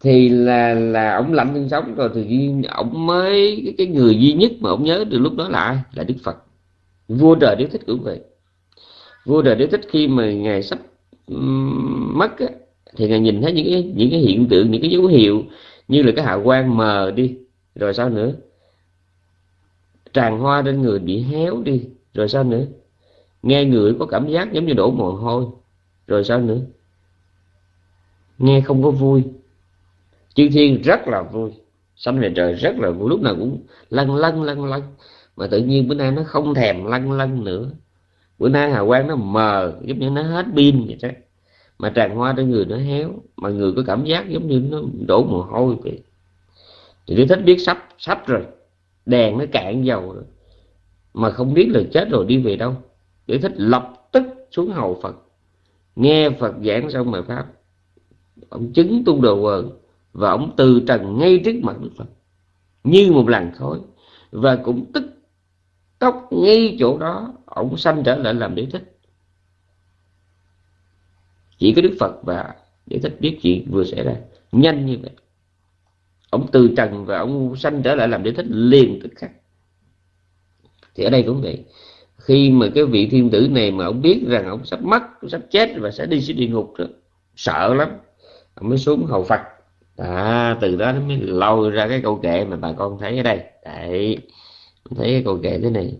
[SPEAKER 1] Thì là là ông lạnh thân sống rồi thì ông mới cái, cái người duy nhất mà ông nhớ từ lúc đó là là đức phật. Vua trời đế thích cũng vậy. Vua trời đế thích khi mà ngài sắp um, mất á, thì ngài nhìn thấy những cái những cái hiện tượng những cái dấu hiệu như là cái hạ quan mờ đi rồi sao nữa? Tràn hoa trên người bị héo đi. Rồi sao nữa? Nghe người có cảm giác giống như đổ mồ hôi. Rồi sao nữa? Nghe không có vui. Chư thiên rất là vui. Sanh về trời rất là vui. Lúc nào cũng lăn lăn lăn lăn. Mà tự nhiên bữa nay nó không thèm lăn lăn nữa. Bữa nay hào quang nó mờ, giống như nó hết pin vậy đó. Mà tràn hoa trên người nó héo. Mà người có cảm giác giống như nó đổ mồ hôi vậy. Thì tôi thích biết sắp sắp rồi đèn nó cạn dầu rồi mà không biết là chết rồi đi về đâu. Để thích lập tức xuống hầu Phật. Nghe Phật giảng xong bài pháp, ông chứng tu đồ quần và ông từ trần ngay trước mặt Đức Phật. Như một làn khói. Và cũng tức tốc ngay chỗ đó, ông sanh trở lại làm đế thích. Chỉ có Đức Phật và đế thích biết chuyện vừa xảy ra. Nhanh như vậy ông từ trần và ông sanh trở lại làm đế thích liền tức khắc. Thì ở đây cũng vậy. Khi mà cái vị thiên tử này mà ông biết rằng ông sắp mất sắp chết và sẽ đi xuống địa ngục đó, sợ lắm. Ông mới xuống hầu phật. À, từ đó nó mới lôi ra cái câu kệ mà bà con thấy ở đây. Đấy thấy cái câu kệ thế này.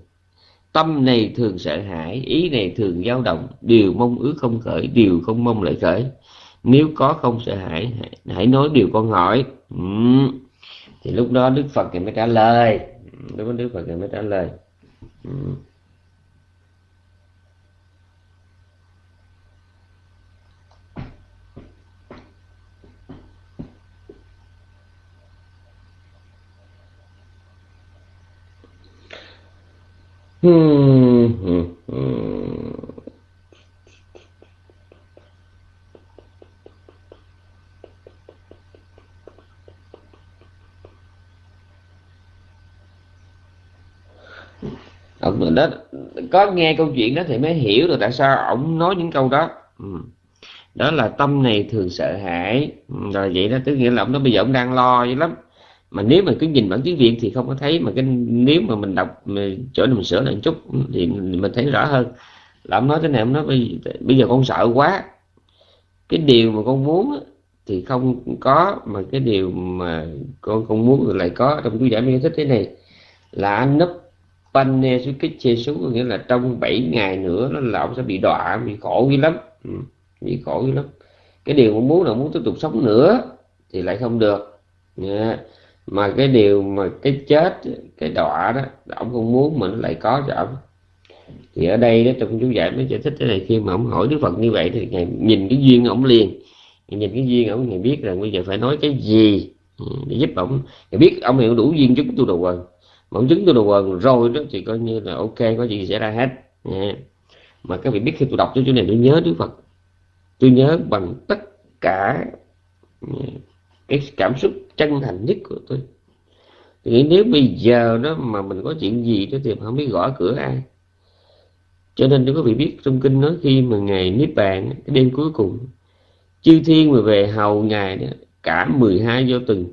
[SPEAKER 1] Tâm này thường sợ hãi ý này thường dao động điều mong ước không khởi điều không mong lại khởi nếu có không sợ hãi, hãy nói điều con hỏi ừ. thì lúc đó đức phật thì mới trả lời ừ, lúc đó đức phật thì mới trả lời ừ. Hmm. Hmm. Hmm. Ông đó có nghe câu chuyện đó thì mới hiểu được tại sao ông nói những câu đó. Ừ. đó là tâm này thường sợ hãi. Ừ, rồi vậy đó tức nghĩa là ông đó bây giờ ông đang lo dữ lắm. Mà nếu mà cứ nhìn bản tiếng việt thì không có thấy mà cái nếu mà mình đọc mình, chỗ này mình sửa lại một chút ừ, thì mình thấy rõ hơn. Là ông nói thế này ông nói bây, bây giờ con sợ quá. Cái điều mà con muốn thì không có mà cái điều mà con không muốn lại có trong chú giải thích thế này là anh nấp Pane xuống kích chê xuống nghĩa là trong 7 ngày nữa nó là ông sẽ bị đọa bị khổ dữ lắm. Ừ, bị khổ dữ lắm. Cái điều ông muốn là muốn tiếp tục sống nữa thì lại không được. Yeah. mà cái điều mà cái chết cái đọa đó ông không muốn mà nó lại có cho ông. Thì ở đây đó trong chú giải mới giải thích cái này khi mà ông hỏi Đức Phật như vậy thì ngài nhìn cái duyên ông liền. Nhìn cái duyên ông ngài biết rằng bây giờ phải nói cái gì ừ, để giúp ông. Ngài biết ông hiểu đủ duyên chúng tu rồi quần chứng tôi đồ quần rồi đó thì coi như là ok, có gì xảy ra hết. Nha. mà các vị biết khi tôi đọc cái chỗ này, tôi nhớ Đức Phật. Tôi nhớ bằng tất cả cái cảm xúc chân thành nhất của tôi. Thì nếu bây giờ đó mà mình có chuyện gì đó thì không biết gõ cửa ai. Cho nên quý vị biết trong kinh nói khi mà ngày niết bàn, cái đêm cuối cùng, chư thiên mà về hầu ngài đó, cả 12 do từng.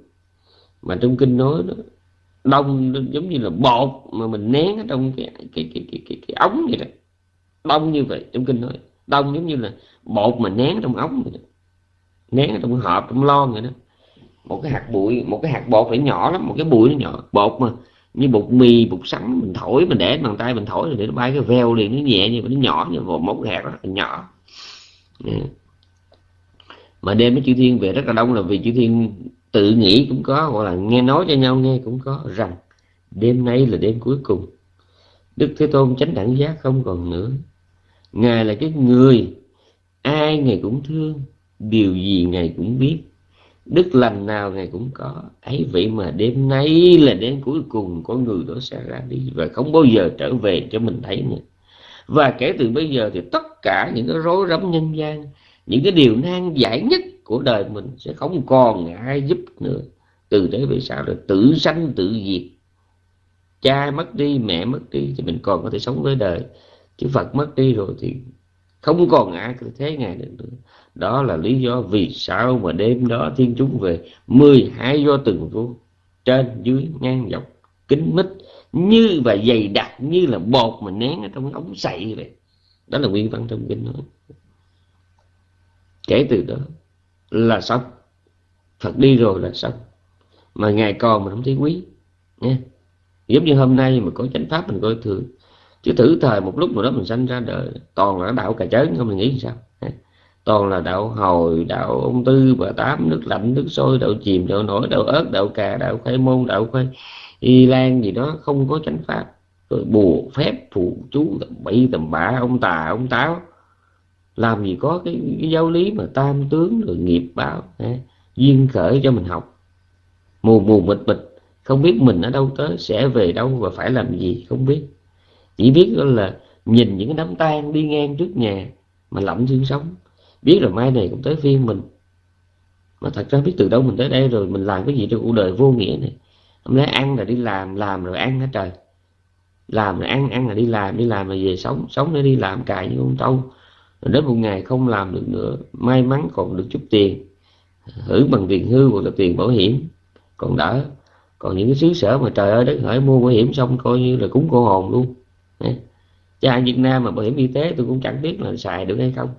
[SPEAKER 1] Mà trong kinh nói đó đông giống như là bột mà mình nén ở trong cái cái cái cái cái, cái ống vậy đó. Đông như vậy trong kinh nói. Đông giống như là bột mà nén trong ống vậy đó. nén ở trong hộp trong lon vậy đó. Một cái hạt bụi một cái hạt bột phải nhỏ lắm một cái bụi nó nhỏ. Bột mà như bột mì bột sắn mình thổi mình để bằng tay mình thổi rồi để nó bay cái veo liền nó nhẹ như nó nhỏ như một một hạt đó nhỏ. Mà đêm với chư thiên về rất là đông là vì chư thiên tự nghĩ cũng có, hoặc là nghe nói cho nhau nghe cũng có, rằng đêm nay là đêm cuối cùng. Đức thế tôn chánh đẳng giác không còn nữa. Ngài là cái người, ai ngài cũng thương, điều gì ngài cũng biết. Đức lành nào ngài cũng có. Ấy, vậy mà đêm nay là đêm cuối cùng con người đó sẽ ra đi và không bao giờ trở về cho mình thấy nữa. Và kể từ bây giờ thì tất cả những cái rối rắm nhân gian, những cái điều nan giải nhất của đời mình sẽ không còn ai giúp nữa. Từ đấy về sau là tự sanh, tự diệt. Cha mất đi, mẹ mất đi thì mình còn có thể sống với đời. Chứ phật mất đi rồi thì không còn ai có thế ngài được nữa. Đó là lý do vì sao mà đêm đó thiên chúng về 12 do từng vô trên, dưới, ngang dọc kính mít, như và dày đặc, như là bột mà nén ở trong ống sậy vậy. Đó là nguyên văn trong kinh nói. Kể từ đó là xong. Phật đi rồi là xong. Mà ngày còn mình không thấy quý nha giống như hôm nay mà có chánh pháp mình coi thường. Chứ thử thời một lúc nào đó mình sanh ra đời, toàn là đạo cà chớn, không mình nghĩ sao toàn là đạo hồi, đạo ông tư và tám, nước lạnh, nước sôi, đạo chìm, đạo nổi, đạo ớt, đạo cà, đạo khai môn, đạo khai y lan gì đó, không có chánh pháp. Rồi bùa phép phụ chú, tầm bậy, tầm bạ, ông tà, ông táo làm gì có cái, cái giáo lý mà tam tướng rồi nghiệp báo duyên khởi cho mình học. Mù mù mịt mịt. Không biết mình ở đâu tới sẽ về đâu và phải làm gì không biết. Chỉ biết là nhìn những cái đám tang đi ngang trước nhà mà lạnh xương sống biết rồi mai này cũng tới phiên mình. Mà thật ra biết từ đâu mình tới đây rồi mình làm cái gì trong cuộc đời vô nghĩa này. Hôm nay ăn là đi làm làm rồi ăn hết trời. Làm rồi ăn ăn là đi làm đi làm là về sống. Sống để đi làm cài như con trâu đến một ngày không làm được nữa, may mắn còn được chút tiền. Hưởng bằng tiền hư hoặc là tiền bảo hiểm. Còn đỡ, còn những cái xứ sở mà trời ơi, đất hỏi mua bảo hiểm xong coi như là cúng cô hồn luôn. Cha Việt Nam mà bảo hiểm y tế tôi cũng chẳng biết là xài được hay không.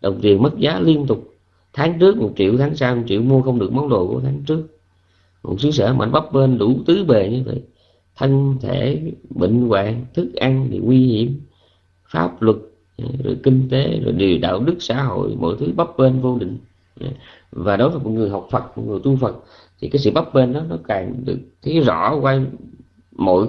[SPEAKER 1] Đồng tiền mất giá liên tục. Tháng trước một triệu, tháng sau một triệu, mua không được món đồ của tháng trước. Một xứ sở mạnh bắp bên đủ tứ bề như vậy. Thân thể, bệnh hoạn, thức ăn thì nguy hiểm. Pháp luật rồi kinh tế, rồi điều đạo đức xã hội, mọi thứ bấp bênh vô định. Và đối với một người học Phật, một người tu Phật, thì cái sự bấp bênh đó nó càng được thấy rõ qua mọi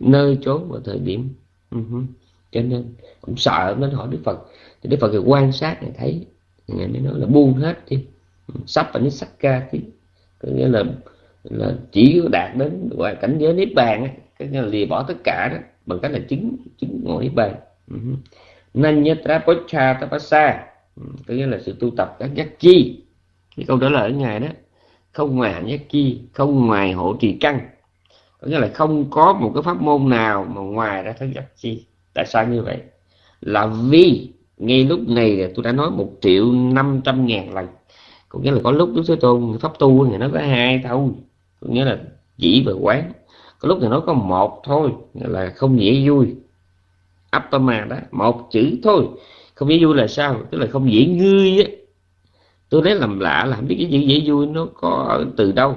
[SPEAKER 1] nơi chốn và thời điểm. Uh-huh. cho nên cũng sợ nên hỏi Đức Phật. Thì Đức Phật thì quan sát này, thấy ngài mới nói là buông hết đi. Sắp và sắc ca thì có nghĩa là là chỉ đạt đến ngoài cảnh giới niết bàn á. Nghĩa là lìa bỏ tất cả đó, bằng cách là chứng chứng ngộ niết bàn. Uh-huh. Nanyatra Pocha Tapasa ừ, có nghĩa là sự tu tập các giác chi. Cái câu trả lời ở ngài đó, không ngoài hạnh giác chi, không ngoài hộ trì căn. Có nghĩa là không có một cái pháp môn nào mà ngoài ra thất giác chi. Tại sao như vậy? Là vì ngay lúc này tôi đã nói một triệu năm trăm ngàn lần. Có nghĩa là có lúc Đức Thế Tôn pháp tu thì nó có hai thôi. Có nghĩa là chỉ về quán. Có lúc thì nó có một thôi là không dễ vui aptama đó, một chữ thôi. Không dễ vui là sao? Tức là không dễ ngươi á. Tôi thấy làm lạ là không biết cái chữ dễ vui nó có ở từ đâu.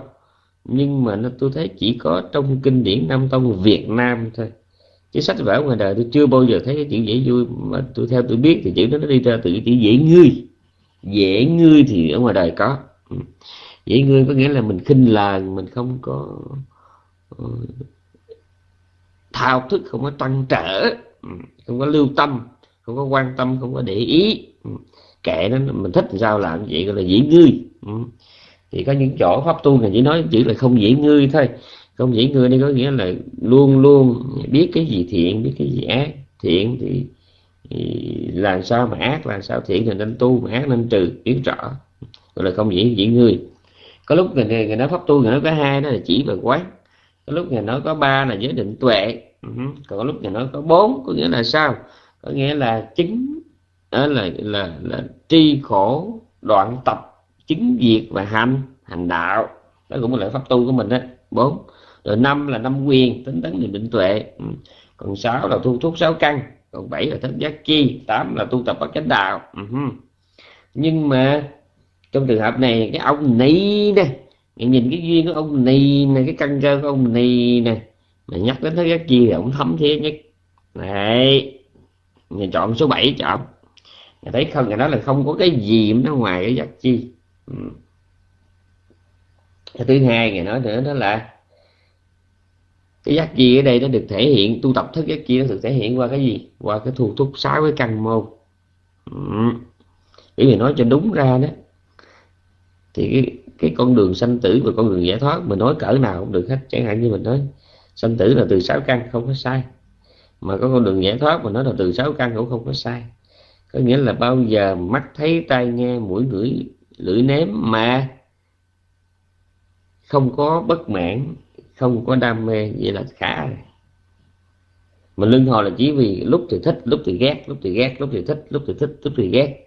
[SPEAKER 1] Nhưng mà nó, tôi thấy chỉ có trong kinh điển Nam Tông Việt Nam thôi. Chứ sách vở ngoài đời tôi chưa bao giờ thấy cái chữ dễ vui. Mà tôi theo tôi biết thì chữ đó nó đi ra từ cái chữ dễ ngươi. Dễ ngươi thì ở ngoài đời có. Ừ. Dễ ngươi có nghĩa là mình khinh lờn mình không có ờ, thao thức, không có trăn trở. Ừ. không có lưu tâm không có quan tâm không có để ý. Ừ. Kệ nó mình thích sao làm vậy gọi là dĩ ngươi. Ừ. Thì có những chỗ pháp tu này chỉ nói chỉ là không dĩ ngươi thôi. Không dĩ ngươi đây có nghĩa là luôn luôn biết cái gì thiện biết cái gì ác. Thiện thì, thì làm sao mà ác làm sao thiện thì nên tu mà ác nên trừ biết rõ. Gọi là không dĩ dĩ ngươi. Có lúc người, người nói pháp tu người nói có hai đó là chỉ về quán. Có lúc người nói có ba là giới định tuệ. Ừ. còn có lúc thì nó có bốn, có nghĩa là sao? Có nghĩa là chứng đó là là là tri khổ đoạn tập chứng diệt và hành hành đạo. Đó cũng là pháp tu của mình đó. Bốn. Rồi năm là năm quyền, tính tấn niệm định tuệ. Ừ. Còn sáu là thu thuốc sáu căn. Còn bảy là thất giác chi. Tám là tu tập bất chánh đạo. Ừ. Nhưng mà trong trường hợp này, cái ông này nè nhìn cái duyên của ông này nè, cái căn cơ của ông này nè mà nhắc đến thế giác chi thì cũng thấm thiết nhất. Này người chọn số 7 chọn. Người thấy không người nói là không có cái gì nó ngoài cái giác chi. Ừ. thứ hai người nói nữa đó là cái giác chi ở đây nó được thể hiện tu tập thức giác chi nó được thể hiện qua cái gì? Qua cái thu thúc sáu cái căn môn. Ừ. bởi vì nói cho đúng ra đó thì cái, cái con đường sanh tử và con đường giải thoát mình nói cỡ nào cũng được hết. Chẳng hạn như mình nói sanh tử là từ sáu căn không có sai. Mà có con đường giải thoát mà nói là từ sáu căn cũng không có sai. Có nghĩa là bao giờ mắt thấy tai nghe mũi ngửi lưỡi nếm mà không có bất mãn không có đam mê vậy là khả rồi. Mà lưng hồi là chỉ vì lúc thì thích lúc thì ghét lúc thì ghét lúc thì thích lúc thì thích lúc thì ghét.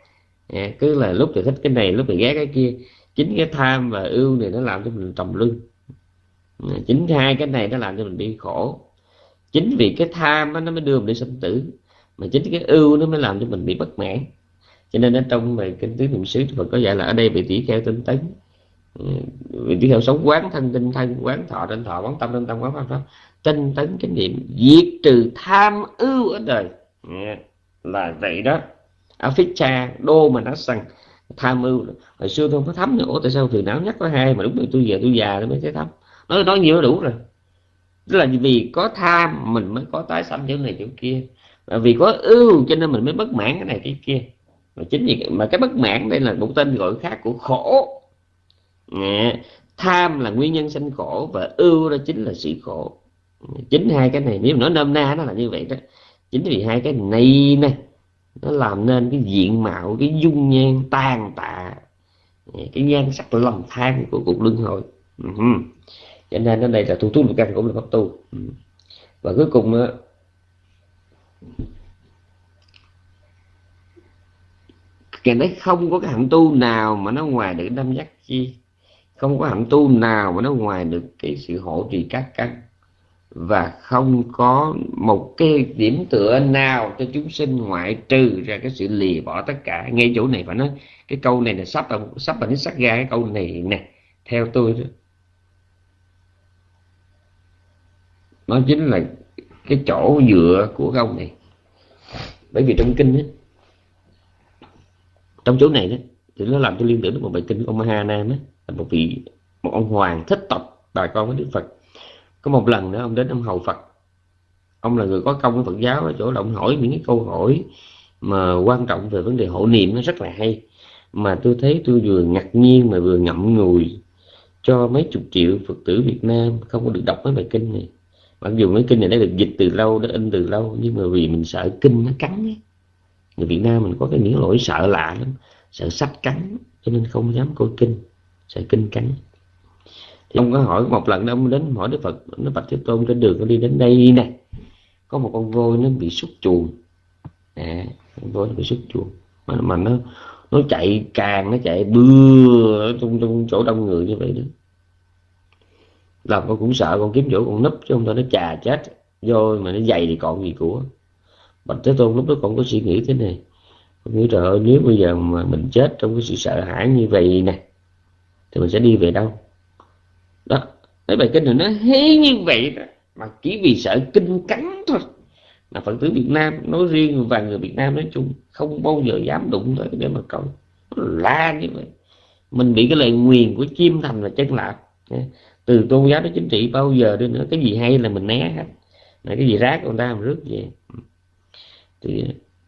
[SPEAKER 1] À, cứ là lúc thì thích cái này lúc thì ghét cái kia. Chính cái tham và ưu này nó làm cho mình trầm lưng chính hai cái này nó làm cho mình bị khổ. Chính vì cái tham đó, nó mới đưa mình đi sinh tử. Mà chính cái ưu nó mới làm cho mình bị bất mãn. Cho nên ở trong bài kinh tứ niệm xứ Phật có dạy là ở đây bị tỷ kheo tinh tấn. Ừ, vì tỷ kheo sống quán thân tinh thân quán thọ trên thọ quán tâm trên tâm quán pháp pháp. Tinh tấn chánh niệm diệt trừ tham ưu ở đời. Là vậy đó. Ở phía cha đô mà nó sang tham ưu. Hồi xưa tôi không có thấm nữa. Tại sao từ não nhắc có hai mà lúc này tôi về tôi già tôi mới thấy thấm nói nói nhiều đủ rồi. Tức là vì có tham mình mới có tái sanh chỗ này chỗ kia. Và vì có ưu cho nên mình mới bất mãn cái này cái kia. Mà chính vì mà cái bất mãn đây là một tên gọi khác của khổ. À, tham là nguyên nhân sanh khổ và ưu đó chính là sự khổ. Chính hai cái này nếu nói nôm na nó là như vậy đó. Chính vì hai cái này nè nó làm nên cái diện mạo cái dung nhan tàn tạ. Cái nhan sắc lòng than của cuộc luân hồi. Uh-huh cho nên ở đây là thu tu lục căn cũng là pháp tu. Ừ. Và cuối cùng á cái đấy không có cái hạnh tu nào mà nó ngoài được năm giác chi, không có hạnh tu nào mà nó ngoài được cái sự hỗ trì các căn, và không có một cái điểm tựa nào cho chúng sinh ngoại trừ ra cái sự lìa bỏ tất cả. Ngay chỗ này phải nói, cái câu này là sắp sắp là nó sắc ra cái câu này nè, theo tôi đó. Nó chính là cái chỗ dựa của ông này. Bởi vì trong kinh ấy, trong chỗ này đó thì nó làm cho liên tưởng đến một bài kinh của ông Maha Nam á là một vị một ông hoàng thích tộc bà con với Đức Phật. Có một lần nữa ông đến ông hầu Phật. Ông là người có công với Phật giáo ở chỗ là ông hỏi những cái câu hỏi mà quan trọng về vấn đề hộ niệm nó rất là hay. Mà tôi thấy tôi vừa ngạc nhiên mà vừa ngậm ngùi cho mấy chục triệu Phật tử Việt Nam không có được đọc mấy bài kinh này mặc dù mấy kinh này đã được dịch từ lâu đã in từ lâu nhưng mà vì mình sợ kinh nó cắn ấy. người Việt Nam mình có cái những lỗi sợ lạ lắm sợ sách cắn cho nên không dám coi kinh sợ kinh cắn. Thì ông có hỏi một lần ông đến hỏi Đức Phật nó bạch Thế Tôn trên đường nó đi đến đây nè có một con voi nó bị xúc chuồng. À, con voi nó bị xúc chuồng. Mà, mà nó nó chạy càng nó chạy bưa trong, trong chỗ đông người như vậy đó làm con cũng sợ, con kiếm chỗ con núp, chứ không thôi nó chà chết. Vô mà nó dày thì còn gì của. Bạch thế tôn lúc đó con có suy nghĩ thế này. Con nghĩ trời ơi, nếu bây giờ mà mình chết trong cái sự sợ hãi như vậy nè, thì mình sẽ đi về đâu? Đó cái bài kinh này nó hế như vậy đó. Mà chỉ vì sợ kinh cắn thôi. Mà phật tử Việt Nam nói riêng và người Việt Nam nói chung không bao giờ dám đụng tới để mà cầu. La như vậy. Mình bị cái lời nguyền của chim thành là chân lạp từ tôn giáo đến chính trị bao giờ đi nữa cái gì hay là mình né hết. Là cái gì rác con ta mình rước về.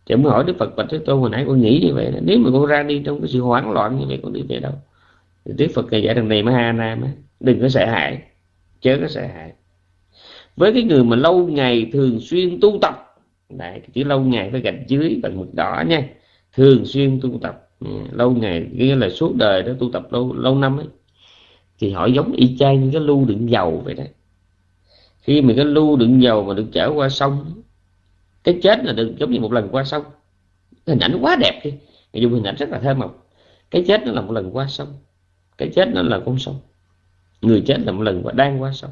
[SPEAKER 1] Thì muốn hỏi Đức Phật Bạch Thế Tôn hồi nãy con nghĩ như vậy nếu mà con ra đi trong cái sự hoảng loạn như vậy con đi về đâu? Thì Đức Phật dạy đằng này mà ha nam á đừng có sợ hãi chớ có sợ hãi. Với cái người mà lâu ngày thường xuyên tu tập Đấy, chữ lâu ngày phải gạch dưới bằng mực đỏ nha thường xuyên tu tập. Ừ, lâu ngày nghĩa là suốt đời đó tu tập lâu lâu năm ấy thì họ giống y chang như cái lưu đựng dầu vậy đấy khi mà cái lưu đựng dầu mà được chở qua sông, cái chết là được giống như một lần qua sông. Hình ảnh quá đẹp đi. Dùng hình ảnh rất là thơ mộng. Cái chết nó là một lần qua sông. Cái chết nó là con sông. Người chết là một lần và đang qua sông.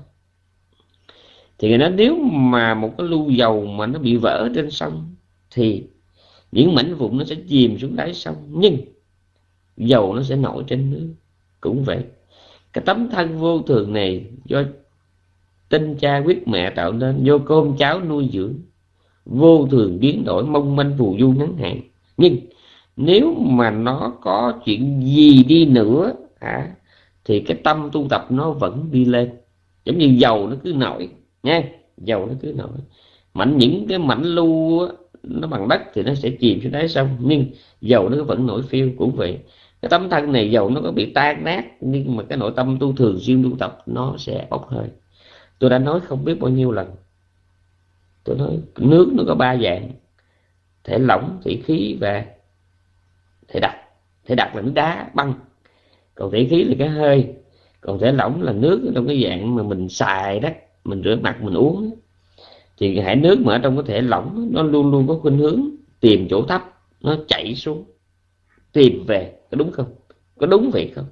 [SPEAKER 1] Thì người nói nếu mà một cái lưu dầu mà nó bị vỡ trên sông, thì những mảnh vụn nó sẽ chìm xuống đáy sông. Nhưng dầu nó sẽ nổi trên nước. Cũng vậy cái tấm thân vô thường này do tinh cha quyết mẹ tạo nên, do cơm cháo nuôi dưỡng, vô thường biến đổi, mong manh phù du ngắn hạn. Nhưng nếu mà nó có chuyện gì đi nữa, hả, thì cái tâm tu tập nó vẫn đi lên. Giống như dầu nó cứ nổi, nha, dầu nó cứ nổi. Mảnh những cái mảnh lưu nó bằng đất thì nó sẽ chìm xuống đáy sông. Nhưng dầu nó vẫn nổi phiêu cũng vậy cái tấm thân này dầu nó có bị tan nát, nhưng mà cái nội tâm tu thường xuyên tu tập nó sẽ bốc hơi. Tôi đã nói không biết bao nhiêu lần. Tôi nói, nước nó có ba dạng, thể lỏng, thể khí và thể đặc. Thể đặc là nước đá, băng. Còn thể khí là cái hơi. Còn thể lỏng là nước trong cái dạng mà mình xài đó, mình rửa mặt, mình uống thì hãy nước mà ở trong cái thể lỏng, nó luôn luôn có khuynh hướng tìm chỗ thấp, nó chảy xuống tìm về có đúng không? Có đúng vậy không?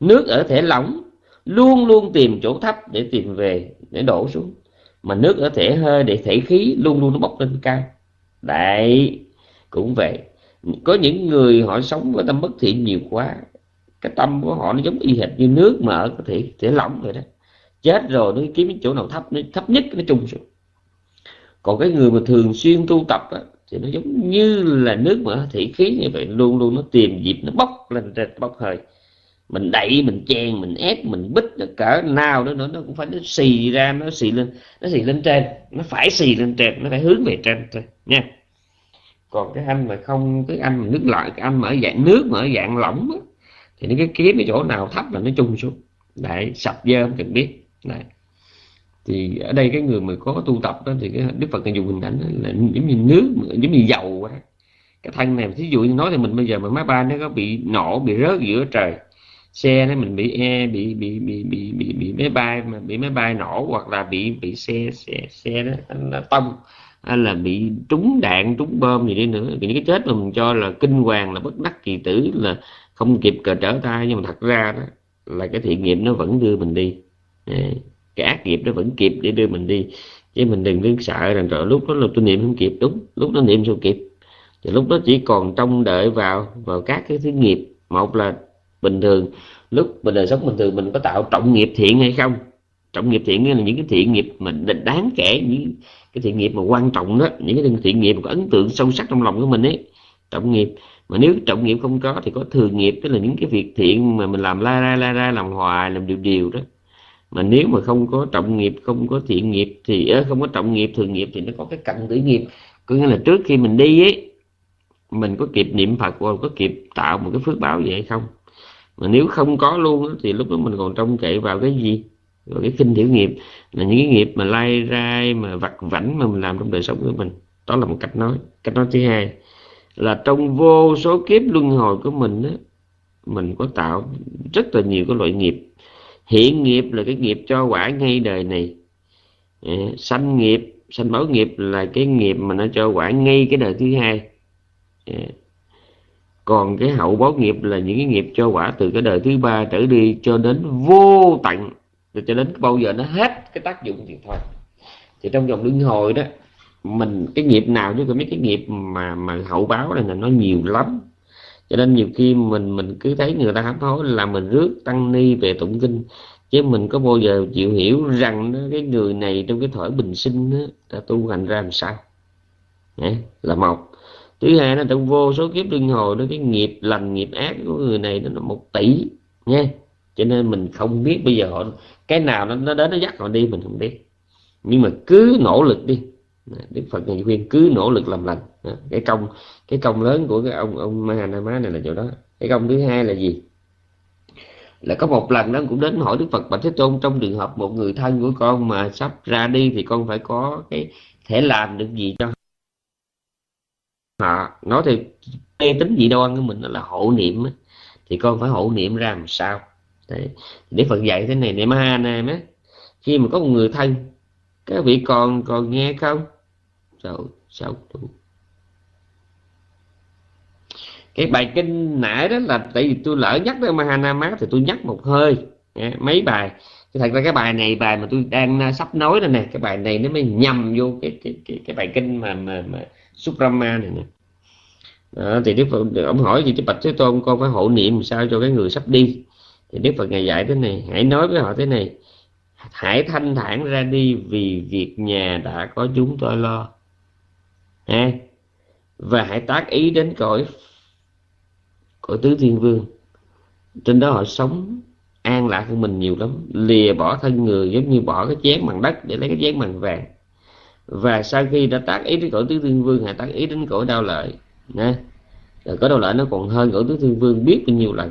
[SPEAKER 1] Nước ở thể lỏng luôn luôn tìm chỗ thấp để tìm về để đổ xuống. Mà nước ở thể hơi để thể khí luôn luôn nó bốc lên cao. Đấy cũng vậy. Có những người họ sống với tâm bất thiện nhiều quá. Cái tâm của họ nó giống y hệt như nước mà ở có thể thể lỏng vậy đó. Chết rồi nó kiếm cái chỗ nào thấp nó thấp nhất nó chung xuống. Còn cái người mà thường xuyên tu tập á, thì nó giống như là nước mà thủy khí như vậy luôn luôn nó tìm dịp nó bốc lên trên bốc hơi. Mình đẩy mình chen mình ép mình bích nó cỡ nào đó nữa nó cũng phải nó xì ra nó xì lên nó xì lên trên nó phải xì lên trên nó phải hướng về trên thôi nha. Còn cái anh mà không cái anh mà nước loại cái anh mà ở dạng nước mà ở dạng lỏng á, thì nó cái kiếm cái chỗ nào thấp là nó chung xuống. Đấy sập dơ không cần biết. Đấy thì ở đây cái người mà có tu tập đó, thì cái đức phật dùng hình ảnh là giống như nước giống như dầu đó. cái thân này thí dụ như nói thì mình bây giờ mà máy bay nó có bị nổ bị rớt giữa trời xe nó mình bị e bị bị bị bị bị, bị máy bay mà bị máy bay nổ hoặc là bị bị xe xe xe đó nó tông hay là bị trúng đạn trúng bom gì đi nữa. Thì những cái chết mà mình cho là kinh hoàng là bất đắc kỳ tử là không kịp cờ trở tay. Nhưng mà thật ra đó là cái thiện nghiệp nó vẫn đưa mình đi cái ác nghiệp nó vẫn kịp để đưa mình đi. Chứ mình đừng cứ sợ rằng rồi lúc đó là tôi niệm không kịp. Đúng, lúc đó niệm không kịp. Thì lúc đó chỉ còn trông đợi vào vào các cái thứ nghiệp. Một là bình thường, lúc mình đời sống bình thường mình có tạo trọng nghiệp thiện hay không? Trọng nghiệp thiện nghĩa là những cái thiện nghiệp mình đáng kể, những cái thiện nghiệp mà quan trọng đó, những cái thiện nghiệp mà có ấn tượng sâu sắc trong lòng của mình ấy. Trọng nghiệp, mà nếu trọng nghiệp không có thì có thường nghiệp, tức là những cái việc thiện mà mình làm la ra la ra làm hoài, làm điều điều đó mà nếu mà không có trọng nghiệp, không có thiện nghiệp thì không có trọng nghiệp, thường nghiệp thì nó có cái cận tử nghiệp. Có nghĩa là trước khi mình đi ấy, mình có kịp niệm phật hoặc có kịp tạo một cái phước báo gì hay không? Mà nếu không có luôn thì lúc đó mình còn trông cậy vào cái gì? Vào cái kinh thiểu nghiệp. Là những cái nghiệp mà lai rai, mà vặt vảnh mà mình làm trong đời sống của mình. Đó là một cách nói. Cách nói thứ hai là trong vô số kiếp luân hồi của mình á, mình có tạo rất là nhiều cái loại nghiệp hiện nghiệp là cái nghiệp cho quả ngay đời này. Ờ, sanh nghiệp, sanh báo nghiệp là cái nghiệp mà nó cho quả ngay cái đời thứ hai. Ờ, còn cái hậu báo nghiệp là những cái nghiệp cho quả từ cái đời thứ ba trở đi cho đến vô tận. Cho đến bao giờ nó hết cái tác dụng thì thôi. Thì trong vòng luân hồi đó, mình cái nghiệp nào chứ còn mấy cái nghiệp mà mà hậu báo này là nó nhiều lắm cho nên nhiều khi mình mình cứ thấy người ta hấp hối là mình rước tăng ni về tụng kinh. Chứ mình có bao giờ chịu hiểu rằng đó, cái người này trong cái thời bình sinh đó, đã tu hành ra làm sao. Đấy, là một. Thứ hai là trong vô số kiếp luân hồi đó cái nghiệp lành nghiệp ác của người này nó là một tỷ. Nha cho nên mình không biết bây giờ họ cái nào nó nó đến nó dắt họ đi mình không biết. Nhưng mà cứ nỗ lực đi. Đức phật ngày khuyên cứ nỗ lực làm lành. Cái công cái công lớn của cái ông ông Mahanama này là chỗ đó. Cái công thứ hai là gì? Là có một lần nó cũng đến hỏi Đức Phật, Bạch Thế Tôn, trong trường hợp một người thân của con mà sắp ra đi thì con phải có cái thể làm được gì cho họ? Nói thì mê tính dị đoan của mình là hộ niệm thì con phải hộ niệm ra làm sao? Đấy. để Phật dạy thế này niệm ma nam á khi mà có một người thân, các vị còn còn nghe không? Sao sao cái bài kinh nãy đó là tại vì tôi lỡ nhắc tới Mahanama thì tôi nhắc một hơi. Mấy bài. Thật ra cái bài này bài mà tôi đang à, sắp nói đây nè cái bài này nó mới nhầm vô cái cái cái, cái bài kinh mà mà, mà Suprama này nè. À, thì Đức Phật ông hỏi gì chứ Bạch Thế Tôn con phải hộ niệm sao cho cái người sắp đi? Thì Đức Phật ngày dạy thế này hãy nói với họ thế này hãy thanh thản ra đi vì việc nhà đã có chúng tôi lo. Ha và hãy tác ý đến cõi của tứ thiên vương. Trên đó họ sống, an lạc của mình nhiều lắm. Lìa bỏ thân người, giống như bỏ cái chén bằng đất để lấy cái chén bằng vàng. Và sau khi đã tác ý đến cõi tứ thiên vương hãy tác ý đến cõi đau lợi nè rồi cõi đau lợi nó còn hơn cõi tứ thiên vương biết bao nhiêu lần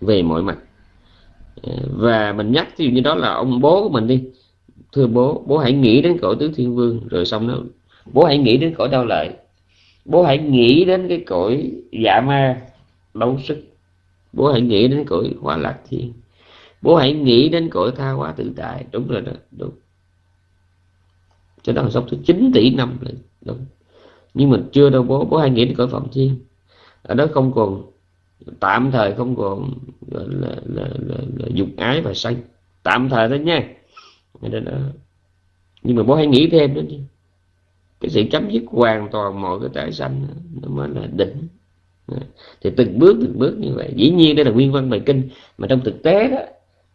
[SPEAKER 1] về mọi mặt. Và mình nhắc ví dụ như đó là ông bố của mình đi. Thưa bố bố hãy nghĩ đến cõi tứ thiên vương. Rồi xong đó, bố hãy nghĩ đến cõi đau lợi. Bố hãy nghĩ đến cái cõi dạ ma đấu sức. Bố hãy nghĩ đến cõi hoa lạc thiên. Bố hãy nghĩ đến cõi tha hóa tự tại. Đúng rồi đó đúng. Cho đó là sống tới 9 tỷ năm rồi đúng. Nhưng mà chưa đâu bố bố hãy nghĩ đến cõi phạm thiên ở đó không còn tạm thời không còn là, là, là, là, là dục ái và sanh. Tạm thời thôi nha. Đó, đó. nhưng mà bố hãy nghĩ thêm đó chứ. Cái sự chấm dứt hoàn toàn mọi cái tái sanh nó mới là đỉnh thì từng bước từng bước như vậy. Dĩ nhiên đây là nguyên văn bài kinh, mà trong thực tế đó,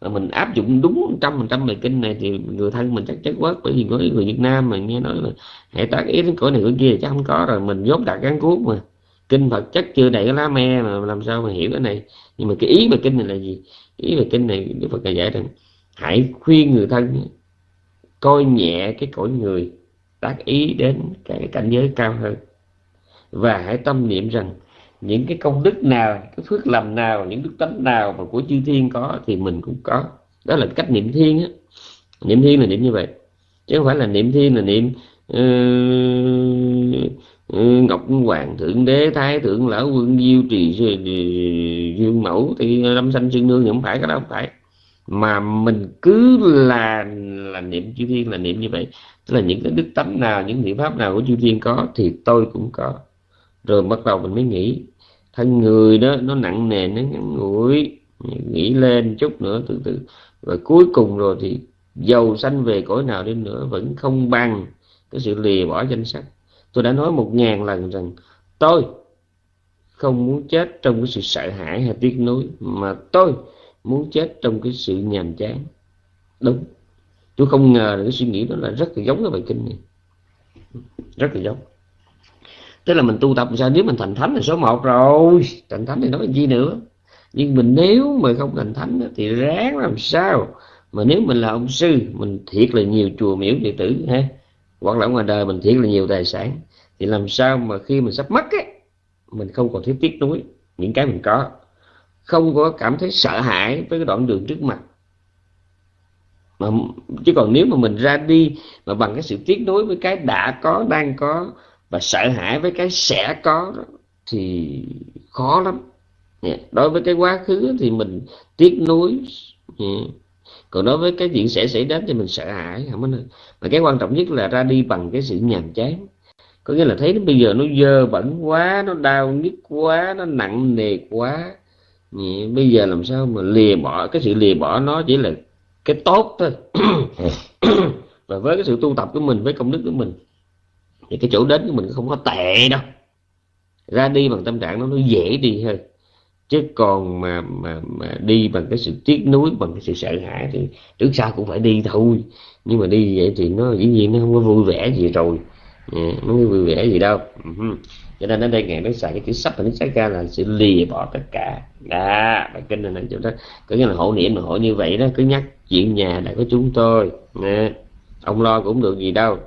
[SPEAKER 1] mà mình áp dụng đúng trăm phần trăm bài kinh này thì người thân mình chắc chắn quá, bởi vì có người Việt Nam mà nghe nói là hệ tác ý đến cõi này cõi kia chắc không có rồi, mình dốt đặt gắn cuốc mà. Kinh Phật chắc chưa đầy cái lá me mà làm sao mà hiểu cái này. Nhưng mà cái ý bài kinh này là gì? Ý bài kinh này Đức Phật dạy rằng, hãy khuyên người thân coi nhẹ cái cõi người tác ý đến cái cảnh giới cao hơn và hãy tâm niệm rằng những cái công đức nào cái phước lành nào những đức tánh nào mà của chư thiên có thì mình cũng có. Đó là cách niệm thiên á. Niệm thiên là niệm như vậy. Chứ không phải là niệm thiên là niệm uh, ngọc hoàng thượng đế thái thượng lão quân diêu trì dương mẫu thì lâm sanh xương nương không phải cái đó không phải. Mà mình cứ là là niệm chư thiên là niệm như vậy. Tức là những cái đức tánh nào những niệm pháp nào của chư thiên có thì tôi cũng có. Rồi bắt đầu mình mới nghĩ thân người đó, nó nặng nề, nó ngắn ngủi nghĩ lên chút nữa, từ từ. Và cuối cùng rồi thì giàu sanh về cõi nào đi nữa vẫn không bằng cái sự lìa bỏ danh sắc tôi đã nói một ngàn lần rằng tôi không muốn chết trong cái sự sợ hãi hay tiếc nuối, mà tôi muốn chết trong cái sự nhàm chán. Đúng. Tôi không ngờ là cái suy nghĩ đó là rất là giống cái bài kinh này. Rất là giống tức là mình tu tập sao? Nếu mình thành thánh là số một rồi. Thành thánh thì nói gì nữa? Nhưng mình nếu mà không thành thánh thì ráng làm sao? Mà nếu mình là ông sư mình thiệt là nhiều chùa miếu đệ tử ha? Hoặc là ngoài đời mình thiệt là nhiều tài sản thì làm sao mà khi mình sắp mất ấy, mình không còn thấy tiếc nuối? Những cái mình có. Không có cảm thấy sợ hãi với cái đoạn đường trước mặt. Mà chứ còn nếu mà mình ra đi mà bằng cái sự tiếc nuối với cái đã có đang có và sợ hãi với cái sẽ có đó, thì khó lắm. Đối với cái quá khứ thì mình tiếc nuối. Còn đối với cái chuyện sẽ xảy đến thì mình sợ hãi không có mà cái quan trọng nhất là ra đi bằng cái sự nhàm chán. Có nghĩa là thấy nó bây giờ nó dơ bẩn quá nó đau nhức quá nó nặng nề quá. Bây giờ làm sao mà lìa bỏ cái sự lìa bỏ nó chỉ là cái tốt thôi. Và với cái sự tu tập của mình với công đức của mình thì cái chỗ đến của mình không có tệ đâu. Ra đi bằng tâm trạng nó nó dễ đi hơn. Chứ còn mà mà mà đi bằng cái sự tiếc nuối, bằng cái sự sợ hãi thì trước sau cũng phải đi thôi. Nhưng mà đi vậy thì nó dĩ nhiên nó không có vui vẻ gì rồi. Dạ, nó không vui vẻ gì đâu. Ừ Cho nên ở đây ngài nói xài cái chữ sắp và nước ra là sự lìa bỏ tất cả. Đó, bài kinh này là chỗ đó. Có nghĩa là hộ niệm mà hộ như vậy đó, cứ nhắc chuyện nhà đã có chúng tôi. Nè, ông lo cũng được gì đâu.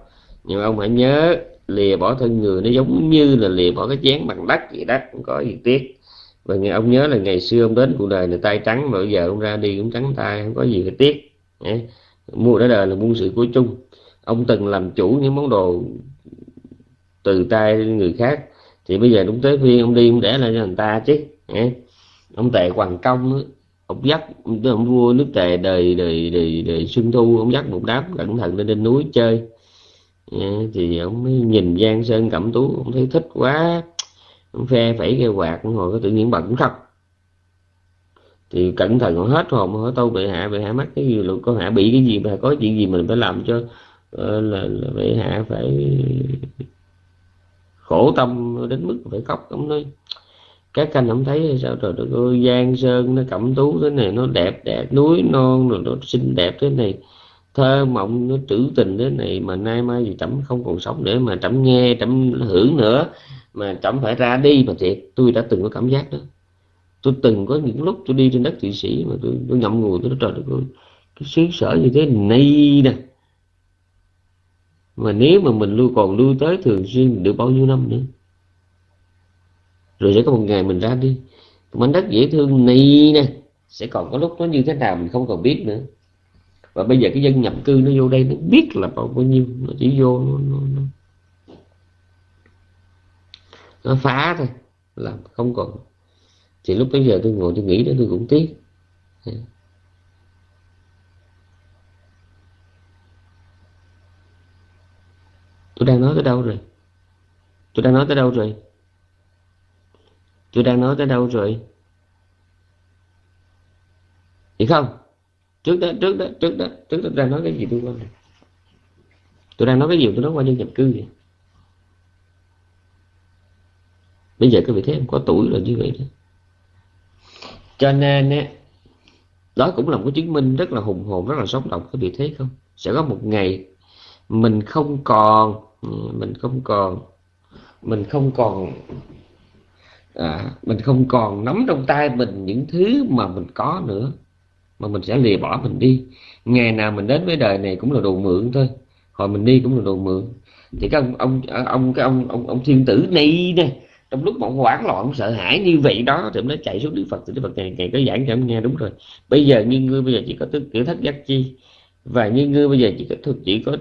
[SPEAKER 1] Nhưng ông hãy nhớ lìa bỏ thân người nó giống như là lìa bỏ cái chén bằng đất vậy đó không có gì tiếc. Và ngày ông nhớ là ngày xưa ông đến cuộc đời này tay trắng mà bây giờ ông ra đi cũng trắng tay không có gì phải tiếc. Mua đã đời là buôn sự của chung. Ông từng làm chủ những món đồ từ tay người khác thì bây giờ đúng tới phiên ông đi ông để lại cho người ta chứ. Ông tệ hoàng công ông dắt ông vua nước tề đời đời đời, đời xuân thu ông dắt một đám cẩn thận lên trên núi chơi thì ông mới nhìn giang sơn cẩm tú ông thấy thích quá. Ông phe phẩy cái quạt ngồi có tự nhiên bận khóc thì cẩn thận hết hồn hỏi tôi bệ hạ bệ hạ mắc cái gì luôn có hạ bị cái gì mà có chuyện gì mình phải làm cho ờ, là, là bệ hạ phải khổ tâm đến mức phải khóc. Ông nói các canh ông thấy sao trời đất ơi giang sơn nó cẩm tú thế này nó đẹp đẹp núi non rồi nó xinh đẹp thế này thơ mộng nó trữ tình thế này mà nay mai gì trẫm không còn sống để mà trẫm nghe trẫm hưởng nữa mà trẫm phải ra đi mà thiệt. Tôi đã từng có cảm giác đó. Tôi từng có những lúc tôi đi trên đất thụy sĩ mà tôi, tôi ngậm ngùi tôi nói trời đất ơi cái xứ sở như thế này nè. Mà nếu mà mình lưu còn lưu tới thường xuyên được bao nhiêu năm nữa? Rồi sẽ có một ngày mình ra đi. Mảnh đất dễ thương này nè sẽ còn có lúc nó như thế nào mình không còn biết nữa và bây giờ cái dân nhập cư nó vô đây nó biết là bao nhiêu nó chỉ vô nó, nó, nó, nó phá thôi làm không còn. Thì lúc bây giờ tôi ngồi tôi nghĩ đó tôi cũng tiếc. Tôi đang nói tới đâu rồi? Tôi đang nói tới đâu rồi? Tôi đang nói tới đâu rồi? Hiểu không? Trước đó trước đó trước đó trước đó đang nói cái gì tôi quên rồi. Tôi đang nói cái gì tôi nói qua dân nhập cư vậy? Bây giờ các vị thấy em có tuổi rồi như vậy đó cho nên á đó cũng là một cái chứng minh rất là hùng hồn rất là sống động các vị thấy không? Sẽ có một ngày mình không còn ừ, mình không còn mình không còn à, mình không còn nắm trong tay mình những thứ mà mình có nữa mà mình sẽ lìa bỏ mình đi. Ngày nào mình đến với đời này cũng là đồ mượn thôi. Hồi mình đi cũng là đồ mượn. Thì các ông ông à, ông, cái ông ông ông thiên tử này nè, trong lúc bọn hoảng loạn sợ hãi như vậy đó, thì nó chạy xuống đức phật. Thì đức phật ngày ngày có giảng cho ông nghe, đúng rồi. Bây giờ như ngươi bây giờ chỉ có tức kiểu thất giác chi. Và như ngươi bây giờ chỉ có chỉ có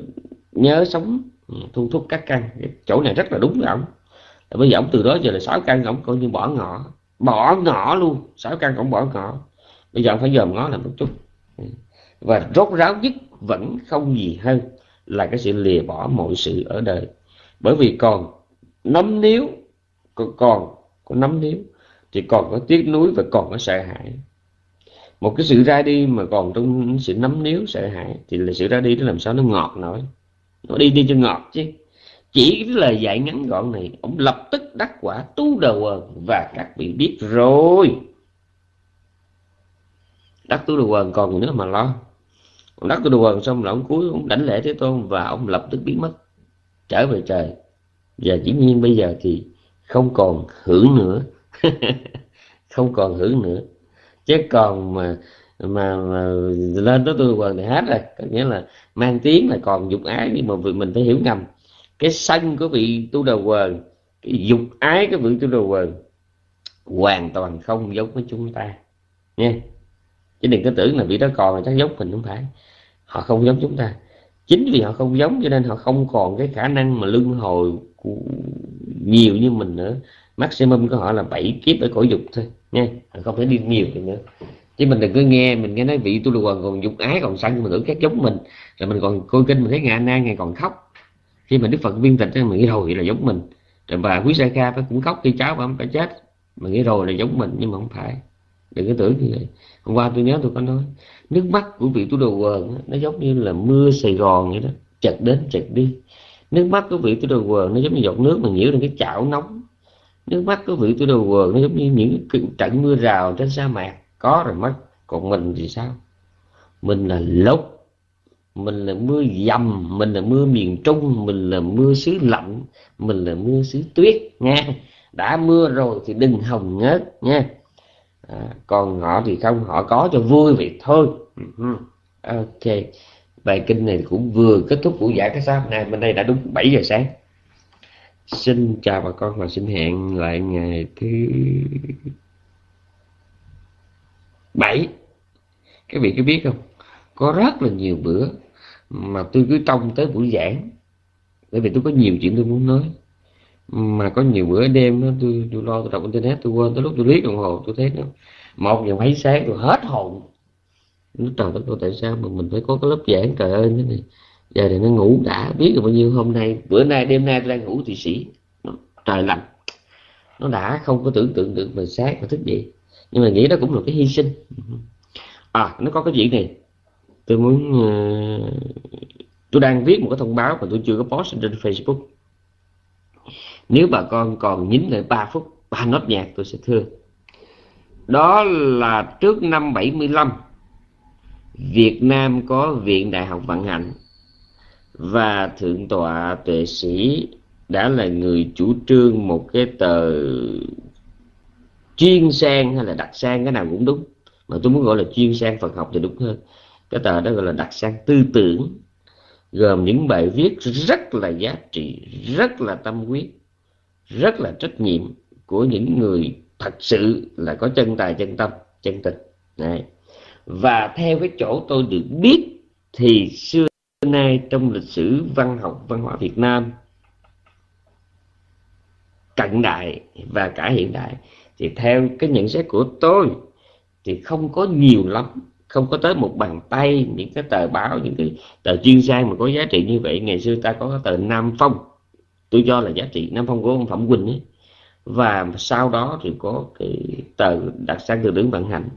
[SPEAKER 1] nhớ sống ừ, thu thúc các căn. Chỗ này rất là đúng với ông. Bây giờ ông từ đó giờ là sáu căn, ông coi như bỏ ngỏ. Bỏ ngỏ luôn. Sáu căn ông bỏ ngỏ bây giờ ông phải dòm ngó lại một chút. Ừ. Và rốt ráo nhất vẫn không gì hơn là cái sự lìa bỏ mọi sự ở đời. Bởi vì còn nắm níu, còn còn có nắm níu, thì còn có tiếc nuối và còn có sợ hãi. Một cái sự ra đi mà còn trong sự nắm níu, sợ hãi, thì là sự ra đi nó làm sao nó ngọt nổi. Nó đi đi cho ngọt chứ. Chỉ cái lời dạy ngắn gọn này, ông lập tức đắc quả tu đầu quần và các vị biết rồi đắc tu đồ quần còn nữa mà lo. Ông đắc tu đồ quần xong là ông cuối ông đảnh lễ thế tôn và ông lập tức biến mất trở về trời. Và dĩ nhiên bây giờ thì không còn hưởng nữa. Không còn hưởng nữa. Chứ còn mà mà, mà lên tới tu quần thì hết rồi. Có nghĩa là mang tiếng là còn dục ái nhưng mà mình phải hiểu ngầm. Cái sân của vị tu đầu quần cái dục ái của vị tu đầu quần hoàn toàn không giống với chúng ta. Nha chứ đừng có tưởng là vị đó còn là chắc giống mình, không phải. Họ không giống chúng ta. Chính vì họ không giống, cho nên họ không còn cái khả năng mà luân hồi nhiều như mình nữa. Maximum của họ là bảy kiếp ở cõi dục thôi, nha. Họ không thể đi nhiều được nữa. Chứ mình đừng cứ nghe, mình nghe nói vị tu đầu còn dục ái, còn sân mình tưởng các giống mình. Rồi mình còn coi kinh, mình thấy ngài nan ngày còn khóc. Khi mà đức phật viên tịch mình nghĩ rồi là giống mình. Rồi bà quý sa kha cũng khóc khi cháu bà phải chết. Mình nghĩ rồi là giống mình, nhưng mà không phải. Đừng có tưởng như vậy hôm qua tôi nhớ tôi có nói, nước mắt của vị tu đồ quần nó giống như là mưa sài gòn vậy đó, chật đến chật đi. Nước mắt của vị tu đồ quần nó giống như giọt nước mà nhiễu lên cái chảo nóng. Nước mắt của vị tu đồ quần nó giống như những trận mưa rào trên sa mạc. Có rồi mất, còn mình thì sao? Mình là lốc, mình là mưa dầm, mình là mưa miền trung, mình là mưa xứ lạnh, mình là mưa xứ tuyết nha đã mưa rồi thì đừng hồng ngớt nha à, còn họ thì không họ có cho vui vậy thôi. Ừ. Ok. Bài kinh này cũng vừa kết thúc buổi giải cái sao nay bên đây đã đúng 7 giờ sáng. Xin chào bà con và xin hẹn lại ngày thứ bảy. Các vị có biết không? Có rất là nhiều bữa mà tôi cứ trông tới buổi giảng. Bởi vì tôi có nhiều chuyện tôi muốn nói mà có nhiều bữa đêm đó tôi tôi lo tôi đọc internet tôi quên tới lúc tôi liếc đồng hồ tôi thấy nó một giờ mấy sáng tôi hết hồn. Nó trời đất tôi tại sao mà mình phải có cái lớp giảng trời ơi thế này giờ thì nó ngủ đã biết được bao nhiêu hôm nay bữa nay đêm nay tôi đang ngủ thụy sĩ trời lạnh. Nó đã không có tưởng tượng được mình sáng mà thức dậy. Nhưng mà nghĩ đó cũng là cái hy sinh. À nó có cái chuyện này. Tôi muốn uh, tôi đang viết một cái thông báo mà tôi chưa có post trên Facebook nếu bà con còn nhín lại 3 phút, ba nốt nhạc tôi sẽ thưa. Đó là trước năm 75 Việt Nam có Viện Đại học Vận hạnh và Thượng tọa Tuệ Sĩ đã là người chủ trương một cái tờ chuyên sang hay là đặc sang, cái nào cũng đúng. Mà tôi muốn gọi là chuyên sang Phật học thì đúng hơn. Cái tờ đó gọi là đặc sang tư tưởng, gồm những bài viết rất là giá trị, rất là tâm huyết rất là trách nhiệm của những người thật sự là có chân tài, chân tâm, chân tình. Này và theo cái chỗ tôi được biết, thì xưa nay trong lịch sử văn học, văn hóa Việt Nam, cận đại và cả hiện đại, thì theo cái nhận xét của tôi, thì không có nhiều lắm, không có tới một bàn tay những cái tờ báo, những cái tờ chuyên gia mà có giá trị như vậy. Ngày xưa ta có cái tờ Nam Phong tôi cho là giá trị Nam Phong của ông Phẩm Quỳnh ấy. Và sau đó thì có cái tờ đặc sang từ đứng vận hành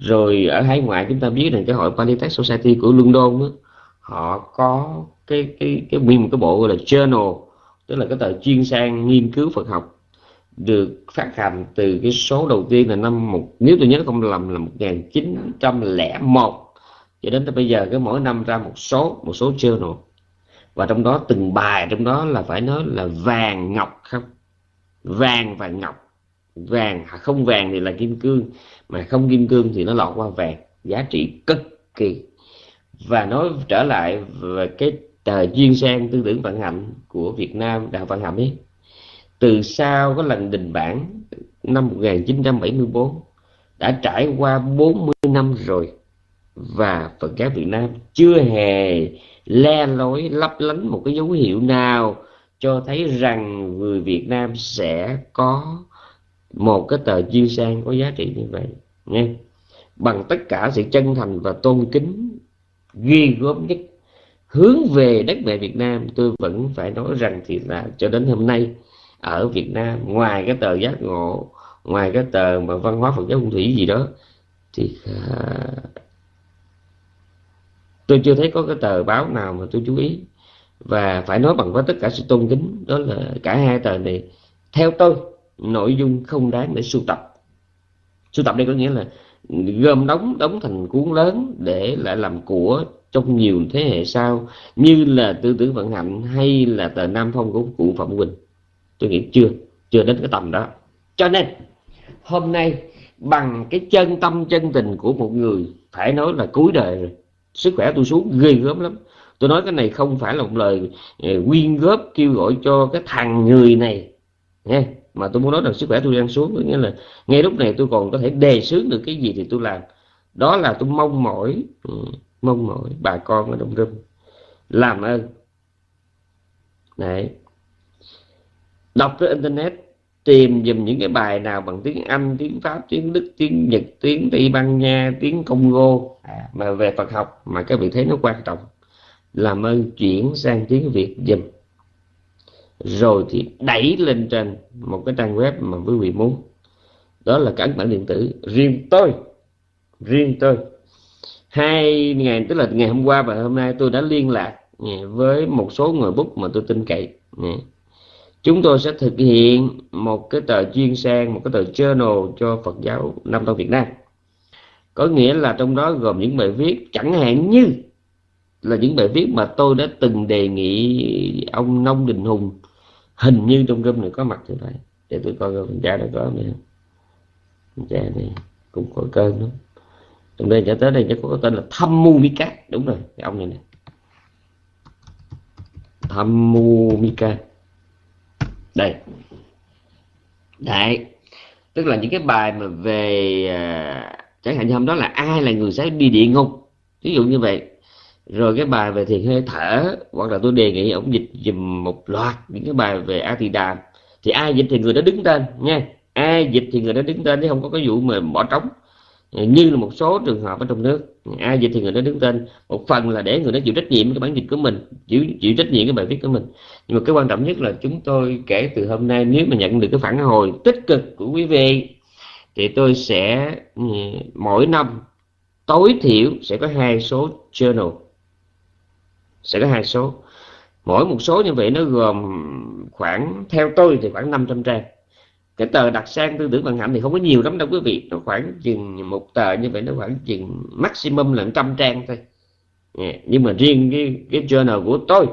[SPEAKER 1] rồi ở hải ngoại chúng ta biết rằng cái hội Polytech Society của London đó, họ có cái cái cái nguyên một cái bộ gọi là journal tức là cái tờ chuyên sang nghiên cứu Phật học được phát hành từ cái số đầu tiên là năm một nếu tôi nhớ không lầm là 1901 cho đến tới bây giờ cái mỗi năm ra một số một số journal và trong đó, từng bài trong đó là phải nói là vàng ngọc không? Vàng và ngọc. Vàng à, không vàng thì là kim cương, mà không kim cương thì nó lọt qua vàng. Giá trị cực kỳ. Và nói trở lại về cái tờ chuyên sang tư tưởng vận hạnh của Việt Nam đạo vận hạnh ấy. Từ sau cái lần đình bản năm 1974 đã trải qua 40 năm rồi. Và Phật giáo Việt Nam chưa hề le lối lấp lánh một cái dấu hiệu nào cho thấy rằng người Việt Nam sẽ có một cái tờ chiêu sang có giá trị như vậy nghe? Bằng tất cả sự chân thành và tôn kính ghi gớm nhất hướng về đất mẹ Việt Nam tôi vẫn phải nói rằng thì là cho đến hôm nay ở Việt Nam ngoài cái tờ giác ngộ ngoài cái tờ mà văn hóa Phật giáo phong thủy gì đó thì uh, tôi chưa thấy có cái tờ báo nào mà tôi chú ý. Và phải nói bằng với tất cả sự tôn kính, đó là cả hai tờ này, theo tôi, nội dung không đáng để sưu tập. Sưu tập đây có nghĩa là gom đóng đóng thành cuốn lớn để lại làm của trong nhiều thế hệ sau, như là tư tưởng vận hạnh hay là tờ Nam Phong của cụ Phạm Quỳnh. Tôi nghĩ chưa chưa đến cái tầm đó. Cho nên, hôm nay, bằng cái chân tâm chân tình của một người, phải nói là cuối đời rồi sức khỏe tôi xuống, ghê gớm lắm. Tôi nói cái này không phải là một lời ờ, quyên góp, kêu gọi cho cái thằng người này, nghe. Mà tôi muốn nói rằng sức khỏe tôi đang xuống nghĩa là ngay lúc này tôi còn có thể đề xướng được cái gì thì tôi làm. Đó là tôi mong mỏi ừ, mong mỏi bà con ở Đông rừng làm ơn. Đấy. Đọc trên internet tìm dùm những cái bài nào bằng tiếng Anh, tiếng Pháp, tiếng Đức, tiếng Nhật, tiếng Tây Ban Nha, tiếng Congo à, mà về Phật học mà các vị thấy nó quan trọng. Làm ơn chuyển sang tiếng Việt dùm. Rồi thì đẩy lên trên một cái trang web mà quý vị muốn. Đó là cái bản điện tử riêng tôi. Riêng tôi. Hai ngày tức là ngày hôm qua và hôm nay tôi đã liên lạc với một số người bút mà tôi tin cậy chúng tôi sẽ thực hiện một cái tờ chuyên sang, một cái tờ journal cho Phật giáo Nam Tông Việt Nam. Có nghĩa là trong đó gồm những bài viết chẳng hạn như là những bài viết mà tôi đã từng đề nghị ông Nông Đình Hùng. Hình như trong room này có mặt thì phải. Để tôi coi mình cha đã có này cha này cũng có cơn lắm. Trong đây cho tới đây chắc có tên là thâm Mu Mika đúng rồi, cái ông này nè. Thâm Mu Mika đây. Đấy. Tức là những cái bài mà về à, chẳng hạn như hôm đó là ai là người sẽ đi địa ngục ví dụ như vậy. Rồi cái bài về thiền hơi thở hoặc là tôi đề nghị ông dịch dùm một loạt những cái bài về a tỳ đàm. Thì ai dịch thì người đó đứng tên nha ai dịch thì người đó đứng tên chứ không có cái vụ mà bỏ trống như là một số trường hợp ở trong nước. À, Ai dịch thì người đó đứng tên. Một phần là để người đó chịu trách nhiệm cái bản dịch của mình, chịu chịu trách nhiệm cái bài viết của mình. Nhưng mà cái quan trọng nhất là chúng tôi kể từ hôm nay, nếu mà nhận được cái phản hồi tích cực của quý vị, thì tôi sẽ ừ, mỗi năm tối thiểu sẽ có hai số journal. Sẽ có hai số. Mỗi một số như vậy nó gồm khoảng, theo tôi thì khoảng 500 trang cái tờ đặt sang tư tưởng vận hạnh thì không có nhiều lắm đâu quý vị. Nó khoảng chừng một tờ như vậy nó khoảng chừng maximum là trăm trang thôi. Yeah. nhưng mà riêng cái cái journal của tôi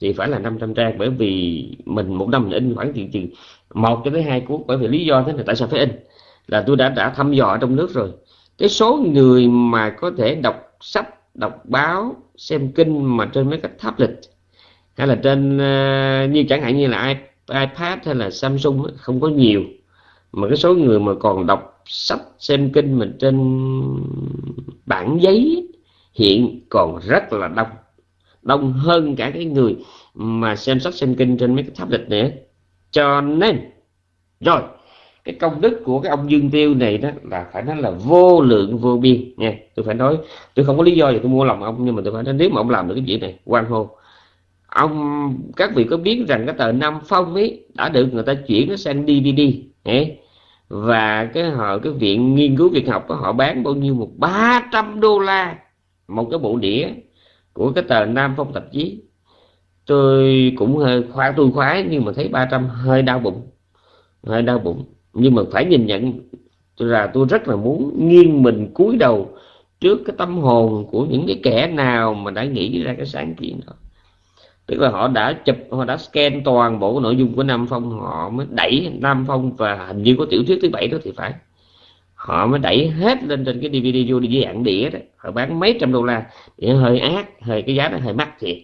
[SPEAKER 1] thì phải là 500 trang bởi vì mình một năm mình in khoảng chừng chừng một cho tới hai cuốn bởi vì lý do thế là tại sao phải in? Là tôi đã đã thăm dò trong nước rồi. Cái số người mà có thể đọc sách đọc báo xem kinh mà trên mấy cái tablet hay là trên uh, như chẳng hạn như là iPad hay là Samsung không có nhiều. Mà cái số người mà còn đọc sách, xem kinh mình trên bản giấy hiện còn rất là đông. Đông hơn cả cái người mà xem sách, xem kinh trên mấy cái tablet nữa cho nên, rồi, cái công đức của cái ông Dương Tiêu này đó là phải nói là vô lượng, vô biên. Nha tôi phải nói, tôi không có lý do gì tôi mua lòng ông, nhưng mà tôi phải nói, nếu mà ông làm được cái chuyện này, quan hô ông, các vị có biết rằng cái tờ Nam Phong ấy đã được người ta chuyển nó sang DVD ấy và cái họ, cái viện nghiên cứu Việt học họ bán bao nhiêu? Một 300 đô la. Một cái bộ đĩa của cái tờ Nam Phong tạp chí. Tôi cũng hơi khoái tôi khoái nhưng mà thấy 300 hơi đau bụng, hơi đau bụng. Nhưng mà phải nhìn nhận là, tôi rất là muốn nghiêng mình cúi đầu trước cái tâm hồn của những cái kẻ nào mà đã nghĩ ra cái sáng kiến đó tức là họ đã chụp, họ đã scan toàn bộ nội dung của Nam Phong, họ mới đẩy Nam Phong và hình như có tiểu thuyết thứ bảy đó thì phải. Họ mới đẩy hết lên trên cái DVD vô đi dạng đĩa đó. Họ bán mấy trăm đô la. Thì hơi ác, hơi, cái giá nó hơi mắc thiệt.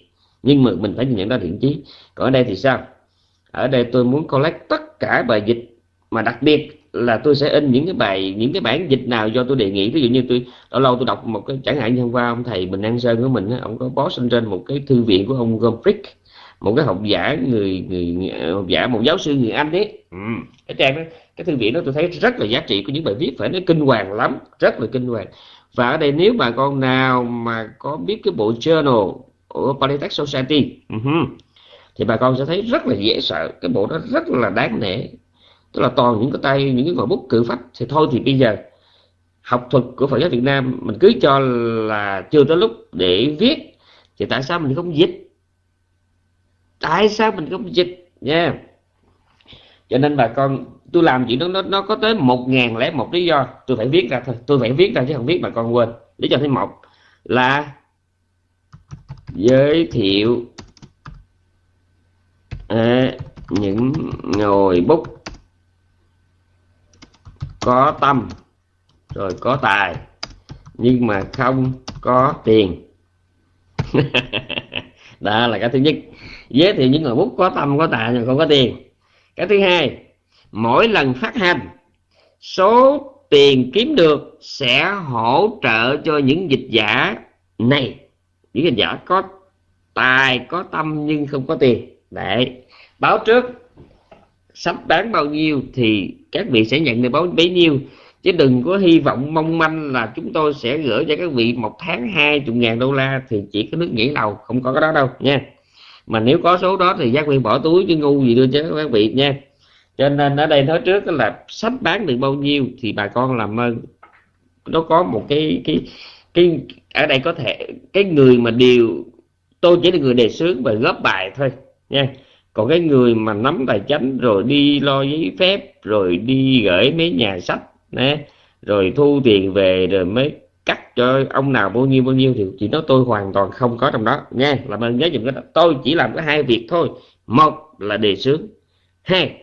[SPEAKER 1] Nhưng mà mình phải nhận ra thiện chí. Còn ở đây thì sao? Ở đây tôi muốn collect tất cả bài dịch mà đặc biệt là tôi sẽ in những cái bài những cái bản dịch nào do tôi đề nghị. Ví dụ như tôi lâu lâu tôi đọc một cái chẳng hạn như hôm qua ông thầy Bình An Sơn của mình ông có post lên trên một cái thư viện của ông Gombrich một cái học giả người, người học giả một giáo sư người Anh đấy ừ. cái trang đó cái thư viện đó tôi thấy rất là giá trị của những bài viết phải nói kinh hoàng lắm rất là kinh hoàng. Và ở đây nếu bà con nào mà có biết cái bộ journal của Polytech Society uh-huh, thì bà con sẽ thấy rất là dễ sợ. Cái bộ đó rất là đáng nể tức là toàn những cái tay những cái ngòi bút cự phách thì thôi thì bây giờ học thuật của Phật giáo Việt Nam mình cứ cho là chưa tới lúc để viết thì tại sao mình không dịch? Tại sao mình không dịch? Nha. Yeah. cho nên bà con tôi làm chuyện đó nó nó có tới một ngàn lẻ một lý do. Tôi phải viết ra thôi. Tôi phải viết ra chứ không viết bà con quên. Lý do thứ một là giới thiệu à, những ngồi bút có tâm, rồi có tài, nhưng mà không có tiền. Đó là cái thứ nhất. Giới thiệu những người bút có tâm, có tài nhưng không có tiền. Cái thứ hai, mỗi lần phát hành, số tiền kiếm được sẽ hỗ trợ cho những dịch giả này. Những dịch giả có tài, có tâm nhưng không có tiền. Để báo trước sách bán bao nhiêu thì các vị sẽ nhận được báo bấy nhiêu. Chứ đừng có hy vọng mong manh là chúng tôi sẽ gửi cho các vị một tháng hai chục ngàn đô la thì chỉ có nước nhảy đầu không có cái đó đâu, nha. Mà nếu có số đó thì giác viên bỏ túi chứ ngu gì đưa cho các vị, nha. Cho nên ở đây nói trước là sách bán được bao nhiêu thì bà con làm ơn. Nó có một cái cái cái, ở đây có thể, cái người mà điều, tôi chỉ là người đề xướng và góp bài thôi, nha còn cái người mà nắm tài chánh rồi đi lo giấy phép rồi đi gửi mấy nhà sách nè rồi thu tiền về rồi mới cắt cho ông nào bao nhiêu bao nhiêu thì chỉ nói tôi hoàn toàn không có trong đó nha làm ơn nhớ dùm cái đó. Tôi chỉ làm có hai việc thôi. Một là đề xướng. Hai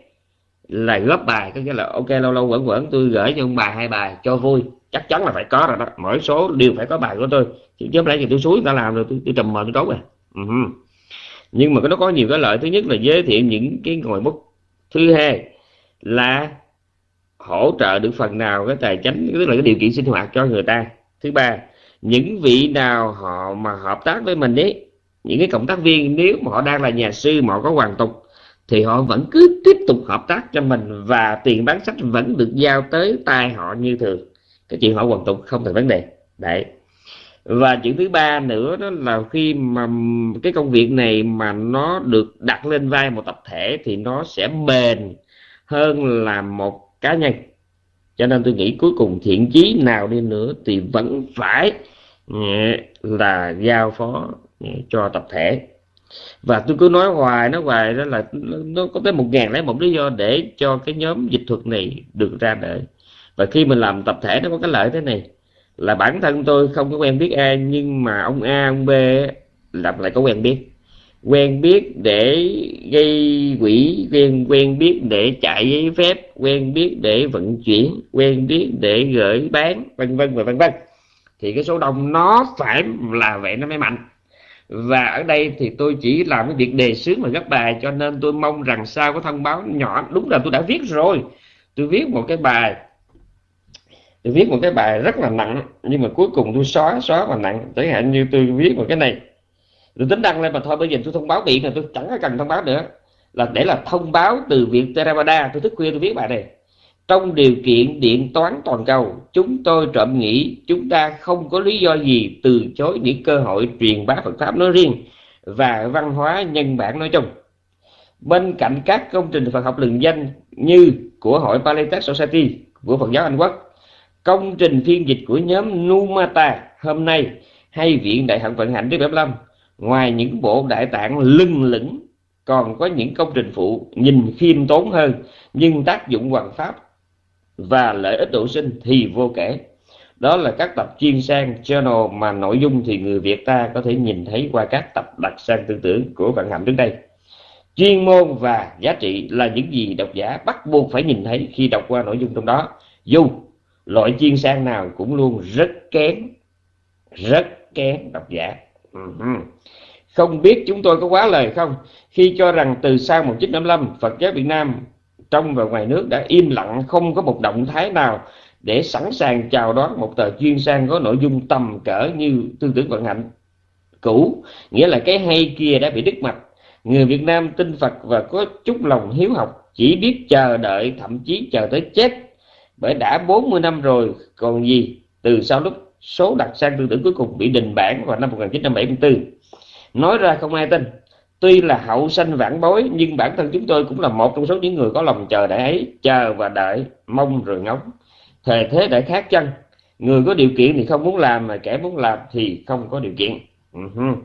[SPEAKER 1] là góp bài có nghĩa là ok lâu lâu vẫn vẫn tôi gửi cho ông bà hai bài cho vui. Chắc chắn là phải có rồi đó. Mỗi số đều phải có bài của tôi. Chứ chứ không lẽ thì tôi suối người ta làm rồi tôi, tôi trầm mờ tôi trốn rồi. Uh-huh nhưng mà nó có nhiều cái lợi. Thứ nhất là giới thiệu những cái ngồi bút. Thứ hai là hỗ trợ được phần nào cái tài chính, tức là cái điều kiện sinh hoạt cho người ta. Thứ ba, những vị nào họ mà hợp tác với mình ấy, những cái cộng tác viên, nếu mà họ đang là nhà sư mà họ có hoàn tục, thì họ vẫn cứ tiếp tục hợp tác cho mình và tiền bán sách vẫn được giao tới tay họ như thường. Cái chuyện họ hoàn tục không thành vấn đề. Đấy và chuyện thứ ba nữa đó là khi mà cái công việc này mà nó được đặt lên vai một tập thể thì nó sẽ bền hơn là một cá nhân. Cho nên tôi nghĩ cuối cùng thiện chí nào đi nữa thì vẫn phải ừ, là giao phó ừ, cho tập thể. Và tôi cứ nói hoài nói hoài đó là nó có tới một ngàn lấy một lý do để cho cái nhóm dịch thuật này được ra đời. Và khi mình làm tập thể nó có cái lợi thế này là bản thân tôi không có quen biết ai nhưng mà ông A, ông B lập lại có quen biết. Quen biết để gây quỹ, quen quen biết để chạy giấy phép, quen biết để vận chuyển, quen biết để gửi bán, vân vân và vân vân. Thì cái số đông nó phải là vậy, nó mới mạnh. Và ở đây thì tôi chỉ làm cái việc đề xướng và gấp bài, cho nên tôi mong rằng sau có thông báo nhỏ, đúng là tôi đã viết rồi. Tôi viết một cái bài tôi viết một cái bài rất là nặng, nhưng mà cuối cùng tôi xóa xóa mà nặng. Chẳng hạn như tôi viết một cái này. Tôi tính đăng lên mà thôi bây giờ tôi thông báo điện là tôi chẳng có cần thông báo nữa. Là để là thông báo từ viện Theravada, tôi thức khuya tôi viết bài này. Trong điều kiện điện toán toàn cầu, chúng tôi trộm nghĩ chúng ta không có lý do gì từ chối những cơ hội truyền bá Phật pháp nói riêng và văn hóa nhân bản nói chung. Bên cạnh các công trình Phật học lừng danh như của hội Palitech Society, của Phật giáo Anh Quốc công trình phiên dịch của nhóm Numata hôm nay hay viện đại học vận hành thứ 75 ngoài những bộ đại tạng lưng lửng, còn có những công trình phụ nhìn khiêm tốn hơn, nhưng tác dụng hoàn pháp và lợi ích độ sinh thì vô kể. Đó là các tập chuyên sang journal mà nội dung thì người Việt ta có thể nhìn thấy qua các tập đặc sang tư tưởng của Vạn Hạnh trước đây. Chuyên môn và giá trị là những gì độc giả bắt buộc phải nhìn thấy khi đọc qua nội dung trong đó. Dù loại chuyên sang nào cũng luôn rất kén rất kén độc giả. Ừ không biết chúng tôi có quá lời không khi cho rằng từ sau 1955 Phật giáo Việt Nam trong và ngoài nước đã im lặng, không có một động thái nào để sẵn sàng chào đón một tờ chuyên sang có nội dung tầm cỡ như tư tưởng vận hạnh cũ, nghĩa là cái hay kia đã bị đứt mạch. Người Việt Nam tin Phật và có chút lòng hiếu học, chỉ biết chờ đợi, thậm chí chờ tới chết bởi đã 40 năm rồi, còn gì? Từ sau lúc số đặt sang tư tưởng cuối cùng bị đình bản vào năm 1974 nói ra không ai tin. Tuy là hậu sanh vãn bối, nhưng bản thân chúng tôi cũng là một trong số những người có lòng chờ đợi ấy, chờ và đợi, mong rồi ngóng. Thời thế đã khác chăng? Người có điều kiện thì không muốn làm, mà kẻ muốn làm thì không có điều kiện. Uh-huh.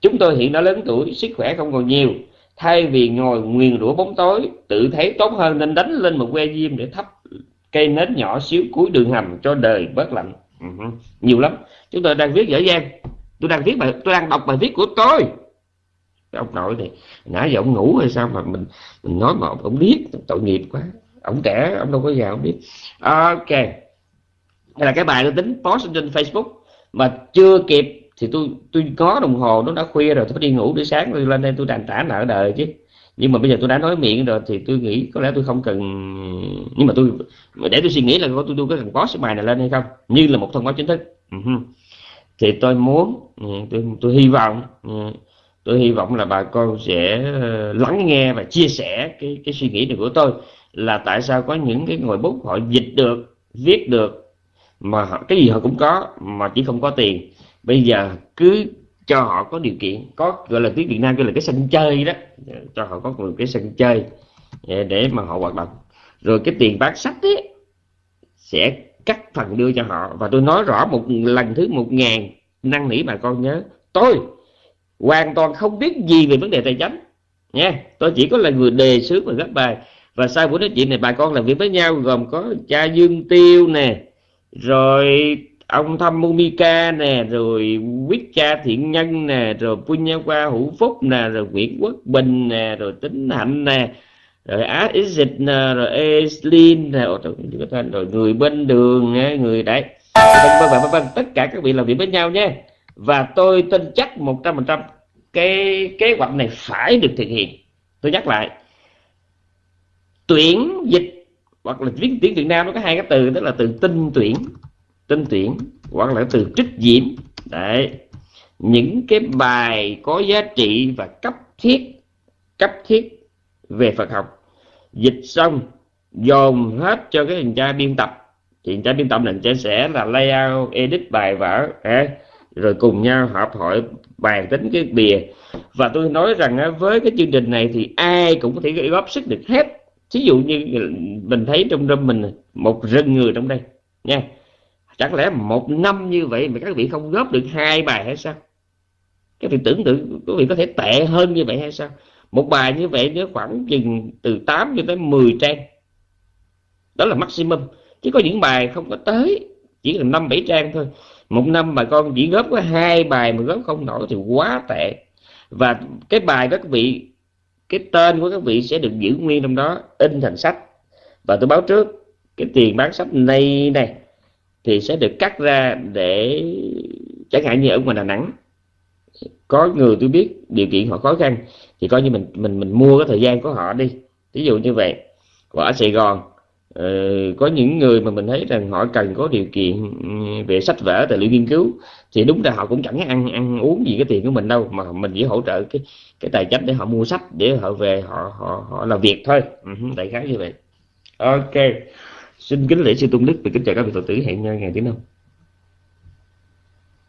[SPEAKER 1] chúng tôi hiện đã lớn tuổi, sức khỏe không còn nhiều. Thay vì ngồi nguyền rủa bóng tối, tự thấy tốt hơn nên đánh lên một que diêm để thắp cây nến nhỏ xíu cuối đường hầm cho đời bớt lạnh. Uh-huh. nhiều lắm. Chúng tôi đang viết dở dang. Tôi đang viết bài tôi đang đọc bài viết của tôi. Ông nội này nãy giờ ông ngủ hay sao mà mình mình nói mà ông, biết tội nghiệp quá. Ông trẻ ông đâu có già ông biết. Ok. Đây là cái bài tôi tính post trên facebook. Mà chưa kịp thì tôi tôi có đồng hồ nó đã khuya rồi tôi phải đi ngủ để sáng tôi lên đây tôi đàn trả nợ đời chứ nhưng mà bây giờ tôi đã nói miệng rồi thì tôi nghĩ có lẽ tôi không cần nhưng mà tôi để tôi suy nghĩ là tôi tôi có cần post bài này lên hay không? Như là một thông báo chính thức. Ừ thì tôi muốn ừ, tôi, tôi hy vọng ừ, tôi hy vọng là bà con sẽ ờ, lắng nghe và chia sẻ cái cái suy nghĩ này của tôi là tại sao có những cái ngồi bút họ dịch được viết được mà họ, cái gì họ cũng có mà chỉ không có tiền. Bây giờ cứ cho họ có điều kiện, có gọi là tiếng Việt Nam gọi là cái sân chơi đó. Cho họ có một cái sân chơi, để mà họ hoạt động. Rồi cái tiền bán sách ấy, sẽ cắt phần đưa cho họ. Và tôi nói rõ một lần thứ một ngàn năn nỉ bà con nhớ. Tôi hoàn toàn không biết gì về vấn đề tài chính. Nha, tôi chỉ có là người đề xướng và gấp bài. Và sau buổi nói chuyện này, bà con làm việc với nhau gồm có cha Dương Tiêu nè, rồi ông Thăm Mumika nè rồi quyết cha thiện nhân nè rồi Punya qua hữu phúc nè rồi Nguyễn Quốc Bình nè rồi Tính Hạnh nè rồi á Dịch nè rồi Eslin rồi, rồi người bên đường người đấy. Vân vân vân vân tất cả các vị làm việc với nhau nhé. Và tôi tin chắc một trăm phần trăm cái kế hoạch này phải được thực hiện. Tôi nhắc lại tuyển dịch hoặc là tiếng tiếng Việt Nam nó có hai cái từ đó là từ tinh tuyển tinh tuyển hoặc là từ trích diễm đấy. Những cái bài có giá trị và cấp thiết cấp thiết về Phật học. Dịch xong, dồn hết cho cái thằng cha biên tập. Thì cha biên tập này cha sẽ là layout, edit, bài vở rồi cùng nhau họp hội bàn tính cái bìa. Và tôi nói rằng với cái chương trình này thì ai cũng có thể góp sức được hết. Thí dụ như mình thấy trong râm mình một rừng người trong đây, nha chẳng lẽ một năm như vậy mà các vị không góp được hai bài hay sao? Các vị tưởng tượng quý vị có thể tệ hơn như vậy hay sao? Một bài như vậy nó khoảng chừng từ 8 cho tới 10 trang. Đó là maximum. Chứ có những bài không có tới, chỉ là năm, bảy trang thôi. Một năm mà con chỉ góp có hai bài mà góp không nổi thì quá tệ. Và cái bài các vị, cái tên của các vị sẽ được giữ nguyên trong đó in thành sách. Và tôi báo trước, cái tiền bán sách này này thì sẽ được cắt ra để, chẳng hạn như ở ngoài Đà Nẵng, có người tôi biết điều kiện họ khó khăn, thì coi như mình mình mình mua cái thời gian của họ đi. Ví dụ như vậy. Và ở Sài Gòn ờ, có những người mà mình thấy rằng họ cần có điều kiện về sách vở, tài liệu nghiên cứu, thì đúng là họ cũng chẳng ăn ăn uống gì cái tiền của mình đâu, mà mình chỉ hỗ trợ cái cái tài chính để họ mua sách, để họ về, họ họ họ làm việc thôi. Ừ đại khái như vậy. Ok xin kính lễ sư tôn đức và kính chào các vị phật tử. Hẹn nhau ngày thứ năm.